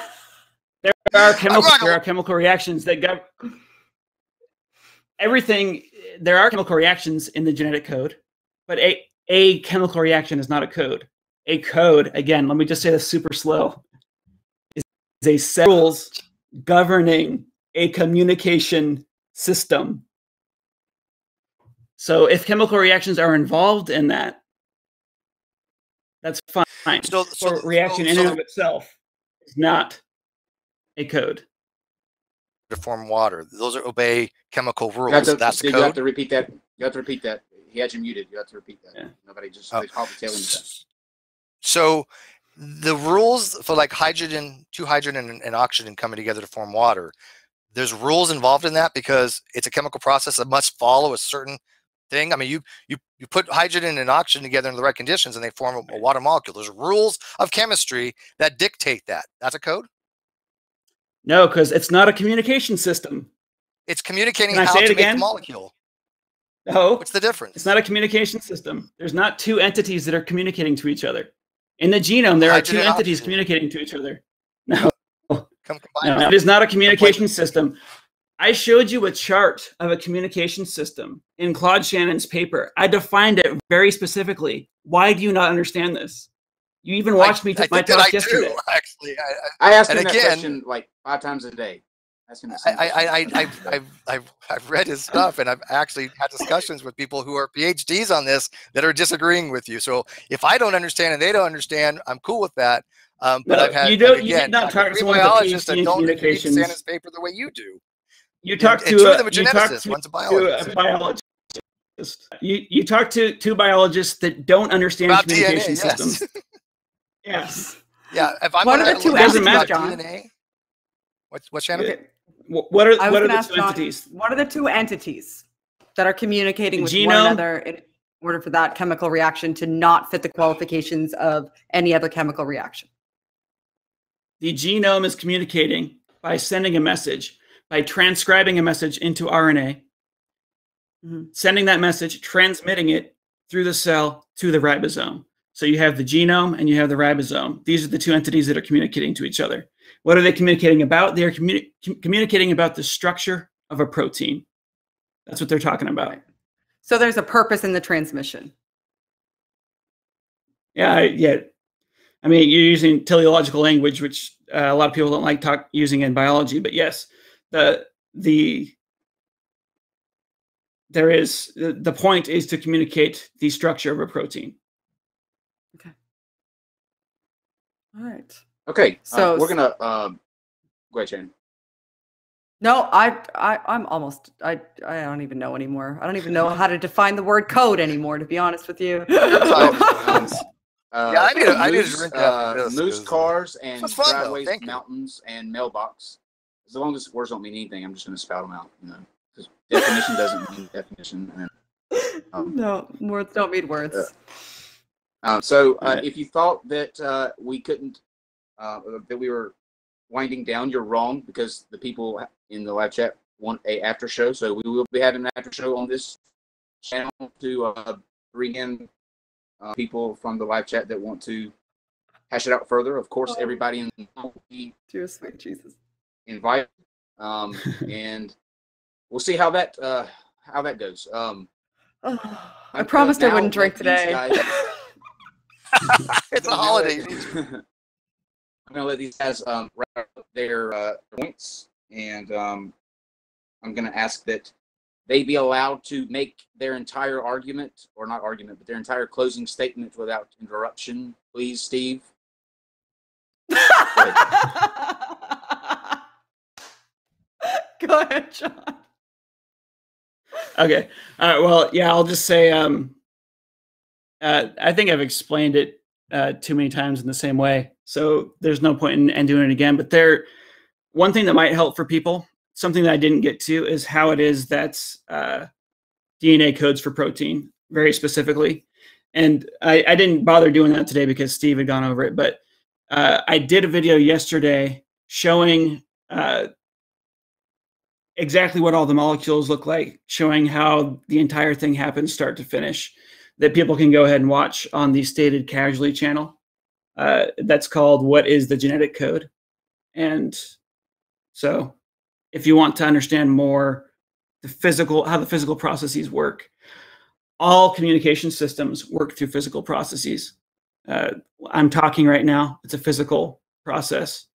There are chemical there are chemical reactions that gov everything there are chemical reactions in the genetic code, but a a chemical reaction is not a code. A code, again, let me just say this super slow, is, is a set of rules governing a communication system. So if chemical reactions are involved in that, that's fine. So, so, For reaction so, in and of itself is not a code. to form water. Those are obey chemical You have rules. to, That's the you have to repeat that. You have to repeat that. He had you muted. You have to repeat that. Yeah. Nobody just Oh. So the rules for like hydrogen, two hydrogen and, and oxygen coming together to form water, there's rules involved in that because it's a chemical process that must follow a certain thing. I mean, you you you put hydrogen and oxygen together in the right conditions and they form a, a water molecule. There's rules of chemistry that dictate that. That's a code. No, because it's not a communication system. It's communicating Can how to it make the molecule. No, What's the difference? it's not a communication system. There's not two entities that are communicating to each other. In the genome, there are two Hydrogen entities oxygen. communicating to each other. No, Come combine. no, it is not a communication system. I showed you a chart of a communication system in Claude Shannon's paper. I defined it very specifically. Why do you not understand this? You even watched me I, take I my think talk I yesterday. do actually. I, I ask And him that again- question like five times a day. Ask him the I, same I, I, I, question. I've, I've, I've, I've read his stuff and I've actually had discussions with people who are PhDs on this that are disagreeing with you. So if I don't understand and they don't understand, I'm cool with that. Um, but No, I've had you don't- like, you did not talk to three someone a biologists that PhD in don't read communications. Sanders paper the way you do. You talk and to two a, of them are you talk geneticists. to, One's a to biologist. a biologist. You you talk to two biologists that don't understand About communication DNA, systems. Yes. yeah. If I'm What are gonna the two look at entities, about Jon? DNA, what's what's Shannon? What are what are the two Jon, entities? what are the two entities that are communicating with genome- one another in order for that chemical reaction to not fit the qualifications of any other chemical reaction? The genome is communicating by sending a message, by transcribing a message into RNA, Mhm. sending that message, transmitting it through the cell to the ribosome. So you have the genome and you have the ribosome. These are the two entities that are communicating to each other. What are they communicating about? They're communi- com- communicating about the structure of a protein. That's what they're talking about. So there's a purpose in the transmission. Yeah, I- yeah. I mean, you're using teleological language, which uh, a lot of people don't like talk using in biology. But yes, the the there is the the point is to communicate the structure of a protein. Okay. All right. Okay, So- so we're gonna um, go ahead, Shannon. No, I, I, I'm almost. I, I don't even know anymore. I don't even know how to define the word code anymore. To be honest with you. Uh, Yeah, I need to- I need to moose, drink after uh, this, moose 'cause, uh, cars and was fun, though. driveways, Thank you. mountains, and mailbox. As long as words don't mean anything, I'm just gonna spout them out. You know, 'cause definition doesn't mean definition. And, um, no, words don't mean words. Uh, Um, so uh, Alright. if you thought that uh, we couldn't, uh, that we were winding down, you're wrong because the people in the live chat want a after show. So we will be having an after show on this channel to uh, bring in uh, people from the live chat that want to hash it out further. Of course, Oh. everybody in the will be Dear sweet Jesus. invited, um, and we'll see how that uh, how that goes. Um, I I'm promised I wouldn't drink today. guys- it's a I'm gonna holiday. Let- I'm gonna let these guys um, wrap up their uh, points, and um, I'm gonna ask that they be allowed to make their entire argument, or not argument, but their entire closing statement without interruption. Please, Steve. Go ahead, Jon. Okay. All right. Well, yeah, I'll just say um, uh, I think I've explained it uh, too many times in the same way. So there's no point in, in doing it again. But there, one thing that might help for people, something that I didn't get to, is how it is that uh, DNA codes for protein very specifically. And I, I didn't bother doing that today because Steve had gone over it. But uh, I did a video yesterday showing uh, exactly what all the molecules look like, showing how the entire thing happens start to finish, that people can go ahead and watch on the Stated Casually channel. Uh, that's called What is the Genetic Code? And so if you want to understand more the physical, how the physical processes work, all communication systems work through physical processes. Uh, I'm talking right now, it's a physical process.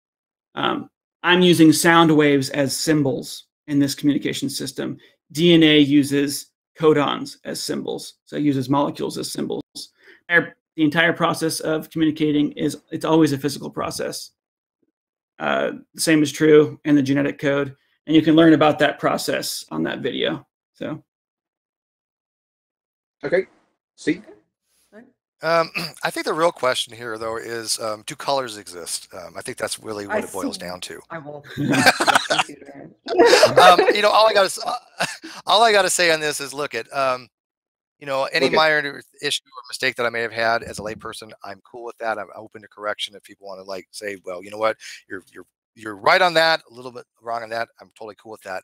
Um, I'm using sound waves as symbols in this communication system. DNA uses codons as symbols, so it uses molecules as symbols. The entire process of communicating is it's always a physical process. Uh, the same is true in the genetic code, and you can learn about that process on that video. So Okay. See. Um, I think the real question here, though, is um, do colors exist? Um, I think that's really what I it boils see. down to. I will. um, you know, all I got to all I got to say on this is, look at, um, you know, any Okay. minor issue or mistake that I may have had as a layperson, I'm cool with that. I'm open to correction if people want to like say, well, you know what, you're you're you're right on that, a little bit wrong on that. I'm totally cool with that.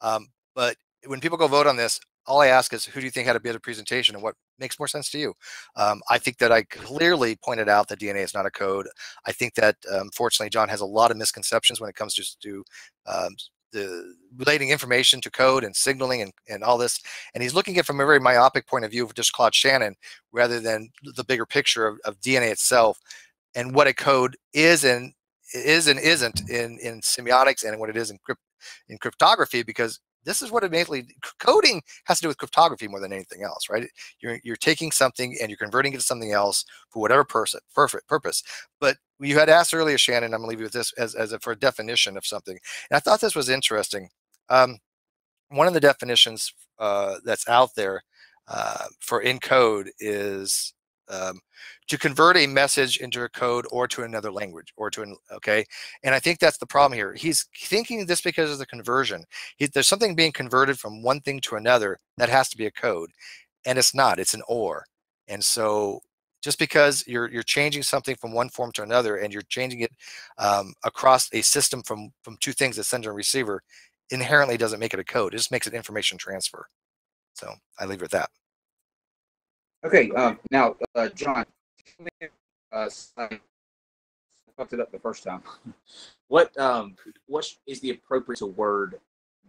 Um, but when people go vote on this, all I ask is, who do you think had a better presentation and what makes more sense to you? Um, I think that I clearly pointed out that DNA is not a code. I think that um, fortunately Jon has a lot of misconceptions when it comes to, to um, the relating information to code and signaling and, and all this. And he's looking at it from a very myopic point of view of just Claude Shannon rather than the bigger picture of, of DNA itself and what a code is and is and isn't in, in semiotics and what it is in, crypt, in cryptography because this is what it mainly coding has to do with cryptography more than anything else, right? You're, you're taking something and you're converting it to something else for whatever person, perfect purpose. But you had asked earlier, Shannon, I'm gonna leave you with this as, as a, for a definition of something. And I thought this was interesting. Um, one of the definitions uh, that's out there uh, for encode is um, to convert a message into a code or to another language or to an okay? And i think that's the problem here. He's thinking this because of the conversion. He, there's something being converted from one thing to another that has to be a code and it's not. It's an or. And so just because you're you're changing something from one form to another and you're changing it um, across a system from from two things that sender and receiver inherently doesn't make it a code. It just makes it information transfer. So i leave it at that Okay. Um, now, uh, Jon, uh, I fucked it up the first time. What um, what is the appropriate to word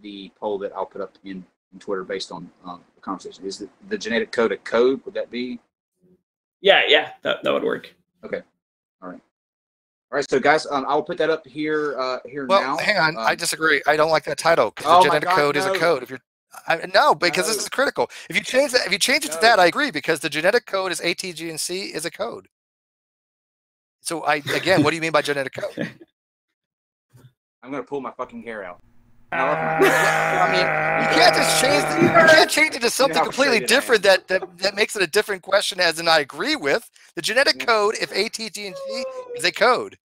the poll that I'll put up in, in Twitter based on um, the conversation? Is the, the genetic code a code? Would that be? Yeah, yeah, that, that would work. Okay, all right. All right, so guys, um, I'll put that up here uh, here Well, now. hang on. I Um, disagree. I don't like that title because Oh the genetic God, code is a code. If you're I, no, because this is critical. If you change that, if you change it to that, I agree because the genetic code is ATG and C is a code. So I again, what do you mean by genetic code? I'm gonna pull my fucking hair out. I mean, you can't just change. The, you can't change it to something how completely frustrated different that, that that makes it a different question. As and I agree with the genetic Yeah. code. If ATG and C is a code,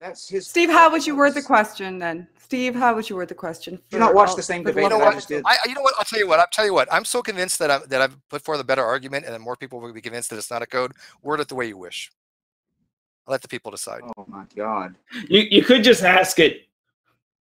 That's his. Steve, how would you word the question then? Steve, how would you word the question? Did you not watch all- the same for debate you know that I what? just did? I, you know what? I'll tell you what. I'll tell you what. I'm so convinced that I that I've put forth a better argument, and then more people will be convinced that it's not a code. Word it the way you wish. I'll let the people decide. Oh my god. You you could just ask it,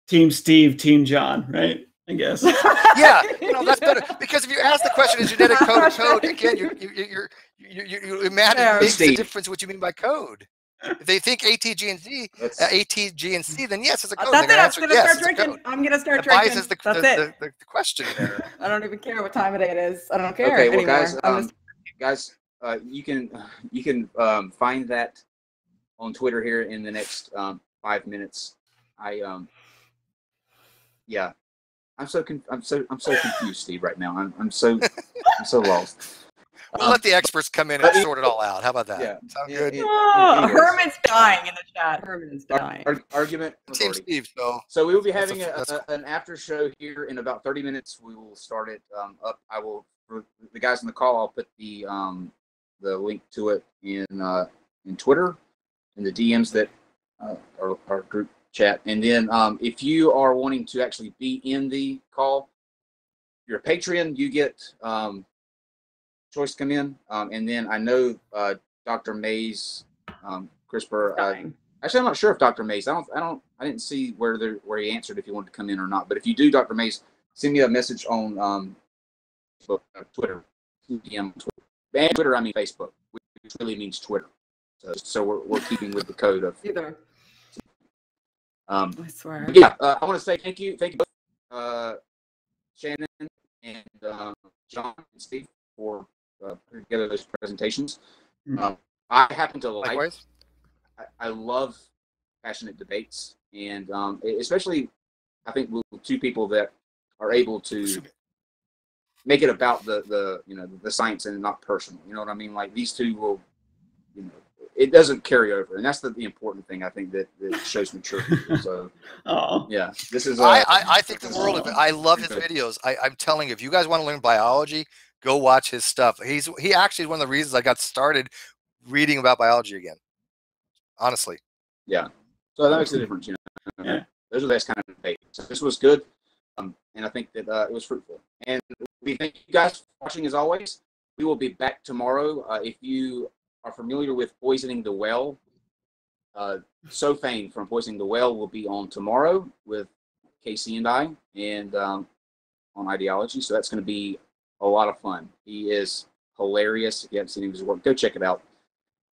Team Steve, Team Jon, right? I guess. Yeah, you know that's better because if you ask the question is genetic code a code again, you're you're you're, you're you you you imagine Fair. makes the difference what you mean by code. If they think ATG and Z, uh, ATG and C, then yes, it's a code. That's They're it. gonna I'm gonna yes, start it's drinking. I'm gonna start That drinking. biases the, That's the, it. the, the, the question there. I don't even care what time of day it is. I don't care okay, well, guys, um, just- guys, uh, you can you can um, find that on Twitter here in the next um, five minutes. I um, yeah, I'm so con- I'm so I'm so confused, Steve. Right now, I'm I'm so I'm so lost. We'll let the experts come in and but sort it all out. How about that? Yeah. Sound it- good? it- Oh, anyways, Herman's dying in the chat. Herman is dying. ar- argument. Team. Steve. So So we will be having a- a, a, an after show here in about 30 minutes. We will start it um, up. I will for the guys on the call. I'll put the um, the link to it in uh, in Twitter in the DMs that uh, our, our group chat. And then um, if you are wanting to actually be in the call, you're a Patreon. You get um, choice come in. Um, and then I know uh, Dr. Mays, um, CRISPR. Uh. Actually, I'm not sure if Dr. Mays. I don't. I don't. I didn't see where there where he answered if he wanted to come in or not. But if you do, Dr. Mays, send me a message on um, Facebook, uh, Twitter, DM Twitter, and Twitter. I mean Facebook, which really means Twitter. So, so we're, we're keeping with the code of. Either. Um, I swear. yeah, uh, I want to say thank you, thank you both, uh, Shannon and um, Jon and Steve for uh, together those presentations. Mhm. Um, I happen to like likewise. I, I love passionate debates, and um, especially I think with with two people that are able to make it about the the you know the science and not personal. You know what I mean? Like these two will, you know, it doesn't carry over, and that's the, the important thing I think that, that shows maturity. so Oh, yeah, this is. Uh, I, I, I think the world of it. I love his videos. I, I'm telling you, if you guys want to learn biology, go watch his stuff. He's he actually is one of the reasons I got started reading about biology again. Honestly. Yeah. So that makes a difference, you know. Yeah. Those are the best kind of debates. So this was good, um, and I think that uh, it was fruitful. And we thank you guys for watching as always. We will be back tomorrow. Uh, if you are familiar with poisoning the well, uh, Sophane from Poisoning the Well will be on tomorrow with Casey and I, and um, on ideology. So that's going to be a lot of fun. He is hilarious. If you haven't seen his work, go check it out.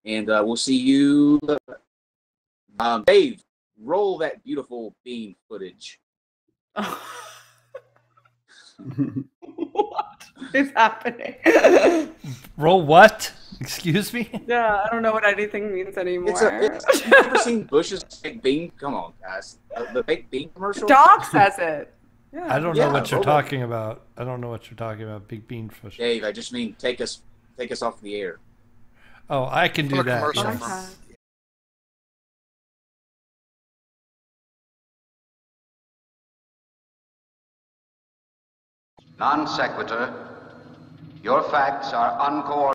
And uh, we'll see you um, Dave, roll that beautiful bean footage. what is happening? Roll what? Excuse me? yeah, I don't know what anything means anymore. It's a. It's, you ever seen Bush's baked bean? Come on, guys. The, the baked bean commercial. Doc says it. Yeah. I don't Yeah, know what you're roll it. talking about. I don't know what you're talking about. Big bean fish. Dave, I just mean take us, take us off the air. Oh, I can do a that. commercial yes. Non sequitur. Your facts are uncoordinated.